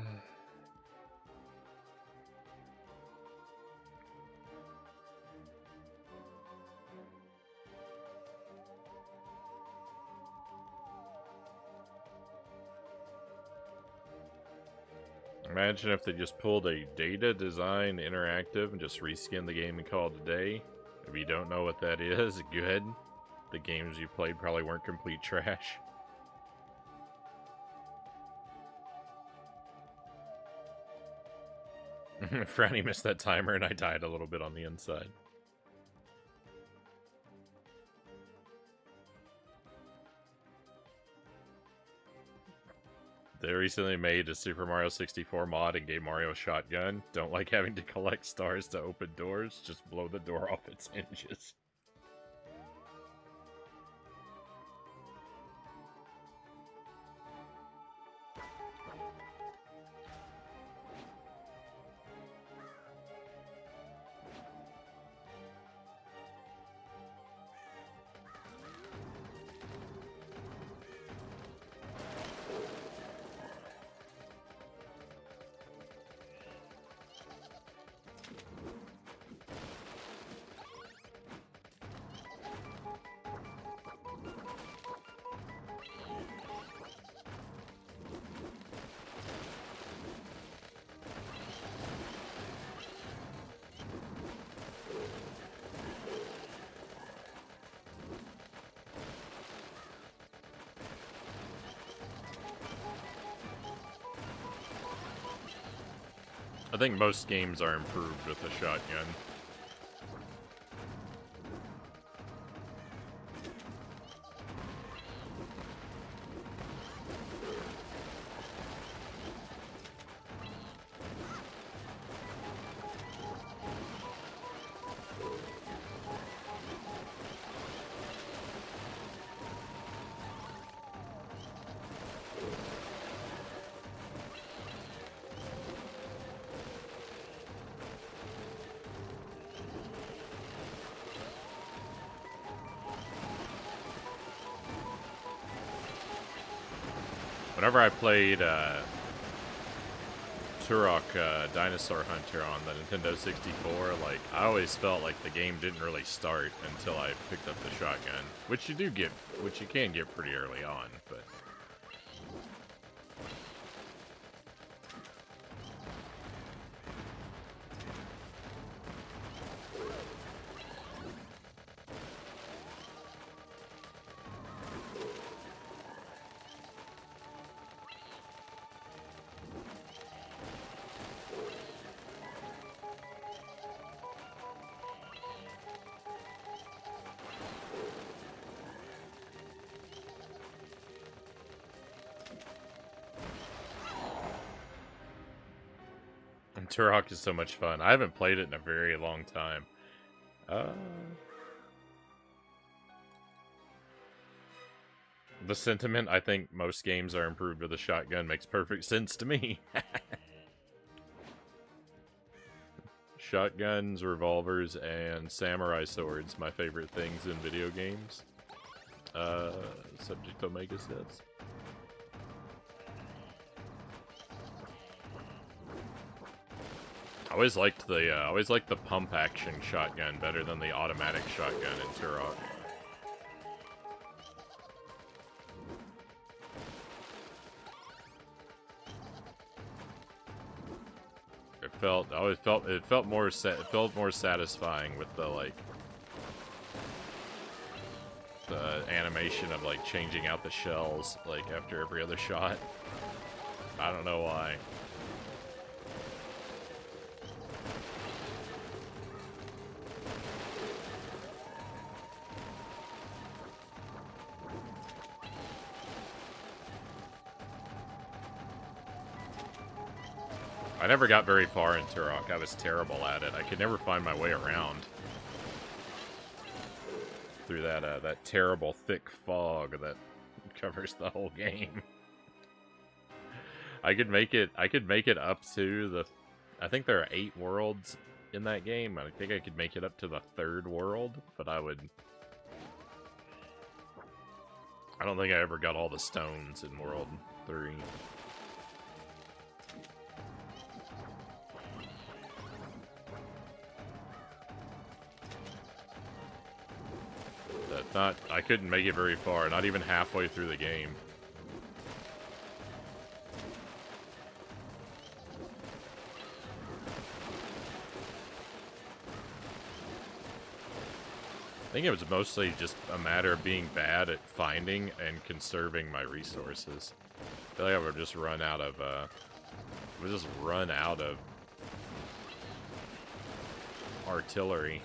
Imagine if they just pulled a Data Design Interactive and just reskinned the game and called it a day. If you don't know what that is, good. The games you played probably weren't complete trash. Frownie missed that timer and I died a little bit on the inside. Recently made a Super Mario 64 mod and gave Mario a shotgun. Don't like having to collect stars to open doors, just blow the door off its hinges. Think most games are improved with a shotgun. I played uh, Turok uh, Dinosaur Hunter on the Nintendo 64, like I always felt like the game didn't really start until I picked up the shotgun, which you do get, which you can get pretty early on, Turok is so much fun. I haven't played it in a very long time. Uh... The sentiment, I think most games are improved with a shotgun, makes perfect sense to me. Shotguns, revolvers, and samurai swords, my favorite things in video games. Uh, subject Omega says. I always liked the uh, always liked the pump action shotgun better than the automatic shotgun in Turok. It felt I always felt it felt more it felt more satisfying with the like the animation of like changing out the shells like after every other shot. I don't know why. Never got very far in Turok. I was terrible at it. I could never find my way around through that uh, that terrible thick fog that covers the whole game. I could make it. I could make it up to the. I think there are eight worlds in that game. I think I could make it up to the third world, but I would. I don't think I ever got all the stones in World Three. Not, I couldn't make it very far, not even halfway through the game. I think it was mostly just a matter of being bad at finding and conserving my resources. I feel like I would just run out of, uh... I would just run out of... artillery.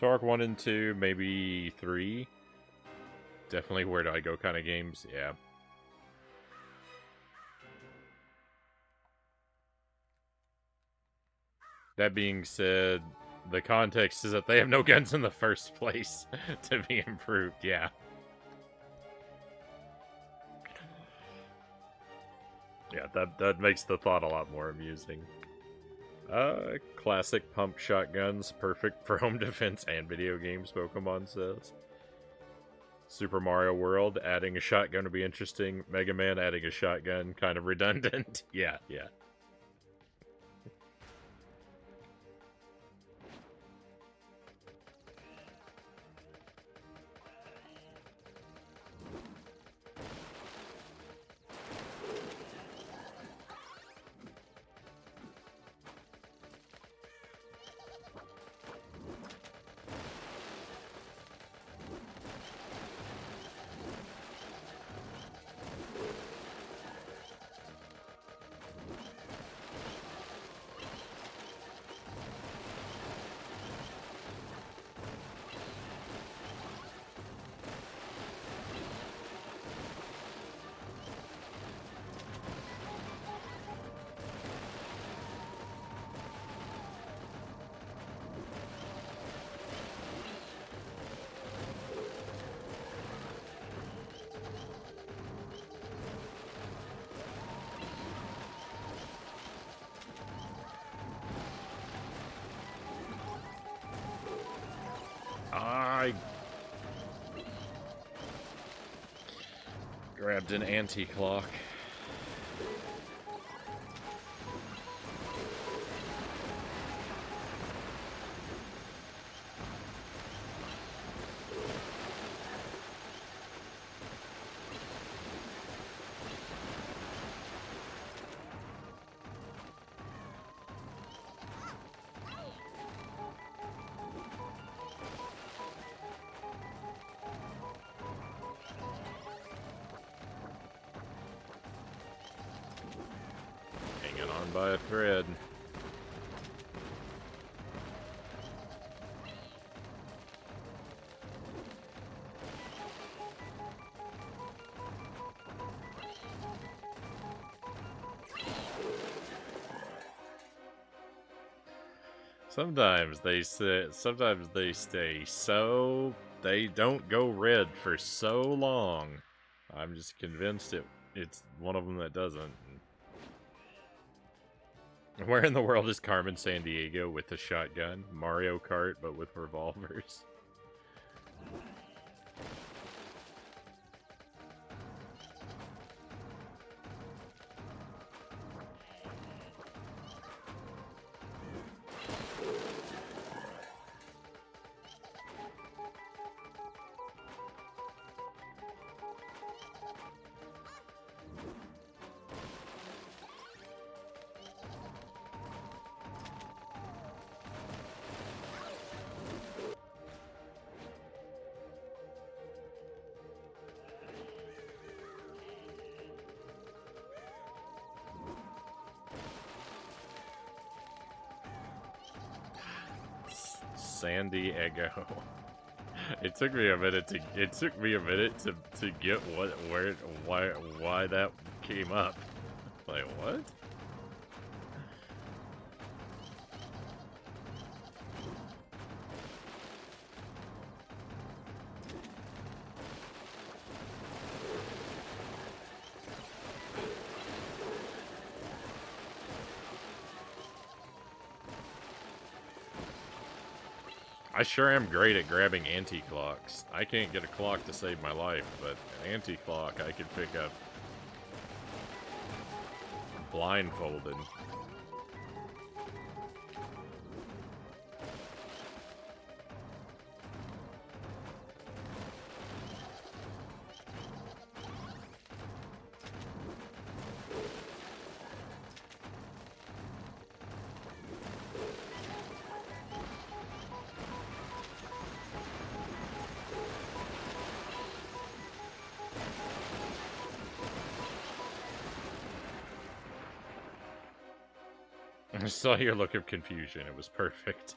Turok 1 and 2, maybe 3. Definitely where do I go kind of games, yeah. That being said, the context is that they have no guns in the first place to be improved, yeah. Yeah, that, that makes the thought a lot more amusing. Uh, classic pump shotguns, perfect for home defense and video games, Pokemon says. Super Mario World, adding a shotgun would be interesting. Mega Man adding a shotgun, kind of redundant. yeah, yeah. Anti-clock. Thread. Sometimes they say, sometimes they stay so they don't go red for so long. I'm just convinced it it's one of them that doesn't. Where in the world is Carmen Sandiego with a shotgun? Mario Kart, but with revolvers. Diego. It took me a minute to it took me a minute to to get what where why why that came up. Like what? Sure am great at grabbing anti-clocks. I can't get a clock to save my life, but an anti-clock I can pick up blindfolded. Saw your look of confusion. It was perfect.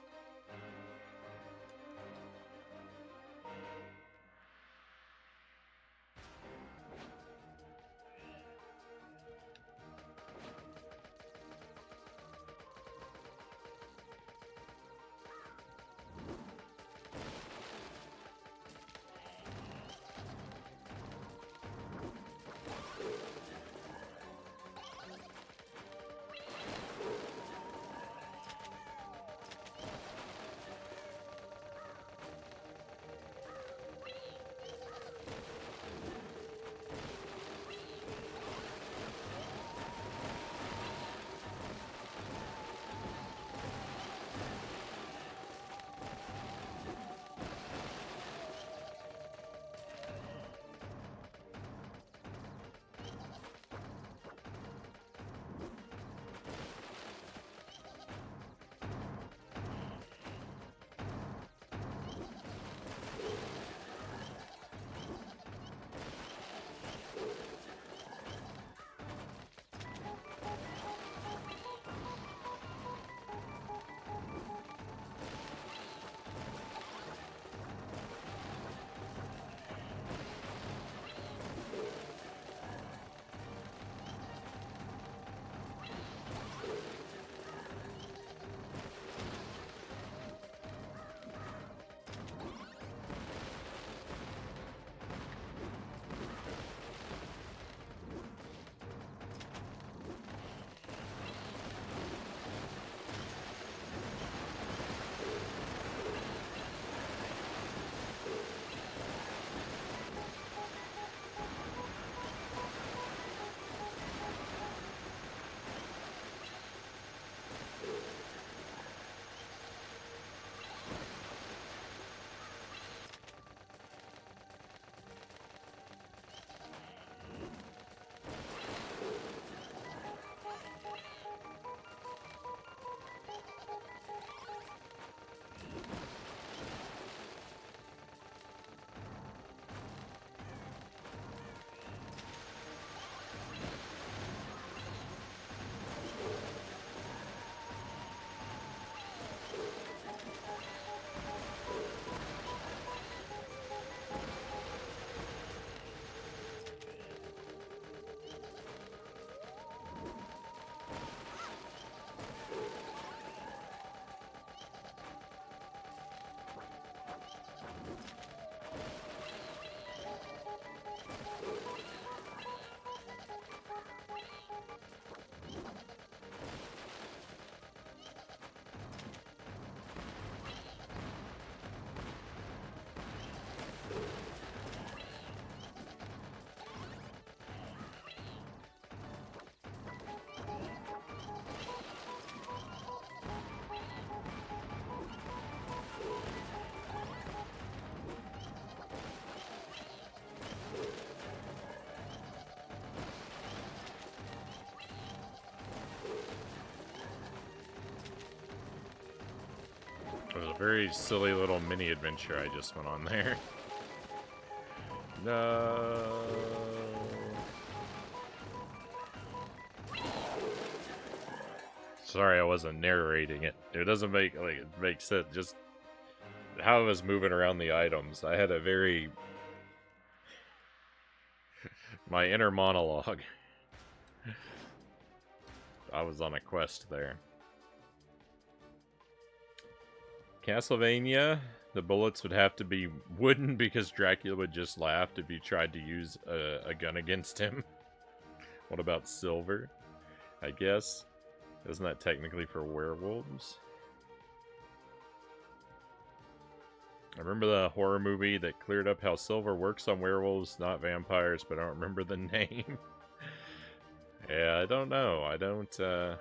Very silly little mini adventure I just went on there. No. Sorry, I wasn't narrating it. It doesn't make like it makes sense. Just how I was moving around the items. I had a very my inner monologue. I was on a quest there. Castlevania, the bullets would have to be wooden because Dracula would just laugh if you tried to use a, a gun against him. what about silver? I guess. Isn't that technically for werewolves? I remember the horror movie that cleared up how silver works on werewolves, not vampires, but I don't remember the name. yeah, I don't know. I don't, uh...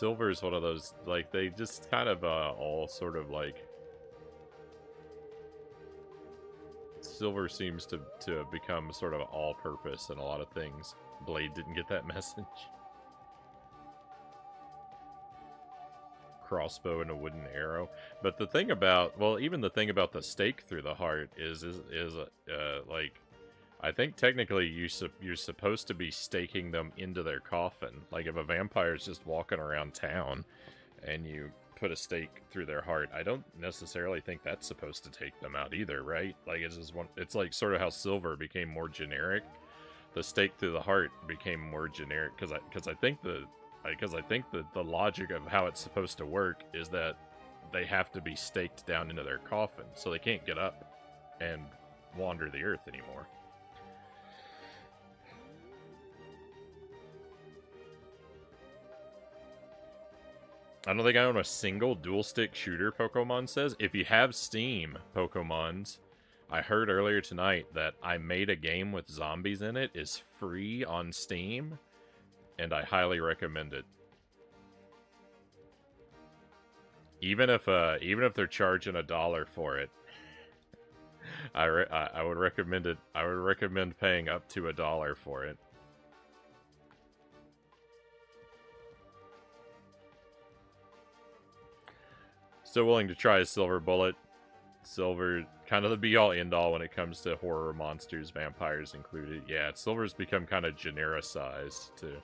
Silver is one of those, like, they just kind of, uh, all sort of, like... Silver seems to, to become sort of all-purpose in a lot of things. Blade didn't get that message. crossbow and a wooden arrow. But the thing about, well, even the thing about the stake through the heart is, is, is uh, like, I think technically you su you're supposed to be staking them into their coffin. Like if a vampire is just walking around town and you put a stake through their heart, I don't necessarily think that's supposed to take them out either, right? Like it's just one, it's like sort of how silver became more generic. The stake through the heart became more generic because I because I think the because I think that the logic of how it's supposed to work is that they have to be staked down into their coffin, so they can't get up and wander the earth anymore. I don't think I own a single dual stick shooter, Pokemon says. If you have Steam, Pokemons, I heard earlier tonight that I made a game with zombies in it is free on Steam and I highly recommend it. Even if uh, even if they're charging a dollar for it, I, I would recommend it. I would recommend paying up to a dollar for it. Still willing to try a silver bullet. Silver, kind of the be-all, end-all when it comes to horror monsters, vampires included. Yeah, silver's become kind of genericized, to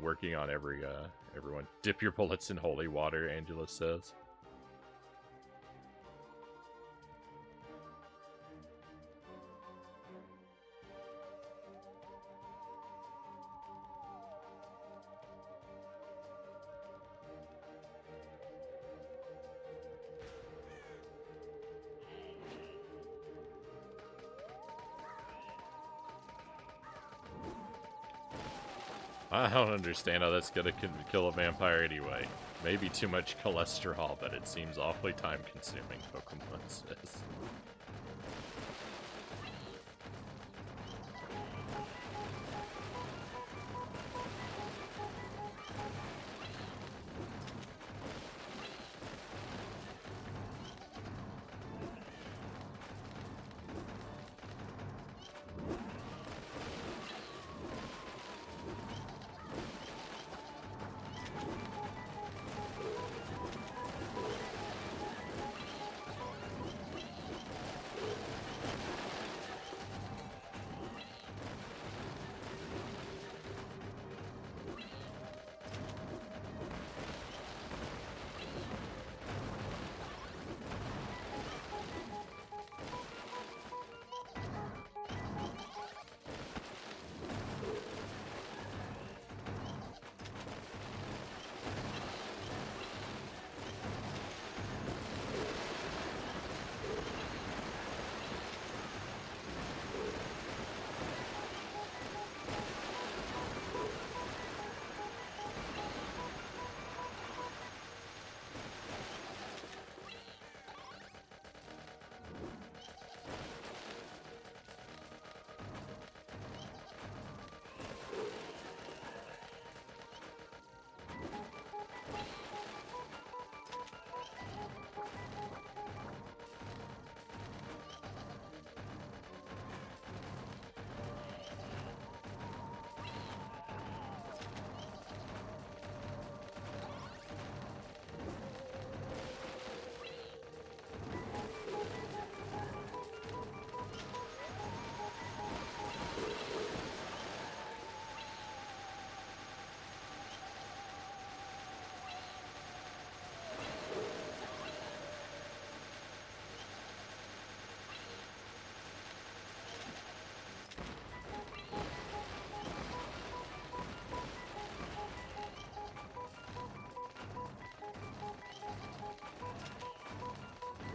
working on every uh, everyone. Dip your bullets in holy water, Angela says. Don't understand how that's gonna kill a vampire anyway. Maybe too much cholesterol, but it seems awfully time-consuming, Pokemon says.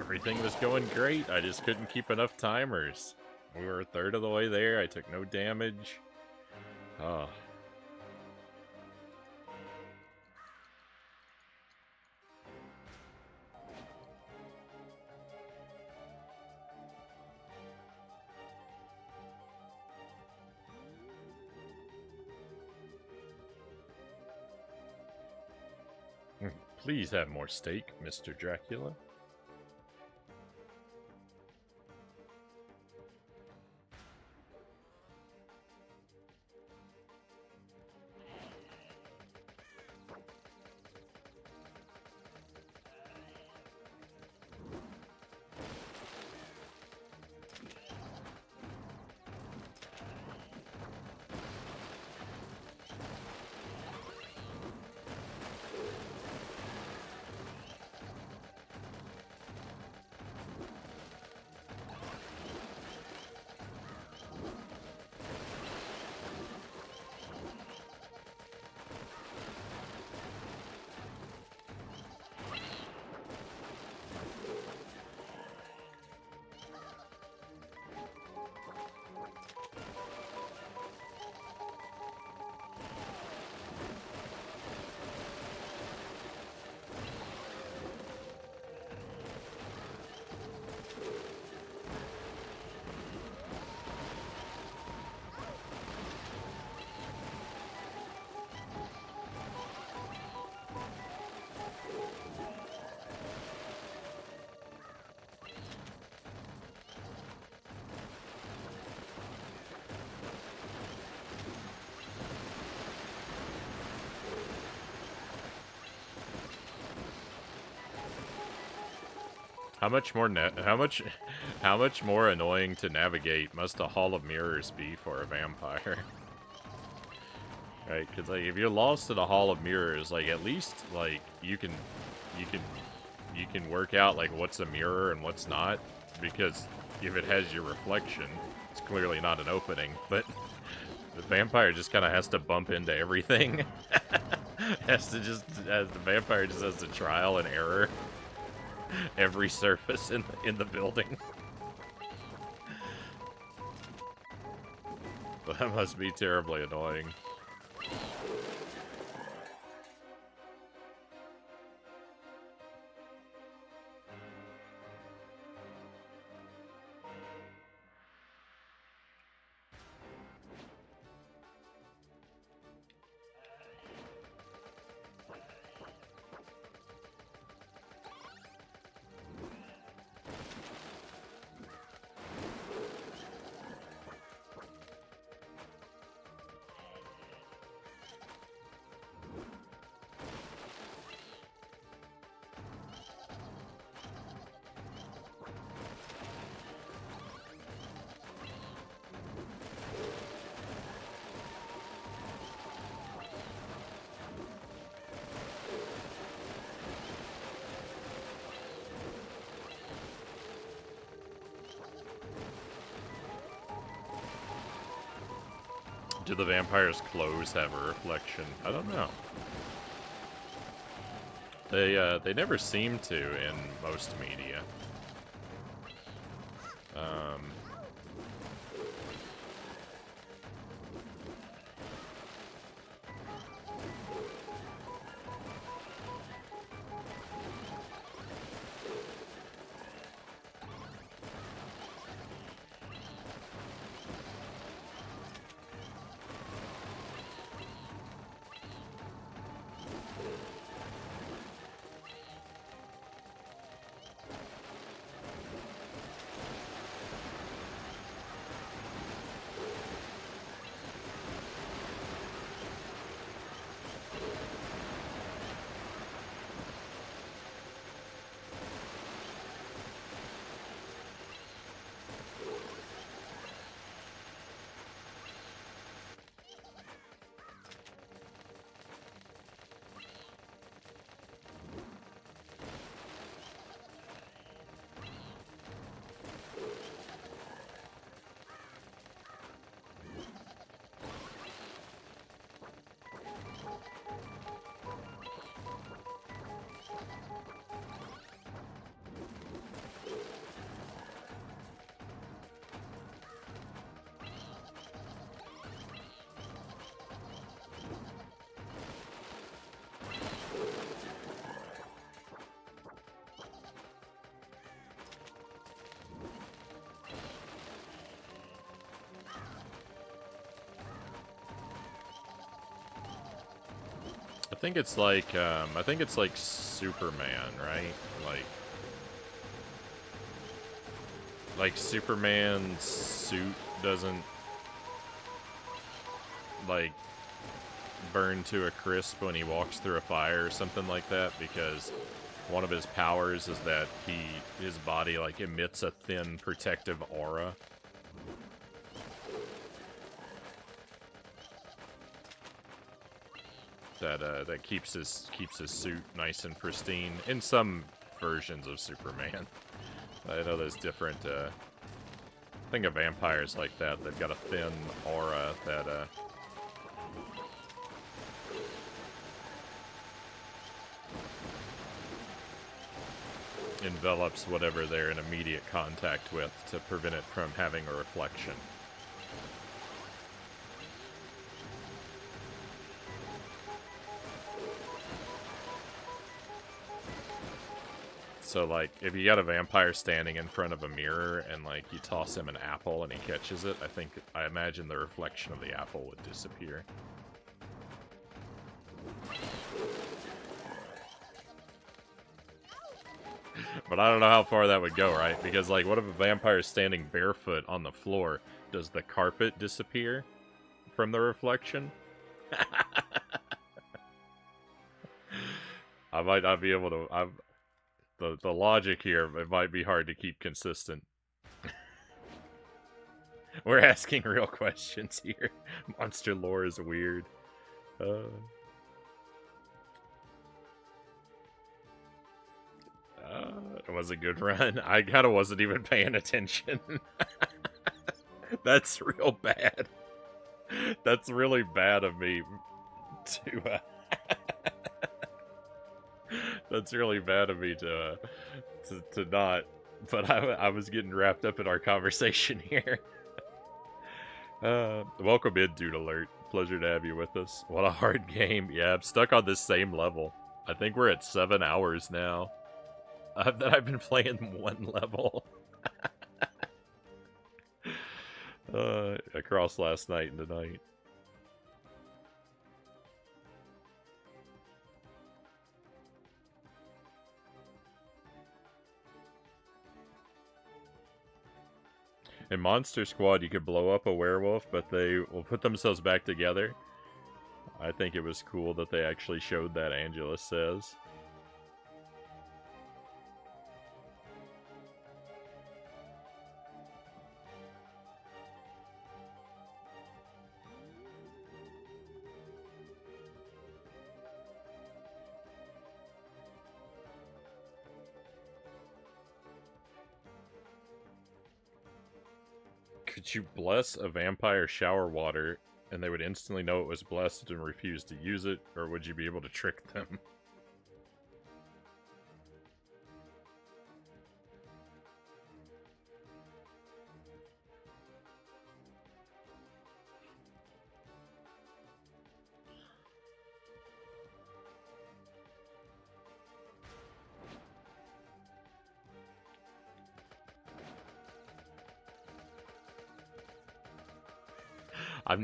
Everything was going great. I just couldn't keep enough timers. We were a third of the way there. I took no damage. Oh. Please have more steak, Mr. Dracula. How much more how much how much more annoying to navigate must a hall of mirrors be for a vampire? right, because like if you're lost in a hall of mirrors, like at least like you can you can you can work out like what's a mirror and what's not, because if it has your reflection, it's clearly not an opening. But the vampire just kind of has to bump into everything. has to just as the vampire just has to trial and error. Every surface in the, in the building. that must be terribly annoying. Do the vampire's clothes have a reflection? I don't know. They, uh, they never seem to in most media. Think it's like, um, I think it's like Superman, right? Like, like Superman's suit doesn't, like, burn to a crisp when he walks through a fire or something like that because one of his powers is that he his body like emits a thin protective aura. Uh, that keeps his keeps his suit nice and pristine in some versions of Superman. I know there's different. Uh, think of vampires like that. They've got a thin aura that uh, envelops whatever they're in immediate contact with to prevent it from having a reflection. So, like, if you got a vampire standing in front of a mirror and, like, you toss him an apple and he catches it, I think, I imagine the reflection of the apple would disappear. but I don't know how far that would go, right? Because, like, what if a vampire is standing barefoot on the floor? Does the carpet disappear from the reflection? I might not be able to... i the, the logic here, it might be hard to keep consistent. We're asking real questions here. Monster lore is weird. Uh... Uh, it was a good run. I kind of wasn't even paying attention. That's real bad. That's really bad of me to. Uh, that's really bad of me to, uh, to to not. But I, I was getting wrapped up in our conversation here. Uh, welcome in, Dude Alert. Pleasure to have you with us. What a hard game. Yeah, I'm stuck on this same level. I think we're at seven hours now uh, that I've been playing one level. uh, across last night and tonight. In Monster Squad, you could blow up a werewolf, but they will put themselves back together. I think it was cool that they actually showed that, Angela says. You bless a vampire shower water and they would instantly know it was blessed and refuse to use it, or would you be able to trick them?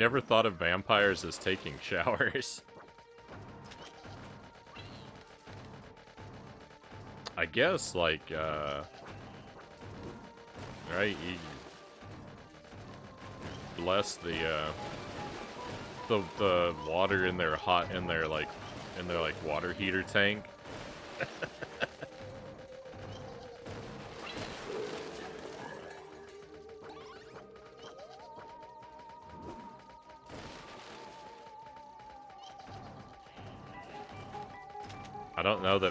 never thought of vampires as taking showers. I guess, like, uh... Right, bless the, uh... The, the water in their hot, in their, like, in their, like, water heater tank.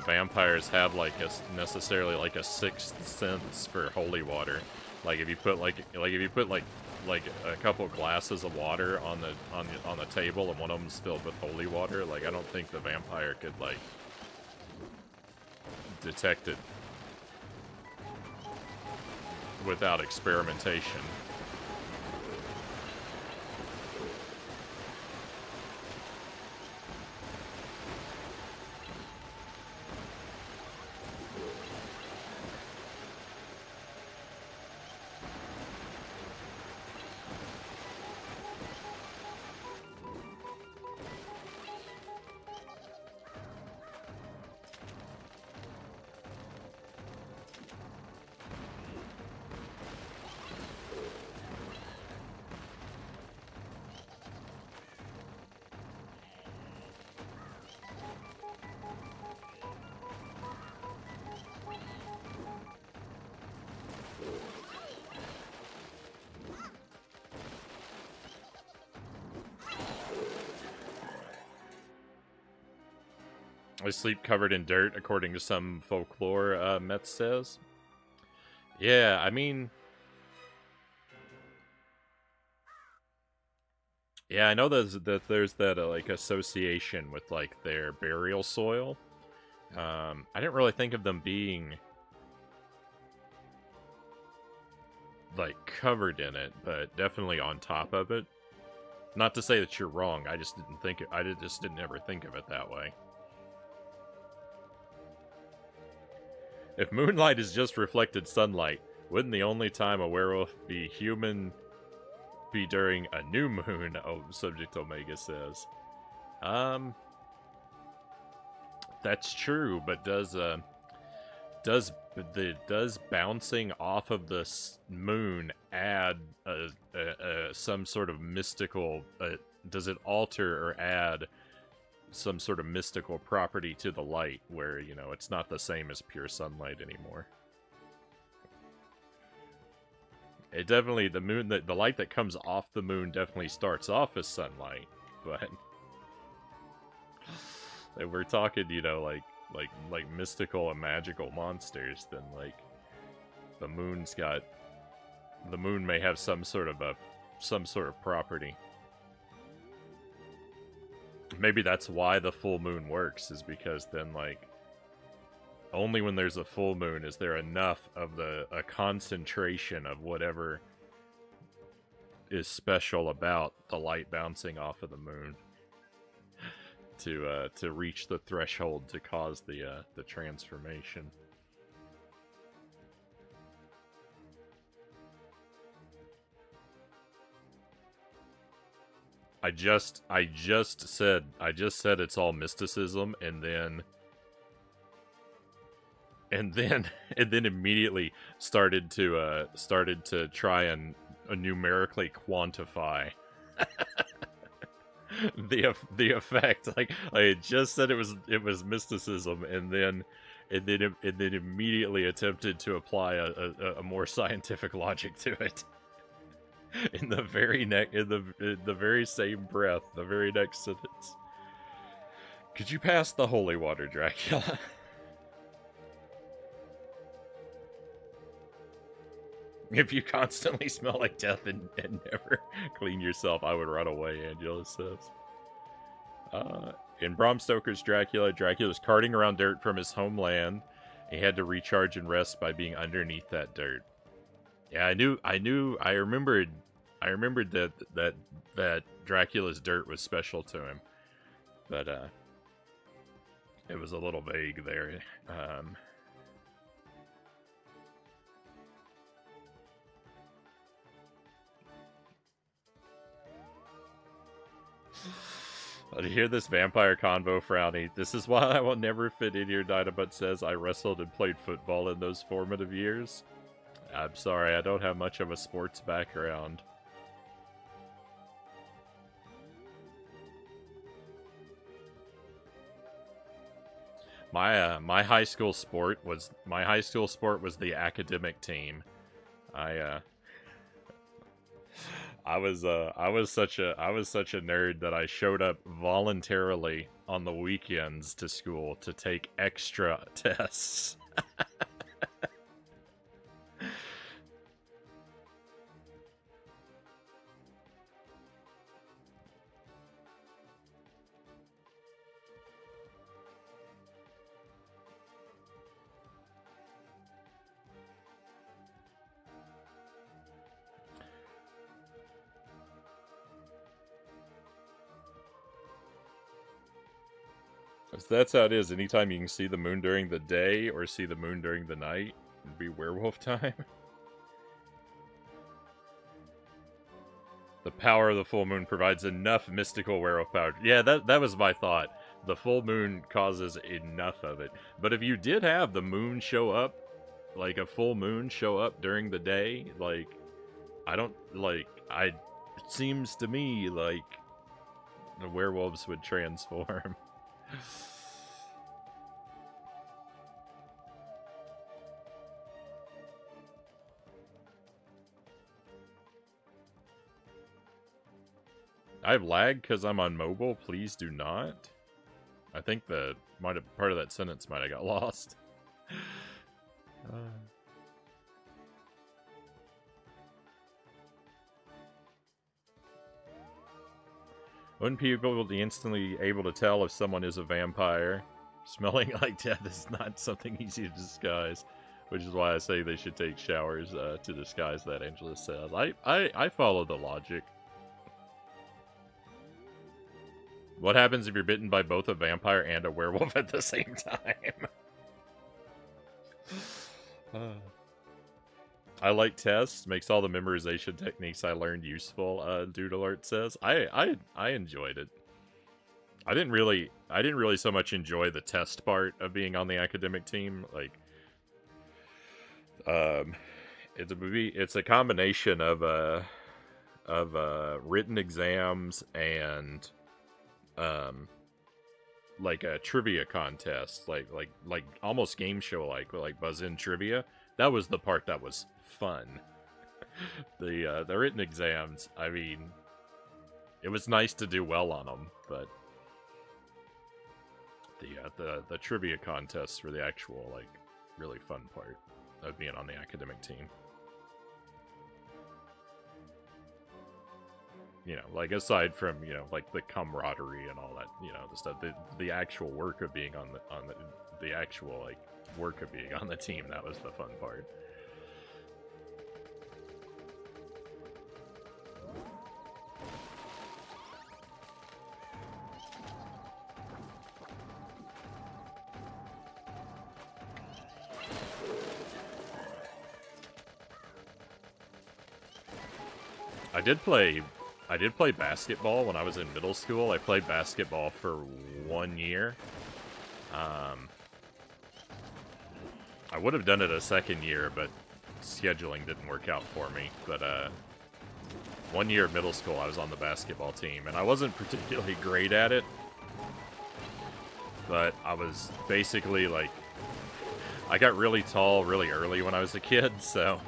that vampires have like a necessarily like a sixth sense for holy water. Like if you put like like if you put like like a couple glasses of water on the on the on the table and one of them's filled with holy water, like I don't think the vampire could like detect it without experimentation. Sleep covered in dirt, according to some folklore, uh, Metz says. Yeah, I mean... Yeah, I know there's, that there's that, uh, like, association with, like, their burial soil. Um, I didn't really think of them being... Like, covered in it, but definitely on top of it. Not to say that you're wrong, I just didn't think it, I just didn't ever think of it that way. If moonlight is just reflected sunlight, wouldn't the only time a werewolf be human be during a new moon? Oh, Subject Omega says. Um, that's true, but does uh, does the does bouncing off of the moon add a, a, some sort of mystical? Uh, does it alter or add some sort of mystical property to the light where, you know, it's not the same as pure sunlight anymore. It definitely, the moon, the, the light that comes off the moon definitely starts off as sunlight, but if we're talking, you know, like, like, like mystical and magical monsters, then, like, the moon's got, the moon may have some sort of a, some sort of property maybe that's why the full moon works is because then like only when there's a full moon is there enough of the a concentration of whatever is special about the light bouncing off of the moon to uh, to reach the threshold to cause the uh, the transformation. I just I just said I just said it's all mysticism and then and then and then immediately started to uh started to try and uh, numerically quantify the the effect like I just said it was it was mysticism and then and then and then immediately attempted to apply a, a, a more scientific logic to it. in the very next in the in the very same breath, the very next sentence. Could you pass the holy water, Dracula? if you constantly smell like death and, and never clean yourself, I would run away, Angela says. Uh, in Bram Stoker's Dracula, Dracula was carting around dirt from his homeland. He had to recharge and rest by being underneath that dirt. Yeah, I knew, I knew, I remembered, I remembered that that that Dracula's dirt was special to him, but uh, it was a little vague there. Um, To hear this vampire convo Frownie. This is why I will never fit in here, Dynamut says I wrestled and played football in those formative years. I'm sorry, I don't have much of a sports background. My uh, my high school sport was my high school sport was the academic team. I uh I was uh I was such a I was such a nerd that I showed up voluntarily on the weekends to school to take extra tests. That's how it is. Anytime you can see the moon during the day or see the moon during the night, it'd be werewolf time. the power of the full moon provides enough mystical werewolf power. Yeah, that that was my thought. The full moon causes enough of it. But if you did have the moon show up, like a full moon show up during the day, like I don't like I it seems to me like the werewolves would transform. I have lag because I'm on mobile. Please do not. I, think the might have part of that sentence might have got lost. Uh. Wouldn't people be instantly able to tell if someone is a vampire? Smelling like death is not something easy to disguise, which is why I say they should take showers uh, to disguise that. Angela says. I, I I follow the logic. What happens if you're bitten by both a vampire and a werewolf at the same time? uh. I like tests. Makes all the memorization techniques I learned useful. Uh, Dude Alert says. I I I enjoyed it. I didn't really I didn't really so much enjoy the test part of being on the academic team. Like, um, it's a movie. It's a combination of uh of uh written exams and um like a trivia contest, like like like almost game show like like buzz in trivia. That was the part that was fun. the uh, the written exams, I mean, it was nice to do well on them, but the uh, the the trivia contests were the actual like really fun part of being on the academic team. You know, like aside from you know like the camaraderie and all that, you know, the stuff, the the actual work of being on the on the the actual like work of being on the team, that was the fun part. I did play I did play basketball when I was in middle school. I played basketball for one year. Um, I would have done it a second year, but scheduling didn't work out for me. But uh, one year of middle school, I was on the basketball team, and I wasn't particularly great at it. But I was basically like, I got really tall really early when I was a kid, so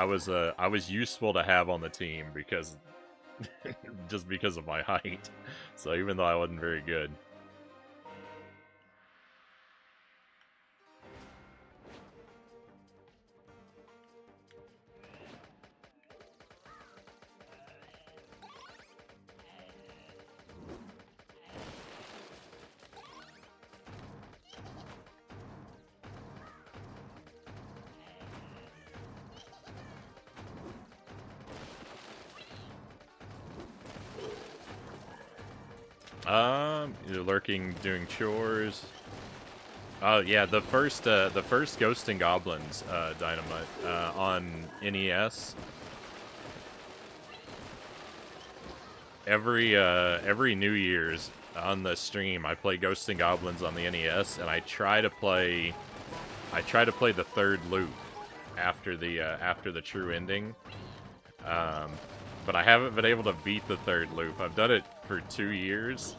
I was uh, I was useful to have on the team because just because of my height. So even though I wasn't very good. Doing chores. Oh yeah, the first uh, the first Ghost and Goblins uh, Dynamite uh, on NES. Every uh, every New Year's on the stream, I play Ghost and Goblins on the NES, and I try to play, I try to play the third loop after the uh, after the true ending. Um, but I haven't been able to beat the third loop. I've done it for two years.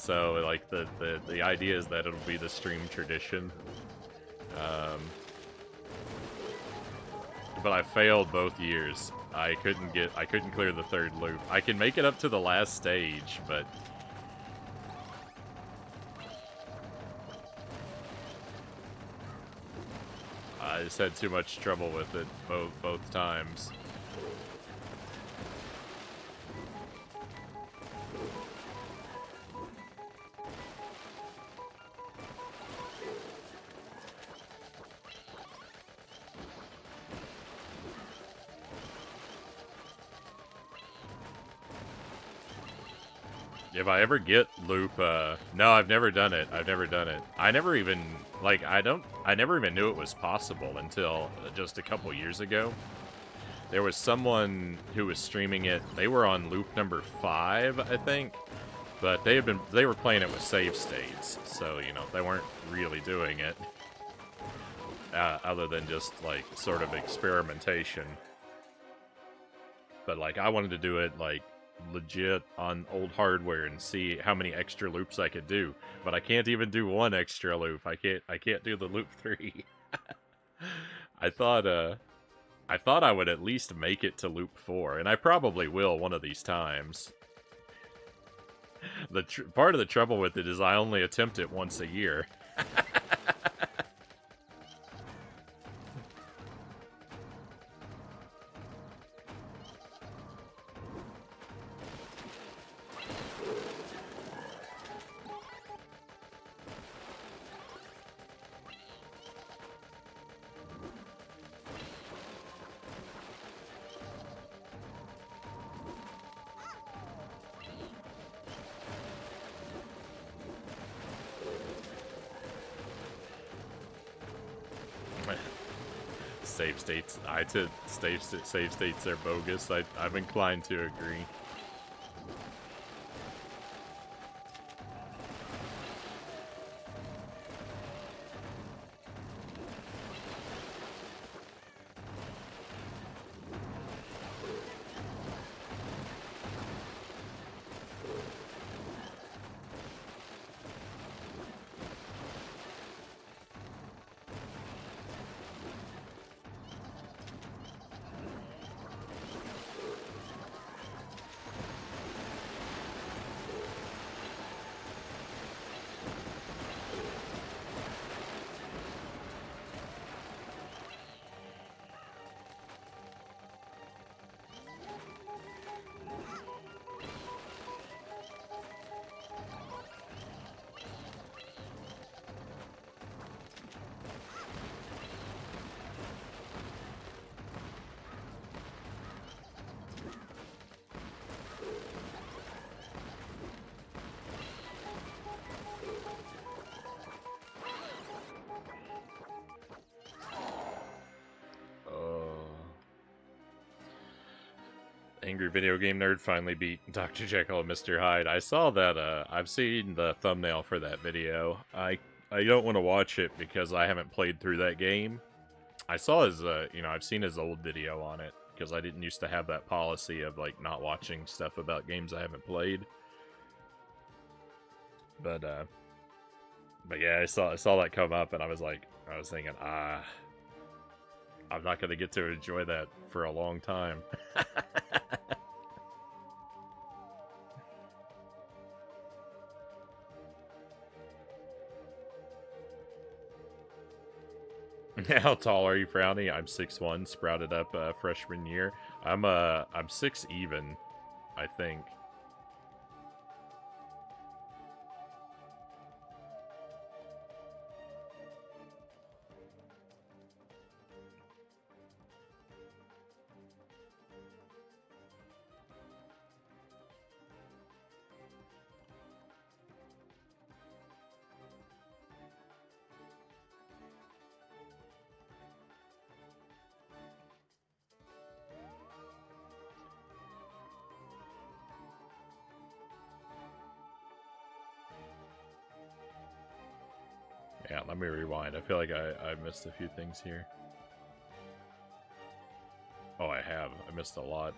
So, like, the, the, the idea is that it'll be the stream tradition. Um, but I failed both years. I couldn't get, I couldn't clear the third loop. I can make it up to the last stage, but... I just had too much trouble with it both, both times. If I ever get loop, uh, no, I've never done it. I've never done it. I never even, like, I don't, I never even knew it was possible until just a couple years ago. There was someone who was streaming it. They were on loop number five, I think. But they had been, they were playing it with save states. So, you know, they weren't really doing it. Uh, other than just, like, sort of experimentation. But, like, I wanted to do it, like, legit on old hardware and see how many extra loops I could do. But I can't even do one extra loop. I can't I can't do the loop 3. I thought uh I thought I would at least make it to loop 4, and I probably will one of these times. the part of the trouble with it is I only attempt it once a year. I to save save states are bogus. I I'm inclined to agree. Angry Video Game Nerd finally beat Dr. Jekyll and Mr. Hyde. I saw that, uh, I've seen the thumbnail for that video. I I don't want to watch it because I haven't played through that game. I saw his, uh, you know, I've seen his old video on it because I didn't used to have that policy of, like, not watching stuff about games I haven't played. But, uh, but yeah, I saw, I saw that come up and I was like, I was thinking, ah, I'm not going to get to enjoy that for a long time. How tall are you, Frownie? I'm six one, sprouted up uh, freshman year. I'm uh I'm six even, I think. Feel like I, I missed a few things here. Oh, I have. I missed a lot.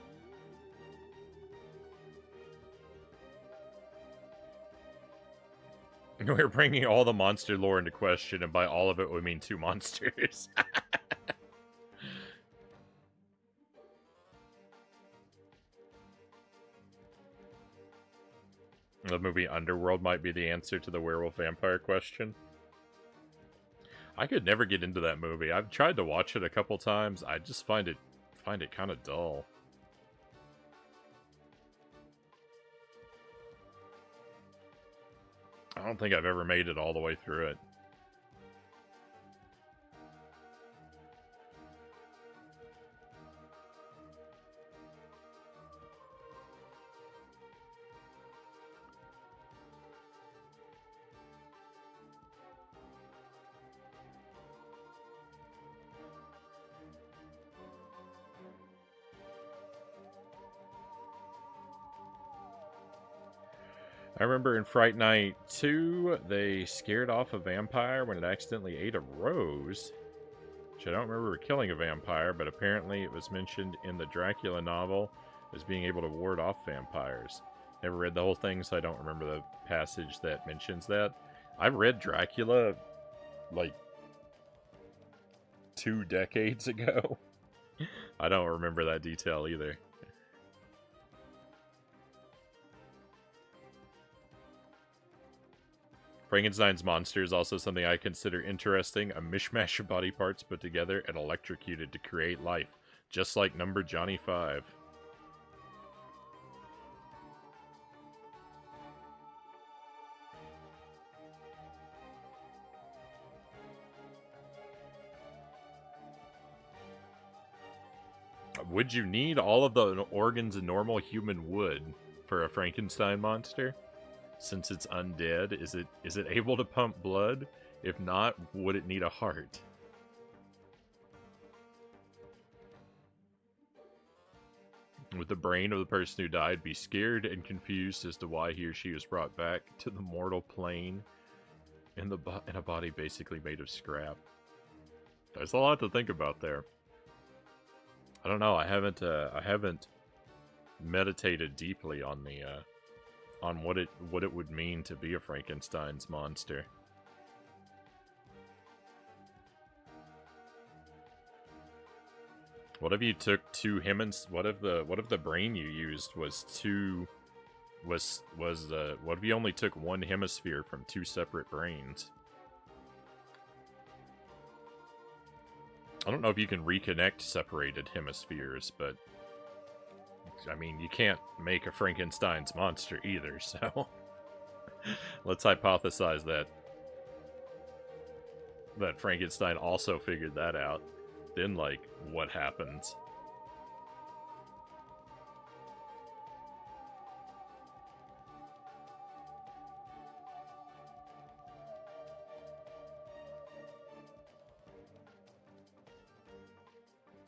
We're bringing all the monster lore into question, and by all of it, we mean two monsters. the movie Underworld might be the answer to the werewolf vampire question. I could never get into that movie. I've tried to watch it a couple times. I just find it find it kind of dull. I don't think I've ever made it all the way through it. In Fright Night 2, they scared off a vampire when it accidentally ate a rose. Which I don't remember killing a vampire, but apparently it was mentioned in the Dracula novel as being able to ward off vampires. Never read the whole thing, so I don't remember the passage that mentions that. I've read Dracula, like, two decades ago. I don't remember that detail either. Frankenstein's monster is also something I consider interesting. A mishmash of body parts put together and electrocuted to create life, just like number Johnny 5. Would you need all of the organs a normal human would for a Frankenstein monster? Since it's undead, is it is it able to pump blood? If not, would it need a heart? Would the brain of the person who died be scared and confused as to why he or she was brought back to the mortal plane in the in a body basically made of scrap? There's a lot to think about there. I don't know. I haven't. Uh, I haven't meditated deeply on the uh, on what it what it would mean to be a Frankenstein's monster. What if you took two hemons? What if the what if the brain you used was two was was the what if you only took one hemisphere from two separate brains? I don't know if you can reconnect separated hemispheres, but I mean, you can't make a Frankenstein's monster either, so let's hypothesize that that Frankenstein also figured that out. Then, like, what happens?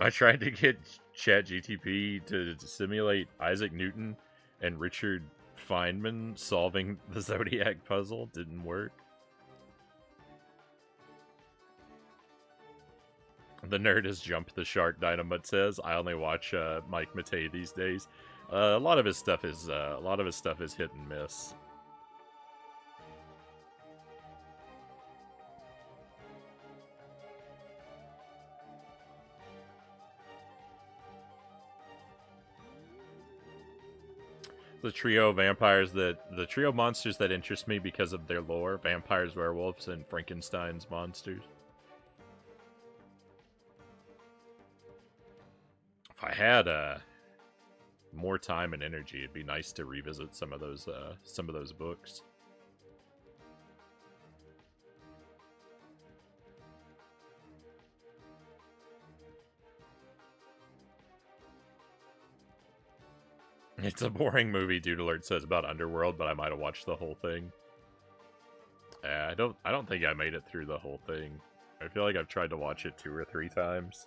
I tried to get ChatGTP to, to simulate Isaac Newton and Richard Feynman solving the Zodiac puzzle. Didn't work. The nerd has jumped the shark. Dynamite says, "I only watch uh, Mike Matei these days. Uh, a lot of his stuff is uh, a lot of his stuff is hit and miss." The trio of vampires that the trio of monsters that interest me because of their lore: vampires, werewolves, and Frankenstein's monsters. If I had uh, more time and energy, it'd be nice to revisit some of those uh, some of those books. It's a boring movie, Dude Alert says about Underworld, but I might have watched the whole thing. Uh, I don't I don't think I made it through the whole thing. I feel like I've tried to watch it two or three times.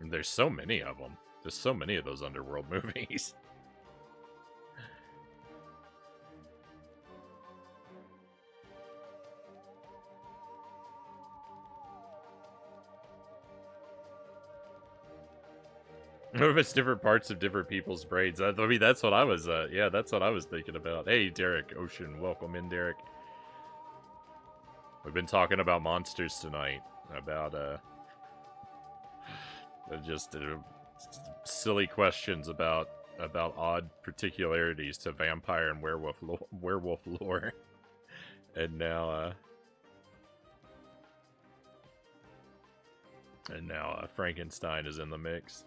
There's so many of them. There's so many of those Underworld movies. What if it's different parts of different people's brains? I mean, that's what I was, uh, yeah, that's what I was thinking about. Hey, Derek Ocean, welcome in, Derek. We've been talking about monsters tonight, about, uh, just uh, silly questions about about odd particularities to vampire and werewolf lo werewolf lore, and now, uh, and now uh, Frankenstein is in the mix.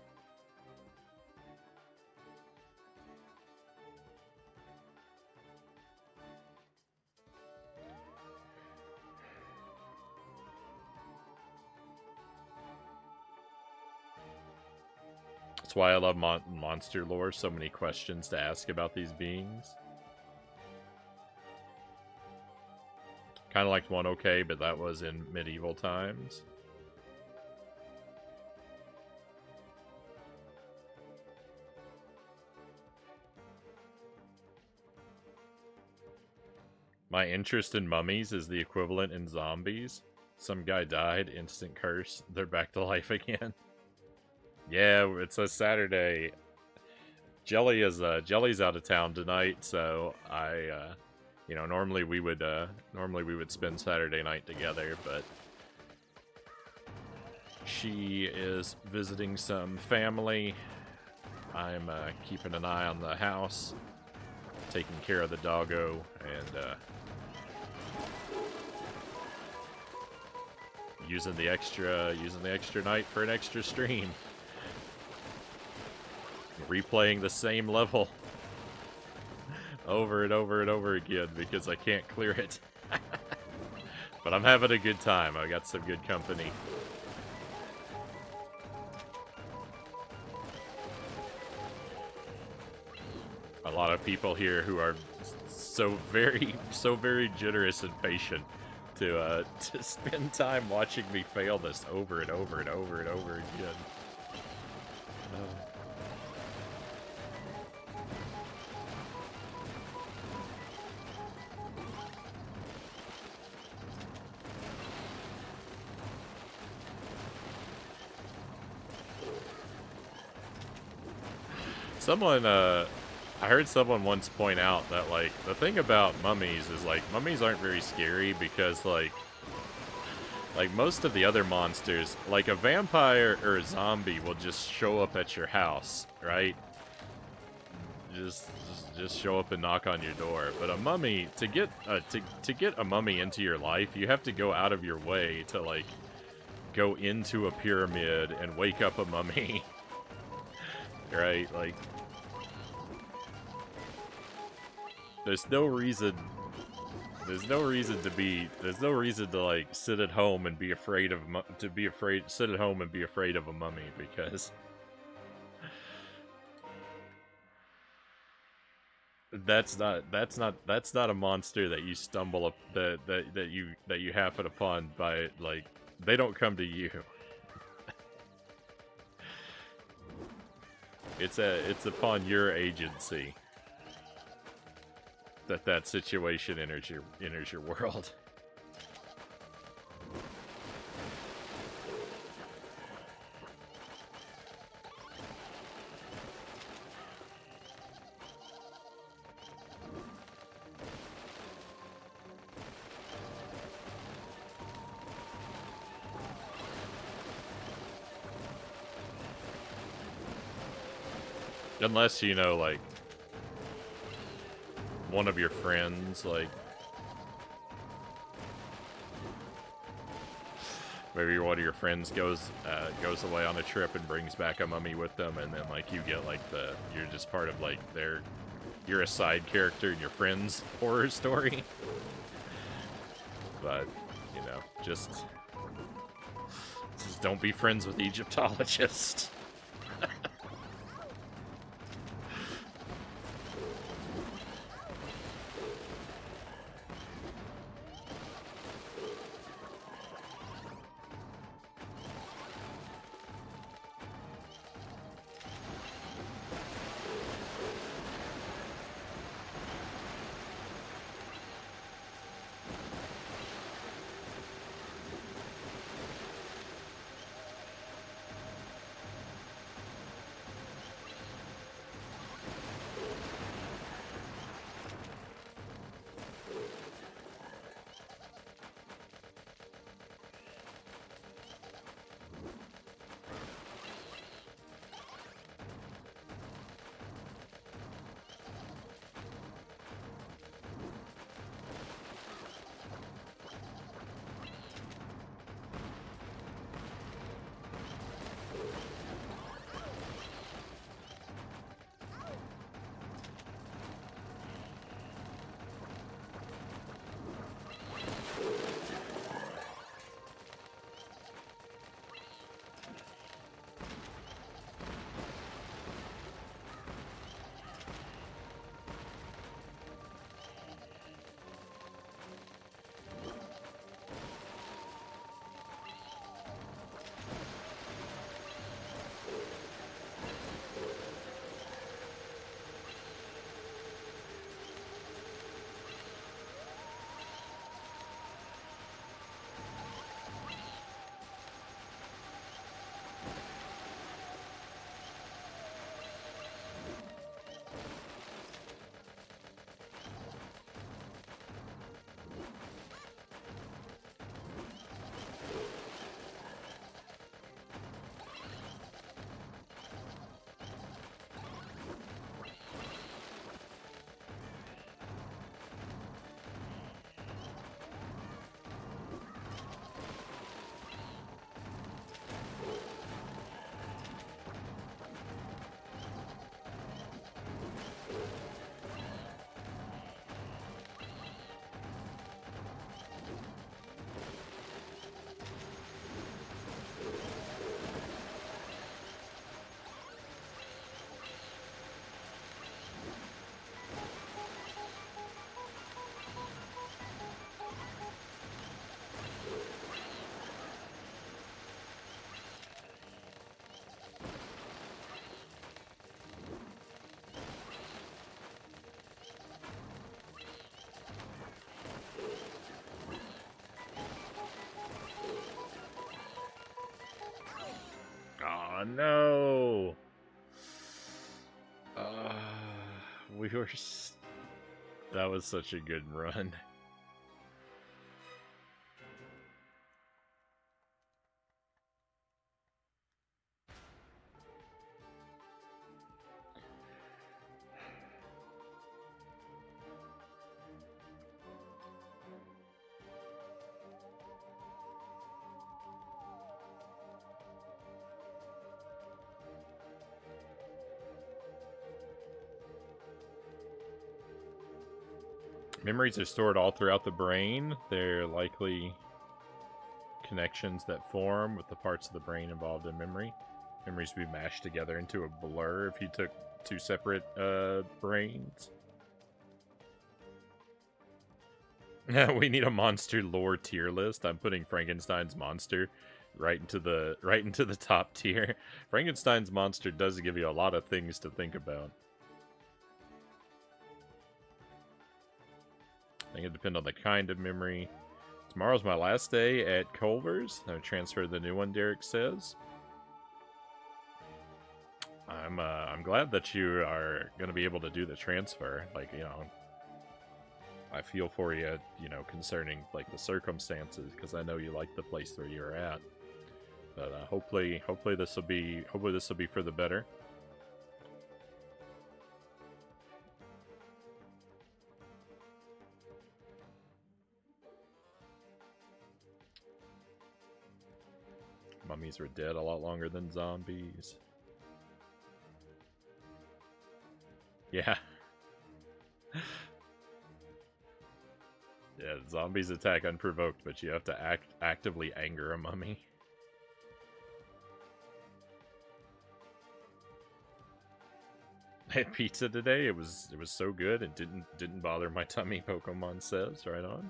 That's why I love mon monster lore. So many questions to ask about these beings. Kind of liked one okay, but that was in medieval times. My interest in mummies is the equivalent in zombies. Some guy died, instant curse, they're back to life again. Yeah, it's a Saturday. Jelly is uh, Jelly's out of town tonight, so I, uh, you know, normally we would uh, normally we would spend Saturday night together, but She is visiting some family. I'm uh, keeping an eye on the house, taking care of the doggo, and uh, using the extra using the extra night for an extra stream. Replaying the same level over and over and over again because I can't clear it. but I'm having a good time. I got some good company. A lot of people here who are so very, so very generous and patient to uh, to spend time watching me fail this over and over and over and over again. Uh. Someone, uh, I heard someone once point out that, like, the thing about mummies is, like, mummies aren't very scary because, like, like, most of the other monsters, like a vampire or a zombie will just show up at your house, right? Just, just, show up and knock on your door. But a mummy, to get, uh, to, to get a mummy into your life, you have to go out of your way to, like, go into a pyramid and wake up a mummy. right? Like, there's no reason there's no reason to be there's no reason to like sit at home and be afraid of to be afraid sit at home and be afraid of a mummy because that's not that's not that's not a monster that you stumble up that that that you that you happen upon by like they don't come to you. It's a it's upon your agency that that situation enters your enters your world. Unless, you know, like, one of your friends, like... Maybe one of your friends goes uh, goes away on a trip and brings back a mummy with them, and then like you get like the you're just part of like their you're a side character in your friend's horror story. but you know, just just don't be friends with Egyptologists. No! Uh, we were. That was such a good run. Memories are stored all throughout the brain. They're likely connections that form with the parts of the brain involved in memory. Memories be mashed together into a blur if you took two separate uh, brains. we need a monster lore tier list. I'm putting Frankenstein's monster right into the right into the top tier. Frankenstein's monster does give you a lot of things to think about. Think it depends on the kind of memory. Tomorrow's my last day at Culver's. I transferred the new one, Derek says. I'm uh, I'm glad that you are going to be able to do the transfer. Like, you know, I feel for you, you know, concerning like the circumstances because I know you like the place where you're at. But uh, hopefully, hopefully this will be hopefully this will be for the better. Mummies were dead a lot longer than zombies. Yeah. yeah, zombies attack unprovoked, but you have to act actively anger a mummy. I had pizza today. It was it was so good. It didn't didn't bother my tummy. Pokemon says right on.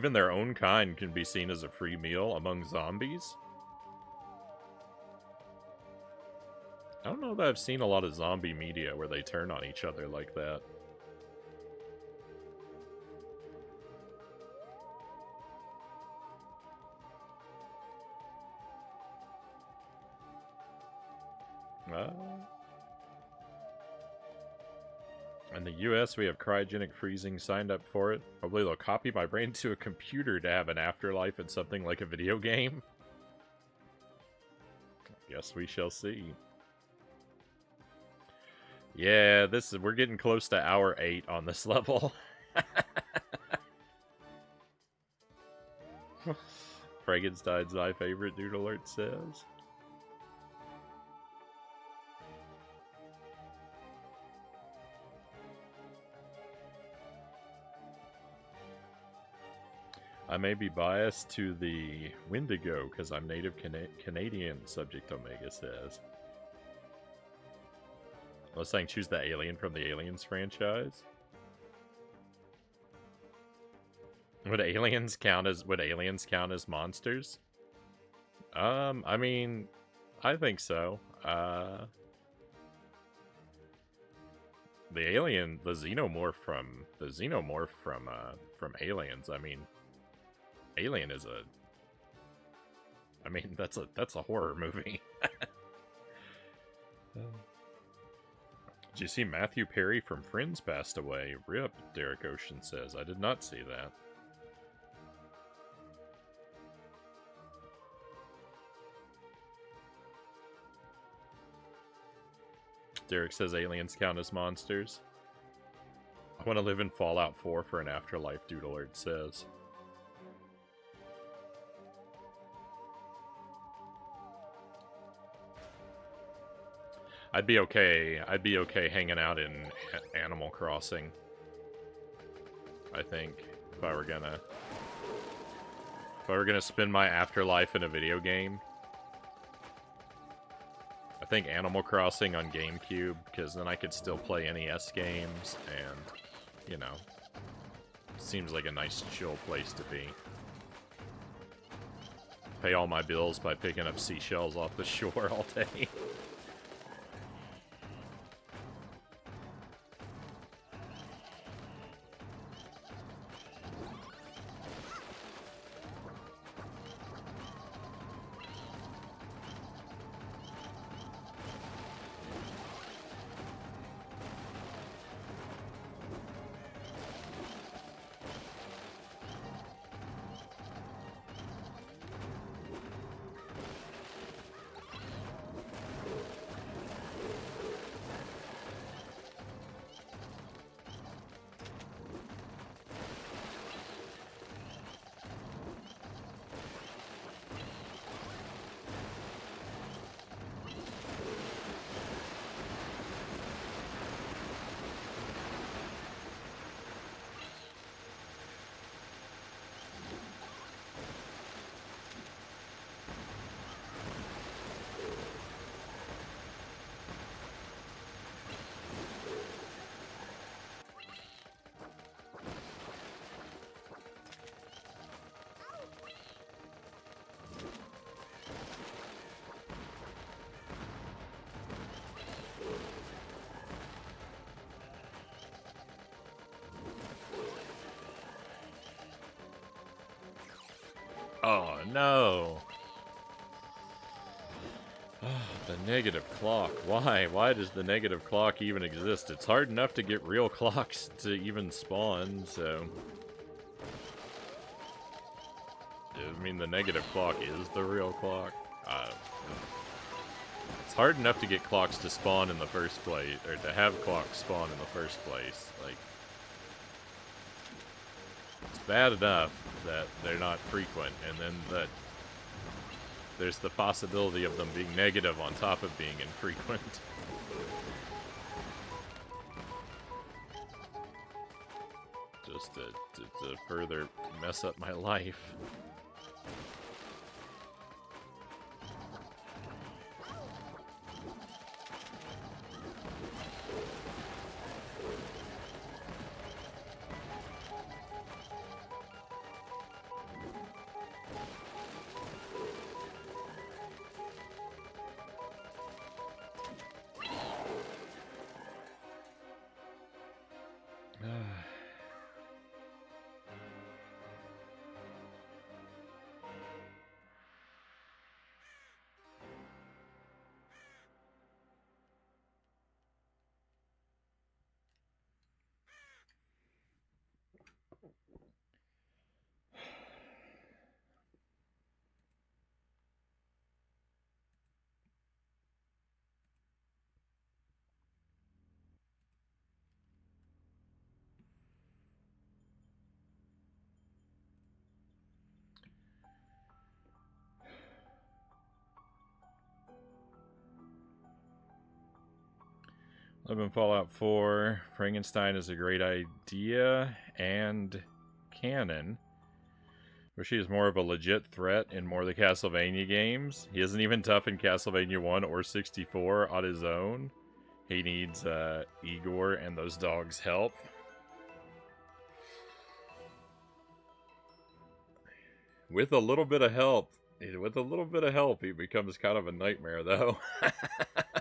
Even their own kind can be seen as a free meal among zombies. I don't know that I've seen a lot of zombie media where they turn on each other like that. In the US, we have cryogenic freezing signed up for it. Probably they'll copy my brain to a computer to have an afterlife in something like a video game. I Guess we shall see. Yeah, this is we're getting close to hour eight on this level. Frankenstein's my favorite, Dude Alert says. I may be biased to the Wendigo because I'm native Cana Canadian, Subject Omega says. I was saying choose the alien from the Aliens franchise. Would aliens count as would aliens count as monsters? Um, I mean, I think so. Uh the alien the xenomorph from the xenomorph from uh from aliens, I mean Alien is a I mean, that's a that's a horror movie. Um, did you see Matthew Perry from Friends passed away? Rip, Derek Ocean says. I did not see that. Derek says aliens count as monsters. I want to live in Fallout 4 for an afterlife, Dude Alert says. I'd be okay. I'd be okay hanging out in Animal Crossing. I think if I were gonna if I were gonna spend my afterlife in a video game. I think Animal Crossing on GameCube because then I could still play NES games and you know seems like a nice chill place to be. Pay all my bills by picking up seashells off the shore all day. Negative clock. Why? Why does the negative clock even exist? It's hard enough to get real clocks to even spawn, so... I mean, the negative clock is the real clock. Uh, it's hard enough to get clocks to spawn in the first place, or to have clocks spawn in the first place. Like, it's bad enough that they're not frequent, and then that there's the possibility of them being negative on top of being infrequent. Just to, to, to further mess up my life. In Fallout 4. Frankenstein is a great idea and canon. He was more of a legit threat in more of the Castlevania games. He isn't even tough in Castlevania 1 or 64 on his own. He needs uh, Igor and those dogs' help. With a little bit of help, with a little bit of help, he becomes kind of a nightmare, though.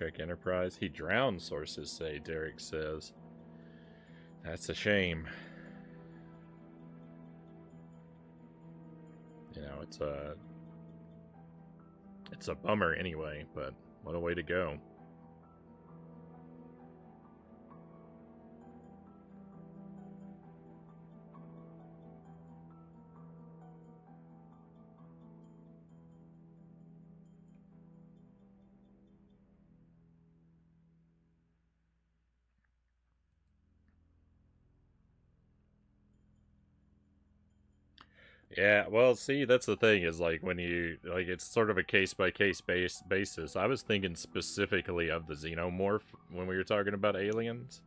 Trek Enterprise. He drowned, sources say, Derek says. That's a shame. You know, it's a... It's a bummer anyway, but what a way to go. Yeah, well, see, that's the thing is like when you like it's sort of a case by case base basis. I was thinking specifically of the xenomorph when we were talking about aliens.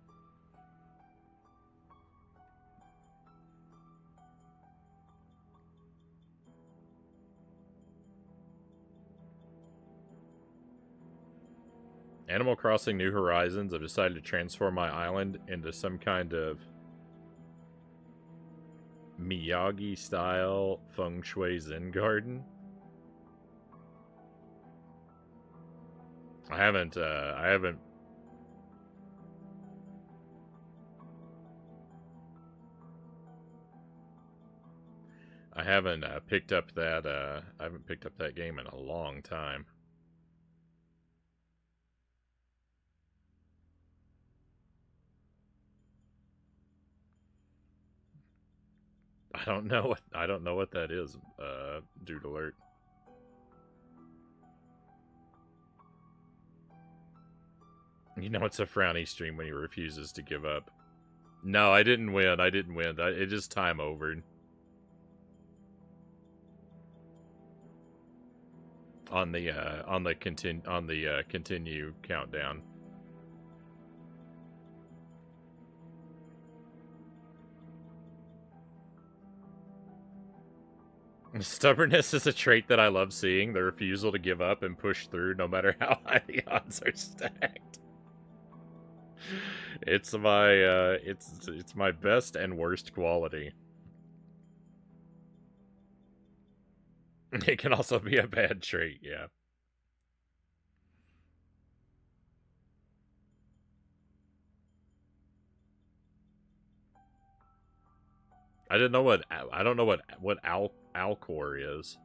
Animal Crossing New Horizons, I've decided to transform my island into some kind of Miyagi style feng shui zen garden. I haven't uh I haven't I haven't uh, picked up that uh I haven't picked up that game in a long time. I don't know what I don't know what that is, uh, dude alert. You know it's a Frownie stream when he refuses to give up. No, I didn't win. I didn't win. I, it just time over. On the uh, on the continue on the uh, continue countdown. Stubbornness is a trait that I love seeing, the refusal to give up and push through no matter how high the odds are stacked. It's my uh it's it's my best and worst quality. It can also be a bad trait, yeah. I didn't know what I don't know what what Al Alcor is.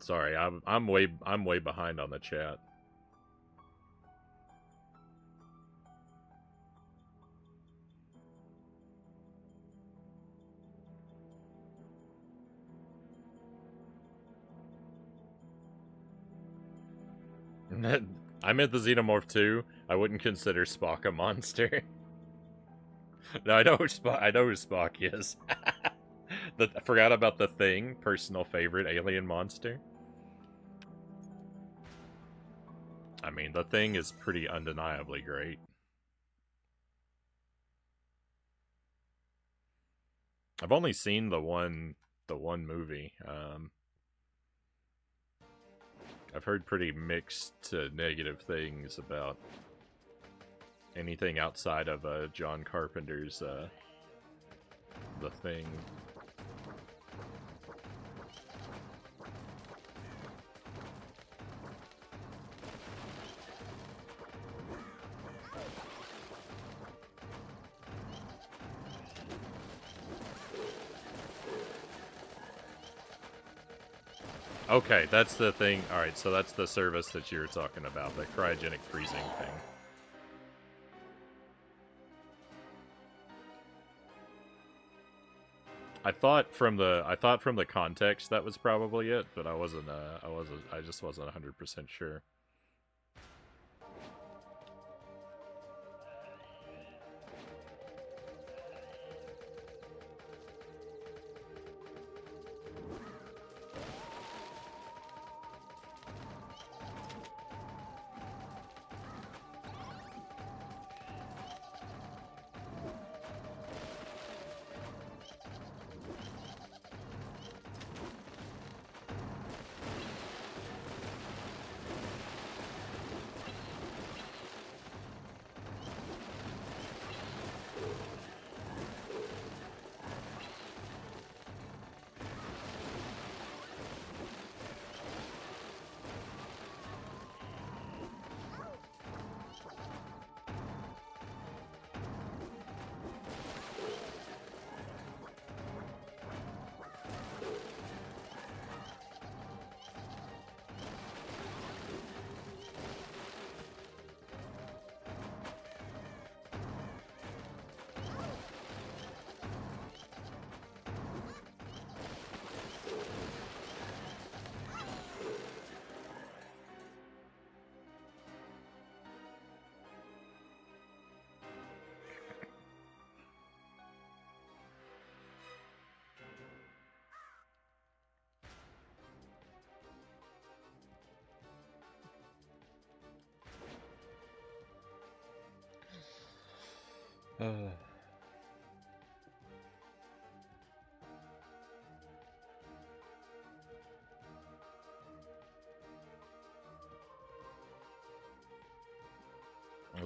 Sorry, I'm I'm way I'm way behind on the chat. I meant the Xenomorph too. I wouldn't consider Spock a monster. no, I know who Spock. I know who Spock is. the, I forgot about the thing. Personal favorite alien monster. I mean, the thing is pretty undeniably great. I've only seen the one, the one movie. Um, I've heard pretty mixed to negative things about anything outside of uh, John Carpenter's uh, The Thing. Okay, that's the thing. Alright, so that's the service that you were talking about, the cryogenic freezing thing. I thought from the I thought from the context that was probably it, but I wasn't uh, I wasn't I just wasn't 100% sure.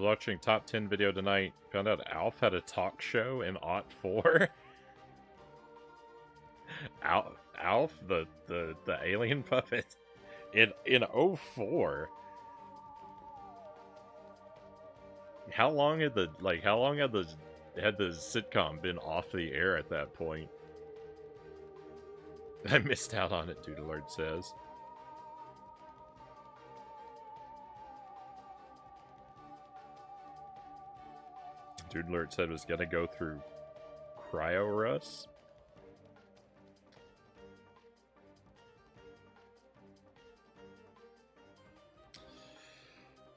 Watching top 10 video tonight. Found out Alf had a talk show in Ot 4. Alf, Alf, the, the, the alien puppet, in, in 04. how long had the like how long had the had the sitcom been off the air at that point? I missed out on it, Dude Alert says. Dude Alert said was gonna go through Cryo Russ.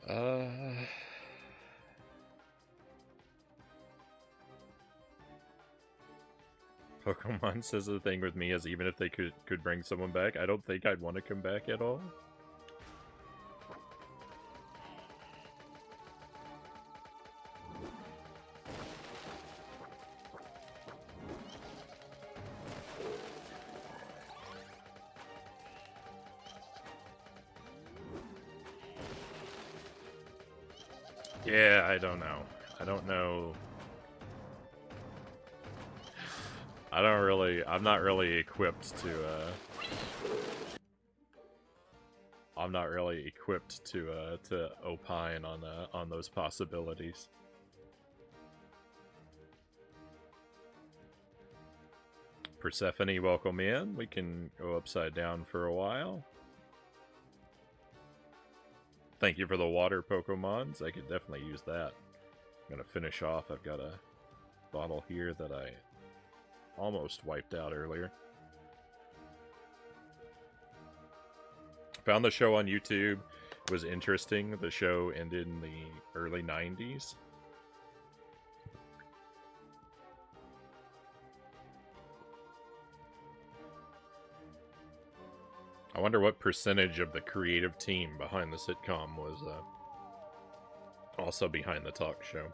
Uh Pokemon says the thing with me is even if they could could bring someone back, I don't think I'd want to come back at all. Equipped to, uh... I'm not really equipped to, uh, to opine on, uh, on those possibilities. Persephone, welcome in. We can go upside down for a while. Thank you for the water Pokemons. I could definitely use that. I'm gonna finish off. I've got a bottle here that I almost wiped out earlier. Found the show on YouTube. It was interesting. The show ended in the early 90s. I wonder what percentage of the creative team behind the sitcom was uh, also behind the talk show.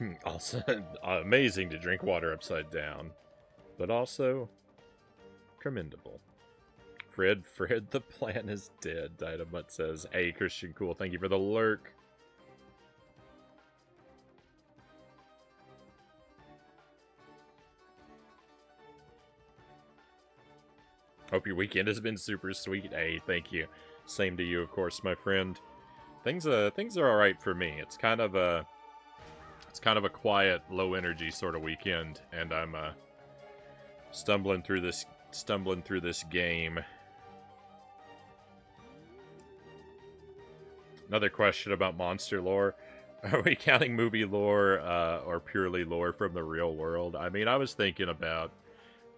also, amazing to drink water upside down, but also commendable. Fred, Fred, the plan is dead. Dynamite says, Hey, Christian Cool, thank you for the lurk. Hope your weekend has been super sweet. Hey, thank you. Same to you, of course, my friend. Things, uh, things are all right for me. It's kind of a, it's kind of a quiet, low energy sort of weekend, and I'm uh, stumbling through this, stumbling through this game Another question about monster lore. Are we counting movie lore uh, or purely lore from the real world? I mean, I was thinking about...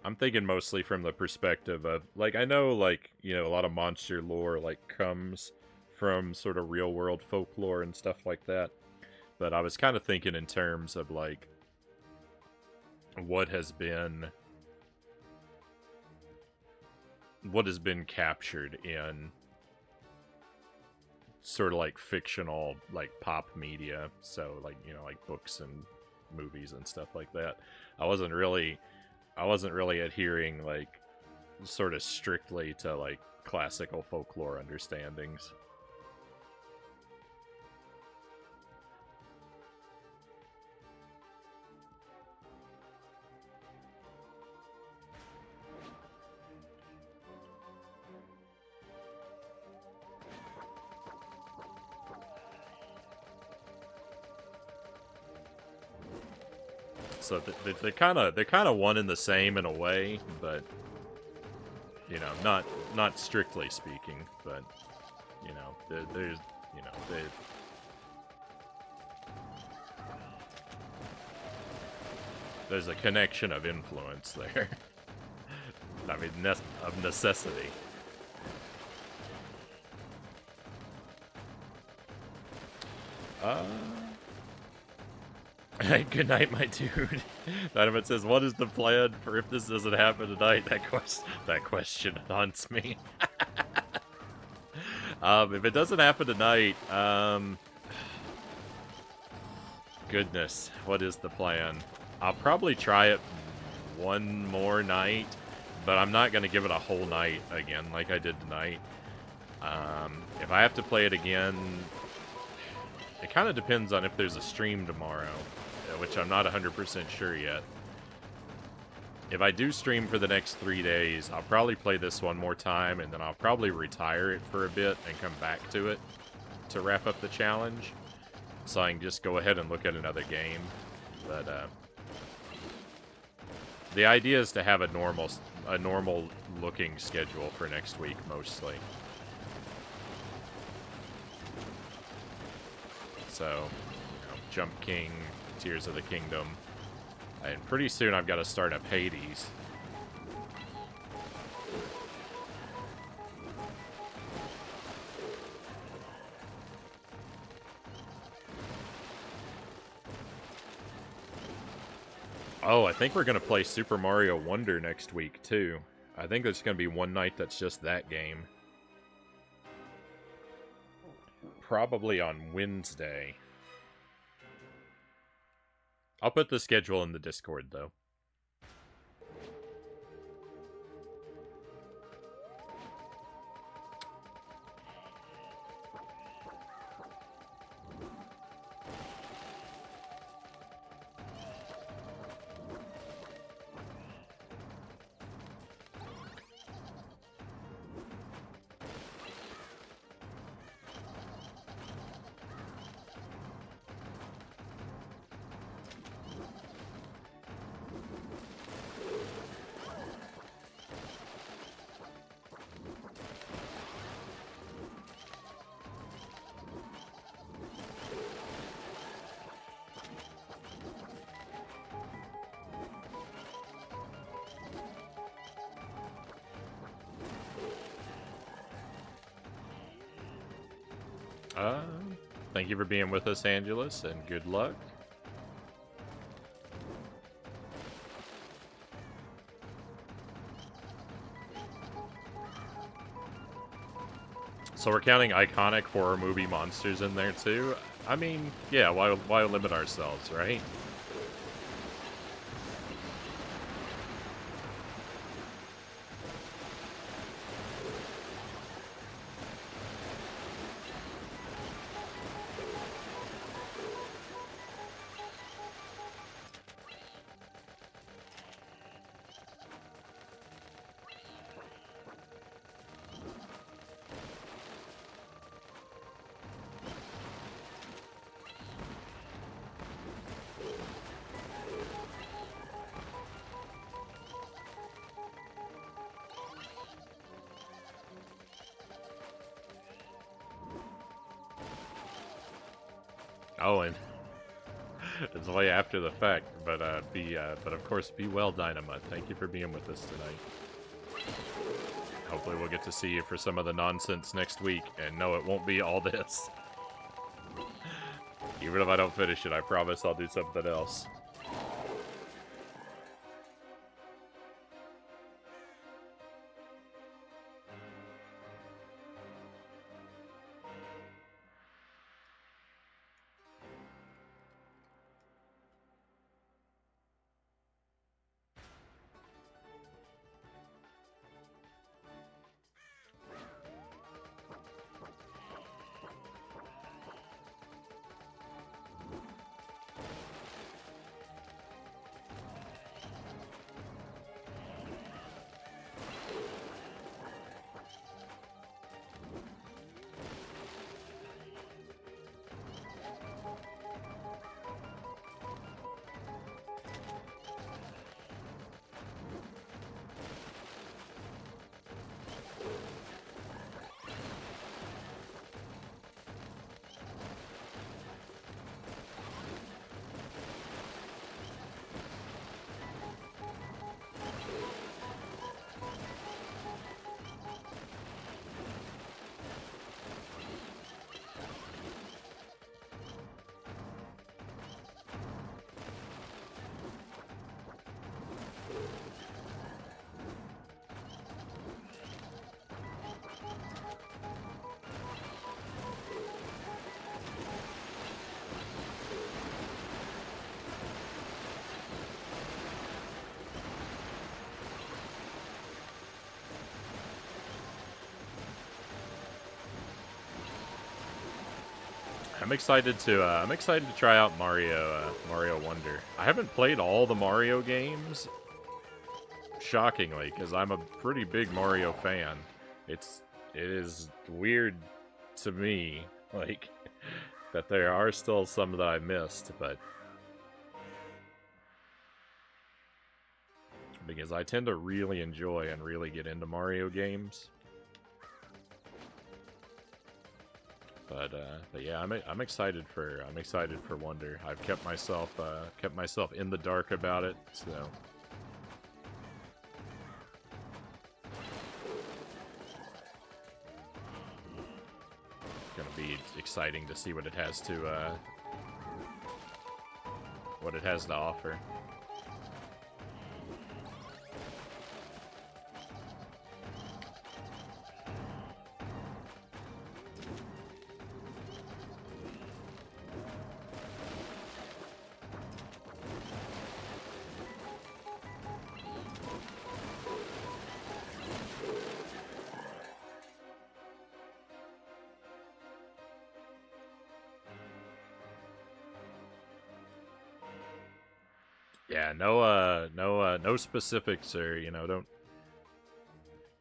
I'm thinking mostly from the perspective of... Like, I know, like, you know, a lot of monster lore, like, comes from sort of real world folklore and stuff like that. But I was kind of thinking in terms of, like, what has been... What has been captured in sort of like fictional like pop media. So like you know like books and movies and stuff like that. I wasn't really i wasn't really adhering like sort of strictly to like classical folklore understandings so they're kind of they're kind of one and the same in a way, but you know, not not strictly speaking, but you know, there's you know, they there's a connection of influence there. I mean, ne of necessity. Uh, Good night, my dude. Dynamite says, "What is the plan for if this doesn't happen tonight?" That quest, that question haunts me. um, if it doesn't happen tonight, um, goodness, what is the plan? I'll probably try it one more night, but I'm not gonna give it a whole night again like I did tonight. Um, if I have to play it again, it kind of depends on if there's a stream tomorrow which I'm not 100% sure yet. If I do stream for the next three days, I'll probably play this one more time, and then I'll probably retire it for a bit and come back to it to wrap up the challenge. So I can just go ahead and look at another game. But, uh, the idea is to have a normal, a normal looking schedule for next week, mostly. So, you know, Jump King, Tears of the Kingdom. And pretty soon I've got to start up Hades. Oh, I think we're going to play Super Mario Wonder next week, too. I think there's going to be one night that's just that game. Probably on Wednesday. I'll put the schedule in the Discord, though. You for being with us, Angelus, and good luck. So we're counting iconic horror movie monsters in there too. I mean, yeah, why why limit ourselves, right? But of course, be well, Dynamite. Thank you for being with us tonight. Hopefully, we'll get to see you for some of the nonsense next week. And no, it won't be all this. Even if I don't finish it, I promise I'll do something else. I'm excited to uh, I'm excited to try out Mario uh, Mario Wonder. I haven't played all the Mario games, shockingly, because I'm a pretty big Mario fan. It's it is weird to me, like that there are still some that I missed, but because I tend to really enjoy and really get into Mario games. But, yeah, I'm I'm excited for I'm excited for Wonder. I've kept myself uh, kept myself in the dark about it, so. It's gonna be exciting to see what it has to uh, what it has to offer. No, uh, no, uh, no specifics, or you know, don't,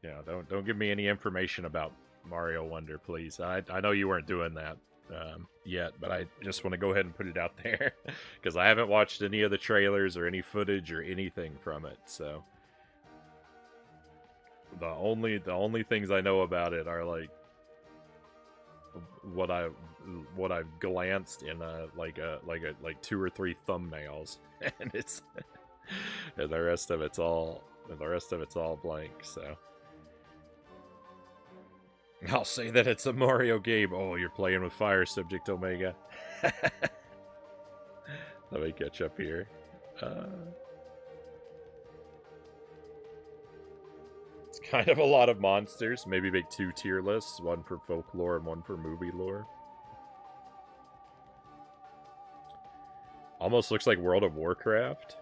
you know, don't, don't give me any information about Mario Wonder, please. I, I know you weren't doing that um, yet, but I just want to go ahead and put it out there because I haven't watched any of the trailers or any footage or anything from it. So the only the only things I know about it are like what I what I've glanced in a like a like a like two or three thumbnails, and it's and the rest of it's all and the rest of it's all blank. So. I'll say that it's a Mario game. Oh, you're playing with fire, Subject Omega. Let me catch up here. Uh, it's kind of a lot of monsters. Maybe make two tier lists, one for folklore and one for movie lore. Almost looks like World of Warcraft.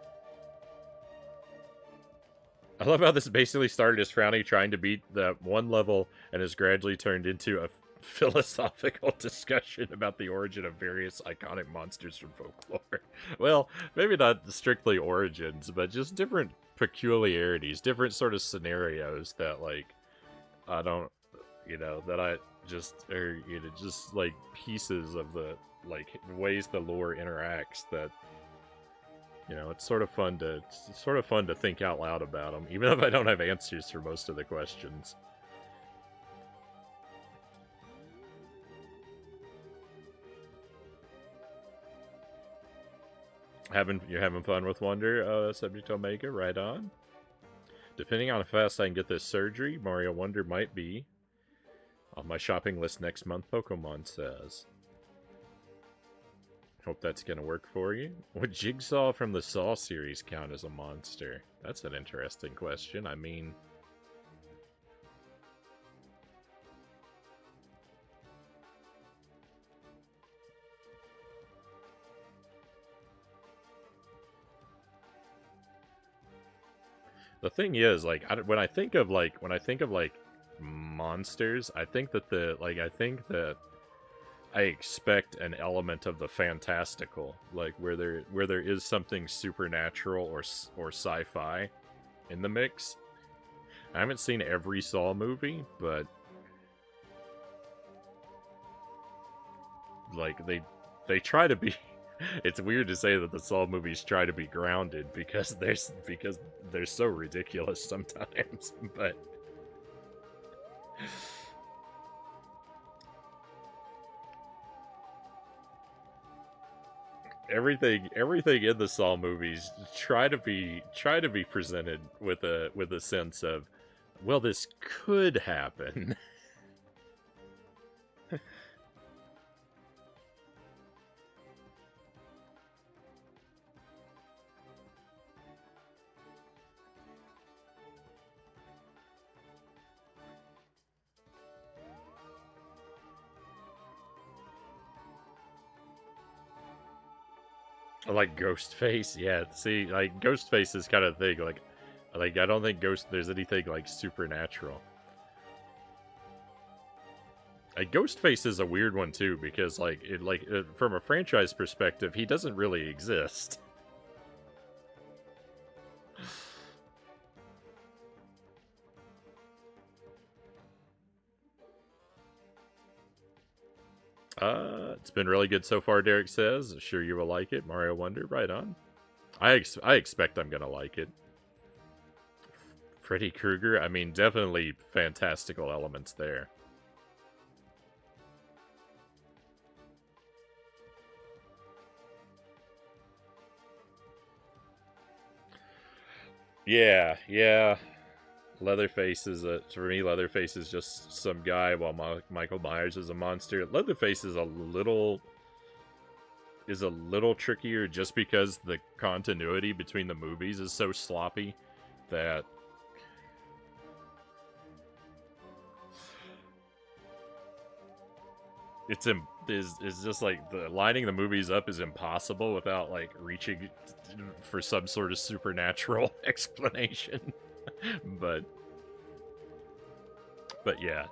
I love how this basically started as Frownie trying to beat that one level and has gradually turned into a philosophical discussion about the origin of various iconic monsters from folklore. Well, maybe not strictly origins, but just different peculiarities, different sort of scenarios that, like, I don't, you know, that I just, or, you know, just like pieces of the, like, ways the lore interacts that you know, it's sort of fun to sort of fun to think out loud about them, even if I don't have answers for most of the questions. Having you're having fun with Wonder, uh, Subject Omega, right on. Depending on how fast I can get this surgery, Mario Wonder might be on my shopping list next month. Pokemon says. Hope that's gonna work for you. Would Jigsaw from the Saw series count as a monster? That's an interesting question. I mean... The thing is, like, I, when I think of, like, when I think of, like, monsters, I think that the, like, I think that I expect an element of the fantastical, like where there where there is something supernatural or or sci-fi in the mix. I haven't seen every Saw movie, but like they they try to be it's weird to say that the Saw movies try to be grounded because there's because they're so ridiculous sometimes, but everything everything in the Saw movies try to be try to be presented with a with a sense of well this could happen. like Ghostface. Yeah, see, like Ghostface is kind of thing. Like, like I don't think Ghost there's anything like supernatural. Like Ghostface is a weird one too because like it like it, from a franchise perspective, he doesn't really exist. Uh, it's been really good so far, Derek says. Sure you will like it. Mario Wonder, right on. I, ex I expect I'm going to like it. Freddy Krueger, I mean, definitely fantastical elements there. Yeah, yeah. Leatherface is a for me. Leatherface is just some guy, while Ma Michael Myers is a monster. Leatherface is a little is a little trickier just because the continuity between the movies is so sloppy that it's is is just like the lining the movies up is impossible without like reaching for some sort of supernatural explanation. but but yeah,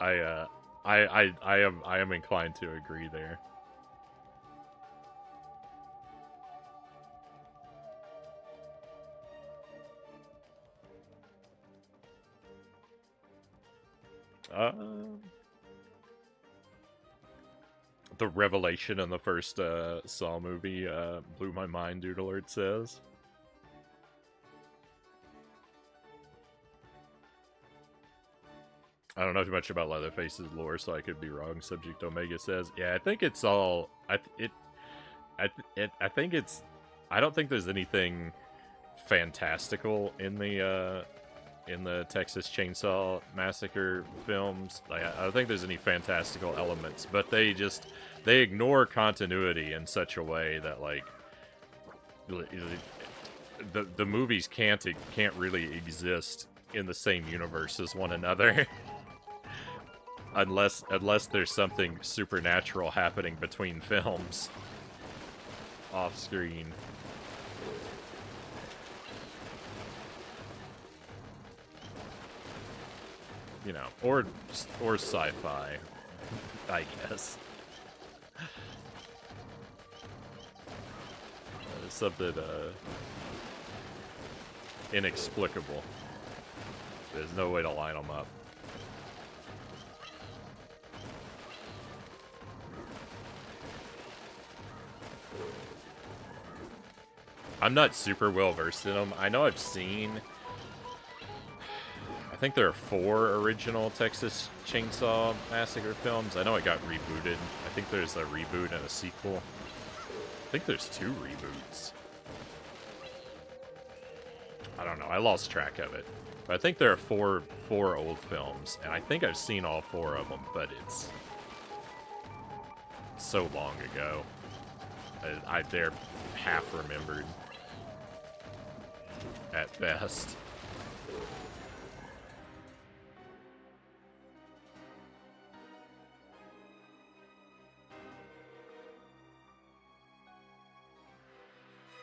I uh, I I I am I am inclined to agree there. Uh, the revelation in the first uh, Saw movie uh, blew my mind, Dude Alert says. I don't know too much about Leatherface's lore, so I could be wrong. Subject Omega says, "Yeah, I think it's all. I it, I it, I think it's. I don't think there's anything fantastical in the uh, in the Texas Chainsaw Massacre films. Like, I don't think there's any fantastical elements, but they just they ignore continuity in such a way that like the the movies can't can't really exist in the same universe as one another." unless unless there's something supernatural happening between films off screen. You know, or or sci-fi, I guess. something uh, inexplicable. There's no way to line them up. I'm not super well versed in them. I know I've seen... I think there are four original Texas Chainsaw Massacre films. I know it got rebooted. I think there's a reboot and a sequel. I think there's two reboots. I don't know. I lost track of it. But I think there are four four old films, and I think I've seen all four of them, but it's so long ago. I, I they're half remembered at best.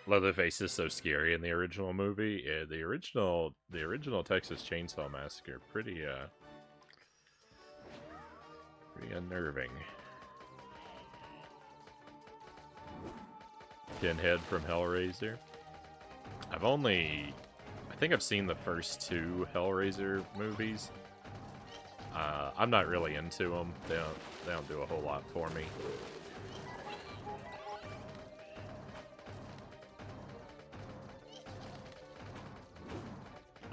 Leatherface is so scary in the original movie. Yeah, the original, the original Texas Chainsaw Massacre, pretty, uh, pretty unnerving. Pinhead from Hellraiser. I've only... I think I've seen the first two Hellraiser movies. Uh, I'm not really into them. They don't, they don't do a whole lot for me.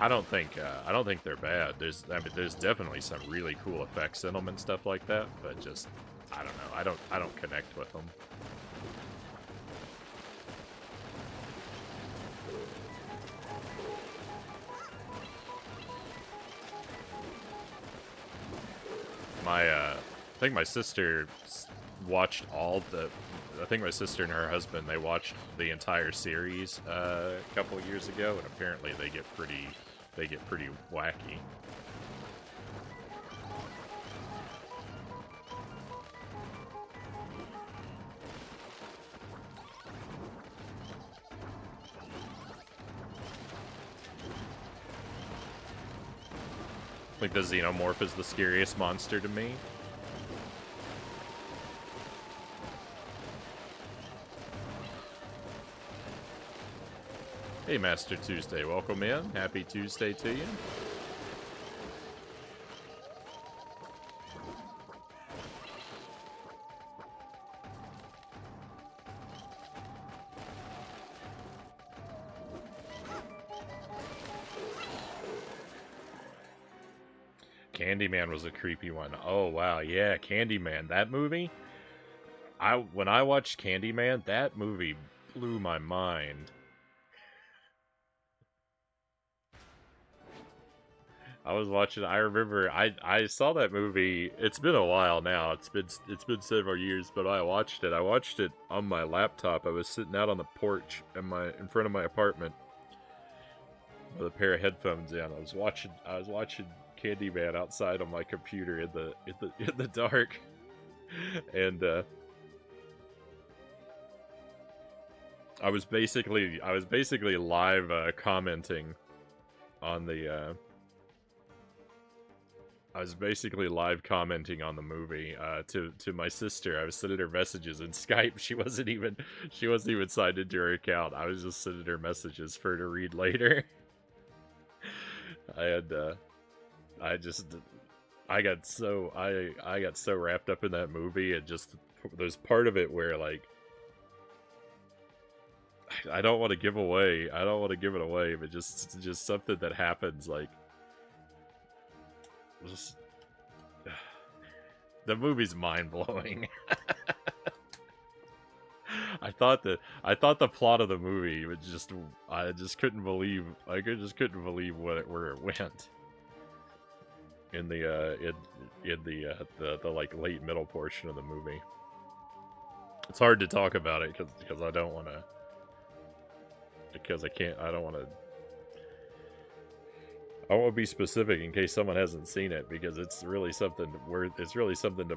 I don't think uh, I don't think they're bad. There's I mean there's definitely some really cool effects in them and stuff like that, but just I don't know. I don't I don't connect with them. I think my sister watched all the. I think my sister and her husband they watched the entire series uh, a couple years ago, and apparently they get pretty they get pretty wacky. Like the xenomorph is the scariest monster to me. Hey, Master Tuesday, welcome in. Happy Tuesday to you. Candyman was a creepy one. Oh wow, yeah, Candyman. That movie. I when I watched Candyman, that movie blew my mind. I was watching. I remember. I I saw that movie. It's been a while now. It's been it's been several years, but I watched it. I watched it on my laptop. I was sitting out on the porch in my in front of my apartment with a pair of headphones in. I was watching. I was watching Candyman outside on my computer in the in the in the dark, and uh, I was basically I was basically live uh, commenting on the. Uh, I was basically live commenting on the movie uh, to to my sister. I was sending her messages in Skype. She wasn't even she wasn't even signed into her account. I was just sending her messages for her to read later. I had uh, I just I got so I I got so wrapped up in that movie and just there's part of it where like I don't want to give away I don't want to give it away but just just something that happens like just the movie's mind blowing. I thought that I thought the plot of the movie was just I just couldn't believe I could just couldn't believe what it, where it went in the uh in in the uh the, the like late middle portion of the movie. It's hard to talk about it because because I don't want to because I can't I don't want to I won't be specific in case someone hasn't seen it because it's really something where it's really something to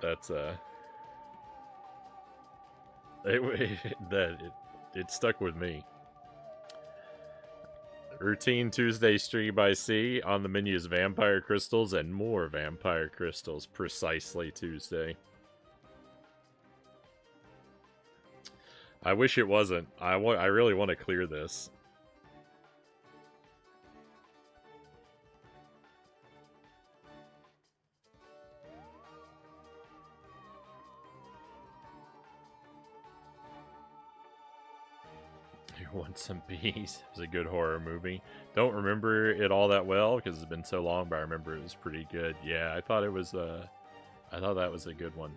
that's uh it, that it, it stuck with me. Routine Tuesday stream by C. On the menu is Vampire Crystals and more Vampire Crystals. Precisely Tuesday. I wish it wasn't. I want. I really want to clear this. Want Some Bees. It was a good horror movie. Don't remember it all that well because it's been so long, but I remember it was pretty good. Yeah, I thought it was, uh, I thought that was a good one.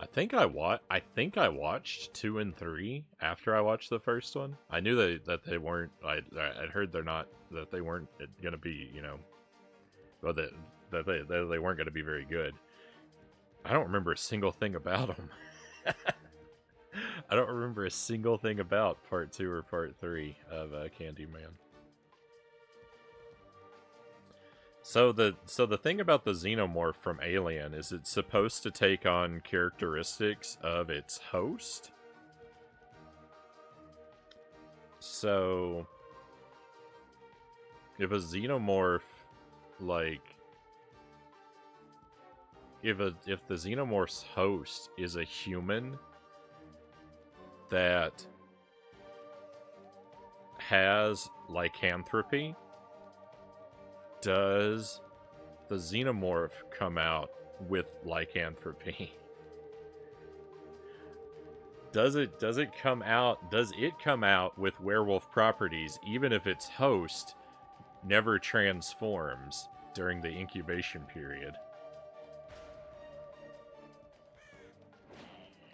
I think I wa- I think I watched two and three after I watched the first one. I knew that that they weren't. I I'd heard they're not that they weren't gonna be you know, well that that they that they weren't going to be very good. I don't remember a single thing about them. I don't remember a single thing about part two or part three of uh, Candyman. So the so the thing about the xenomorph from Alien is it's supposed to take on characteristics of its host. So if a xenomorph like if a if the xenomorph's host is a human that has lycanthropy, does the xenomorph come out with lycanthropy? does it does it come out does it come out with werewolf properties even if its host never transforms during the incubation period?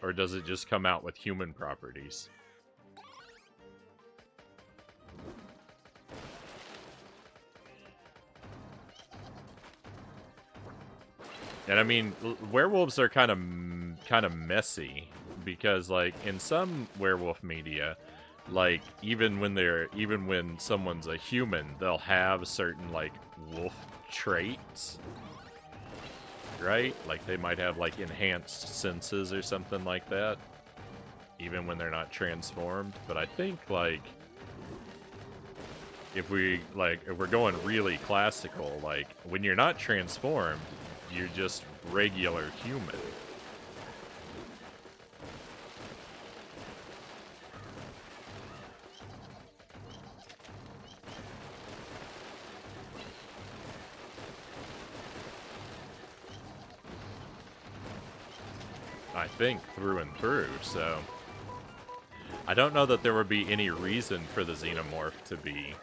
Or does it just come out with human properties? And I mean, werewolves are kind of kind of messy because like in some werewolf media, like even when they're even when someone's a human, they'll have certain like wolf traits right? Like they might have like enhanced senses or something like that, even when they're not transformed. But I think like if we like if we're going really classical, like when you're not transformed, you're just regular human. Think, through and through, so... I don't know that there would be any reason for the Xenomorph to be...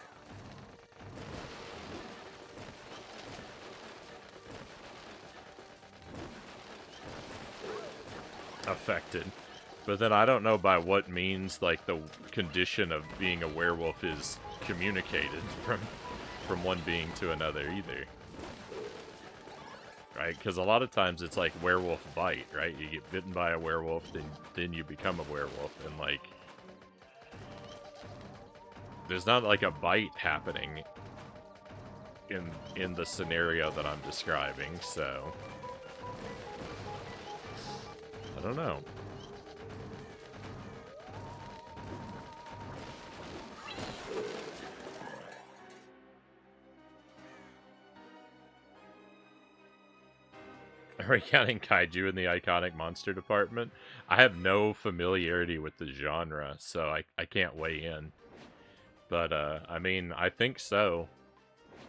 affected. But then I don't know by what means, like, the condition of being a werewolf is communicated from, from one being to another either right? Because a lot of times it's like werewolf bite, right? You get bitten by a werewolf, then then you become a werewolf, and like there's not like a bite happening in in the scenario that I'm describing, so I don't know. Are we counting kaiju in the iconic monster department? I have no familiarity with the genre, so I, I can't weigh in. But, uh, I mean, I think so.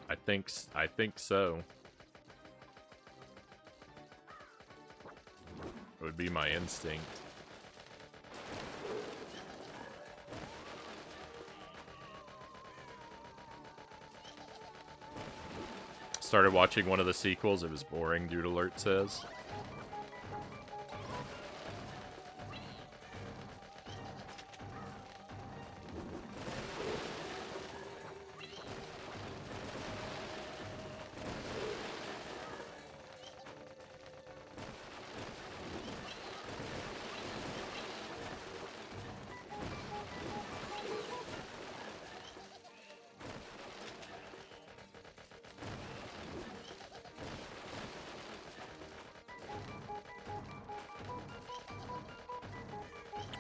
I think, I think so. It would be my instinct. Started watching one of the sequels. It was boring, Dude Alert says.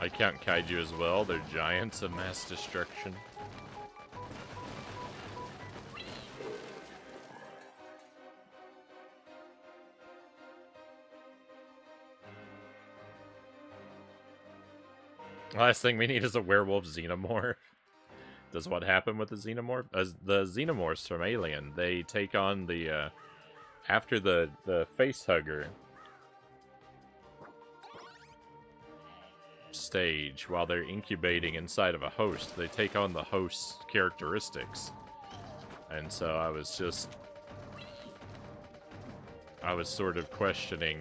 I count kaiju as well. They're giants of mass destruction. Last thing we need is a werewolf xenomorph. Does what happen with the xenomorph? As the xenomorphs from Alien, they take on the uh, after the the face hugger stage while they're incubating inside of a host. They take on the host's characteristics. And so I was just... I was sort of questioning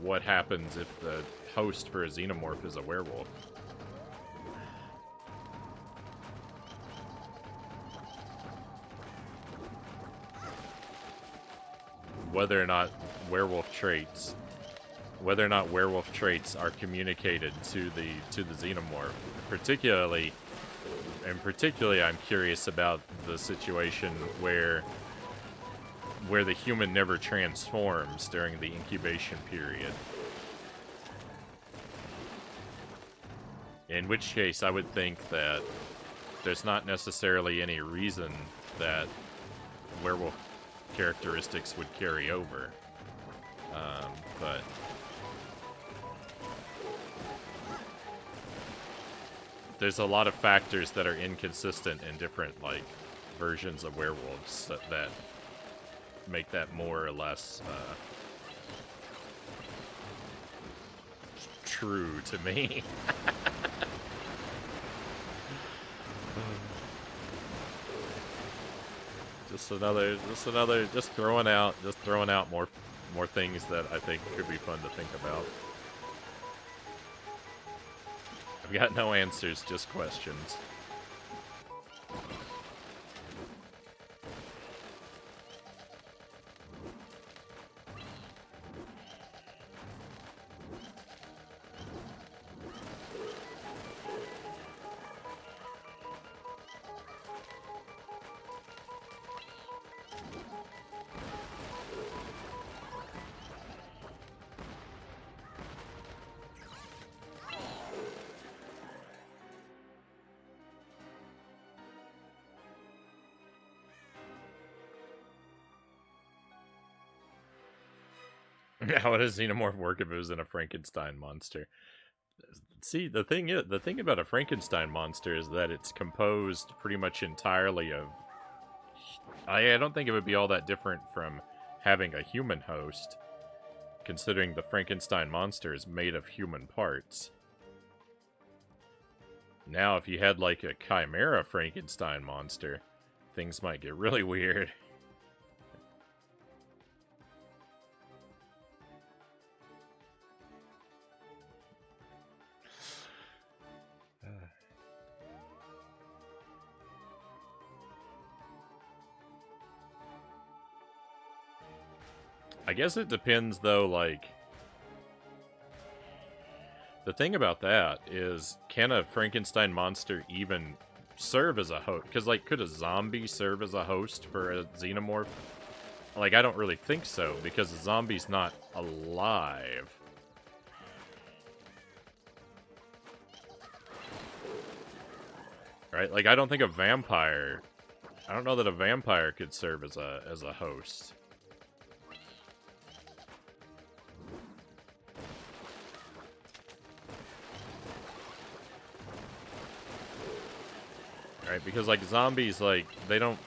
what happens if the host for a xenomorph is a werewolf. Whether or not werewolf traits whether or not werewolf traits are communicated to the to the xenomorph. Particularly, and particularly, I'm curious about the situation where where the human never transforms during the incubation period. In which case, I would think that there's not necessarily any reason that werewolf characteristics would carry over. Um, but there's a lot of factors that are inconsistent in different like versions of werewolves that, that make that more or less uh, true to me. just another, just another, just throwing out, just throwing out more, more things that I think could be fun to think about. Got no answers, just questions. How does xenomorph work if it was in a Frankenstein monster? See, the thing is, the thing about a Frankenstein monster is that it's composed pretty much entirely of. I, I don't think it would be all that different from having a human host, considering the Frankenstein monster is made of human parts. Now, if you had like a chimera Frankenstein monster, things might get really weird. I guess it depends, though, like... The thing about that is, can a Frankenstein monster even serve as a host? Because, like, could a zombie serve as a host for a xenomorph? Like, I don't really think so, because a zombie's not alive. Right? Like, I don't think a vampire... I don't know that a vampire could serve as a as a host. Right? Because like zombies, like they don't,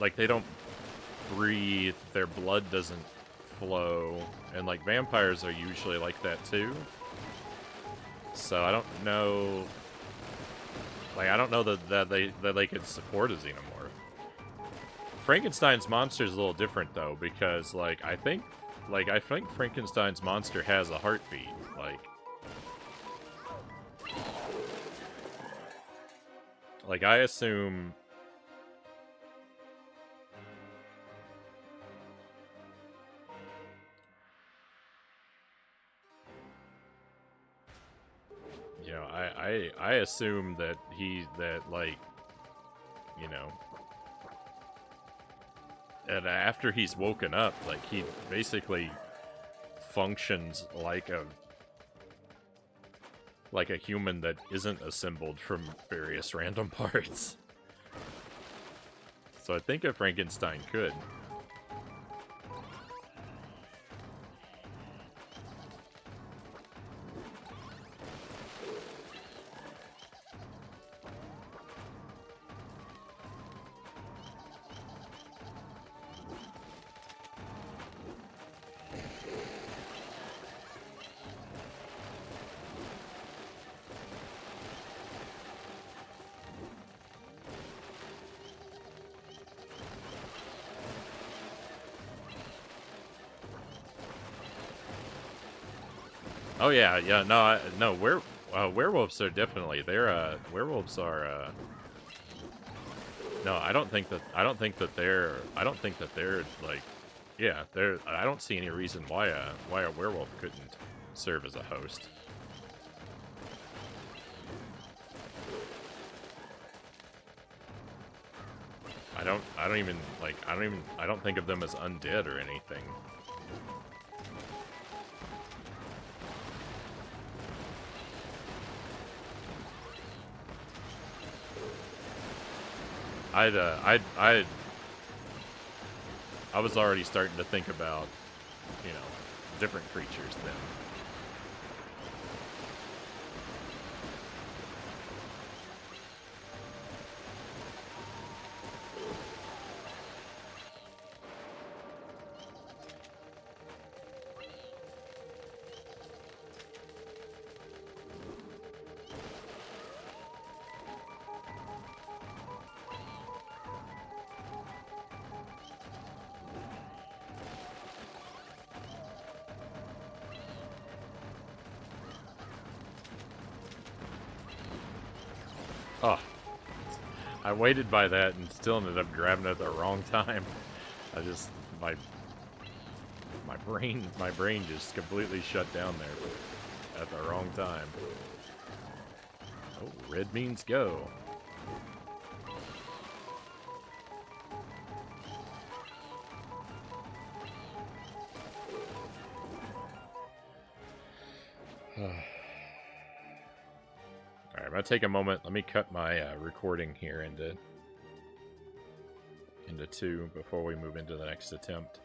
like they don't breathe. Their blood doesn't flow, and like vampires are usually like that too. So I don't know. Like I don't know that that they that they could support a xenomorph. Frankenstein's monster is a little different though because like I think like I think Frankenstein's monster has a heartbeat. Like I assume... You know, I, I, I assume that he, that, like, you know, and after he's woken up, like, he basically functions like a like a human that isn't assembled from various random parts. So I think a Frankenstein could. Yeah, yeah, no, I, no, uh, werewolves are definitely they're uh werewolves are uh No, I don't think that I don't think that they're I don't think that they're like yeah, they're I don't see any reason why a why a werewolf couldn't serve as a host. I don't I don't even like I don't even I don't think of them as undead or anything. I'd, uh, I'd, I'd, I was already starting to think about, you know, different creatures then. Waited by that and still ended up grabbing it at the wrong time. I just my my brain my brain just completely shut down there at the wrong time. Oh, red means go. Take a moment. Let me cut my uh, recording here into into two before we move into the next attempt.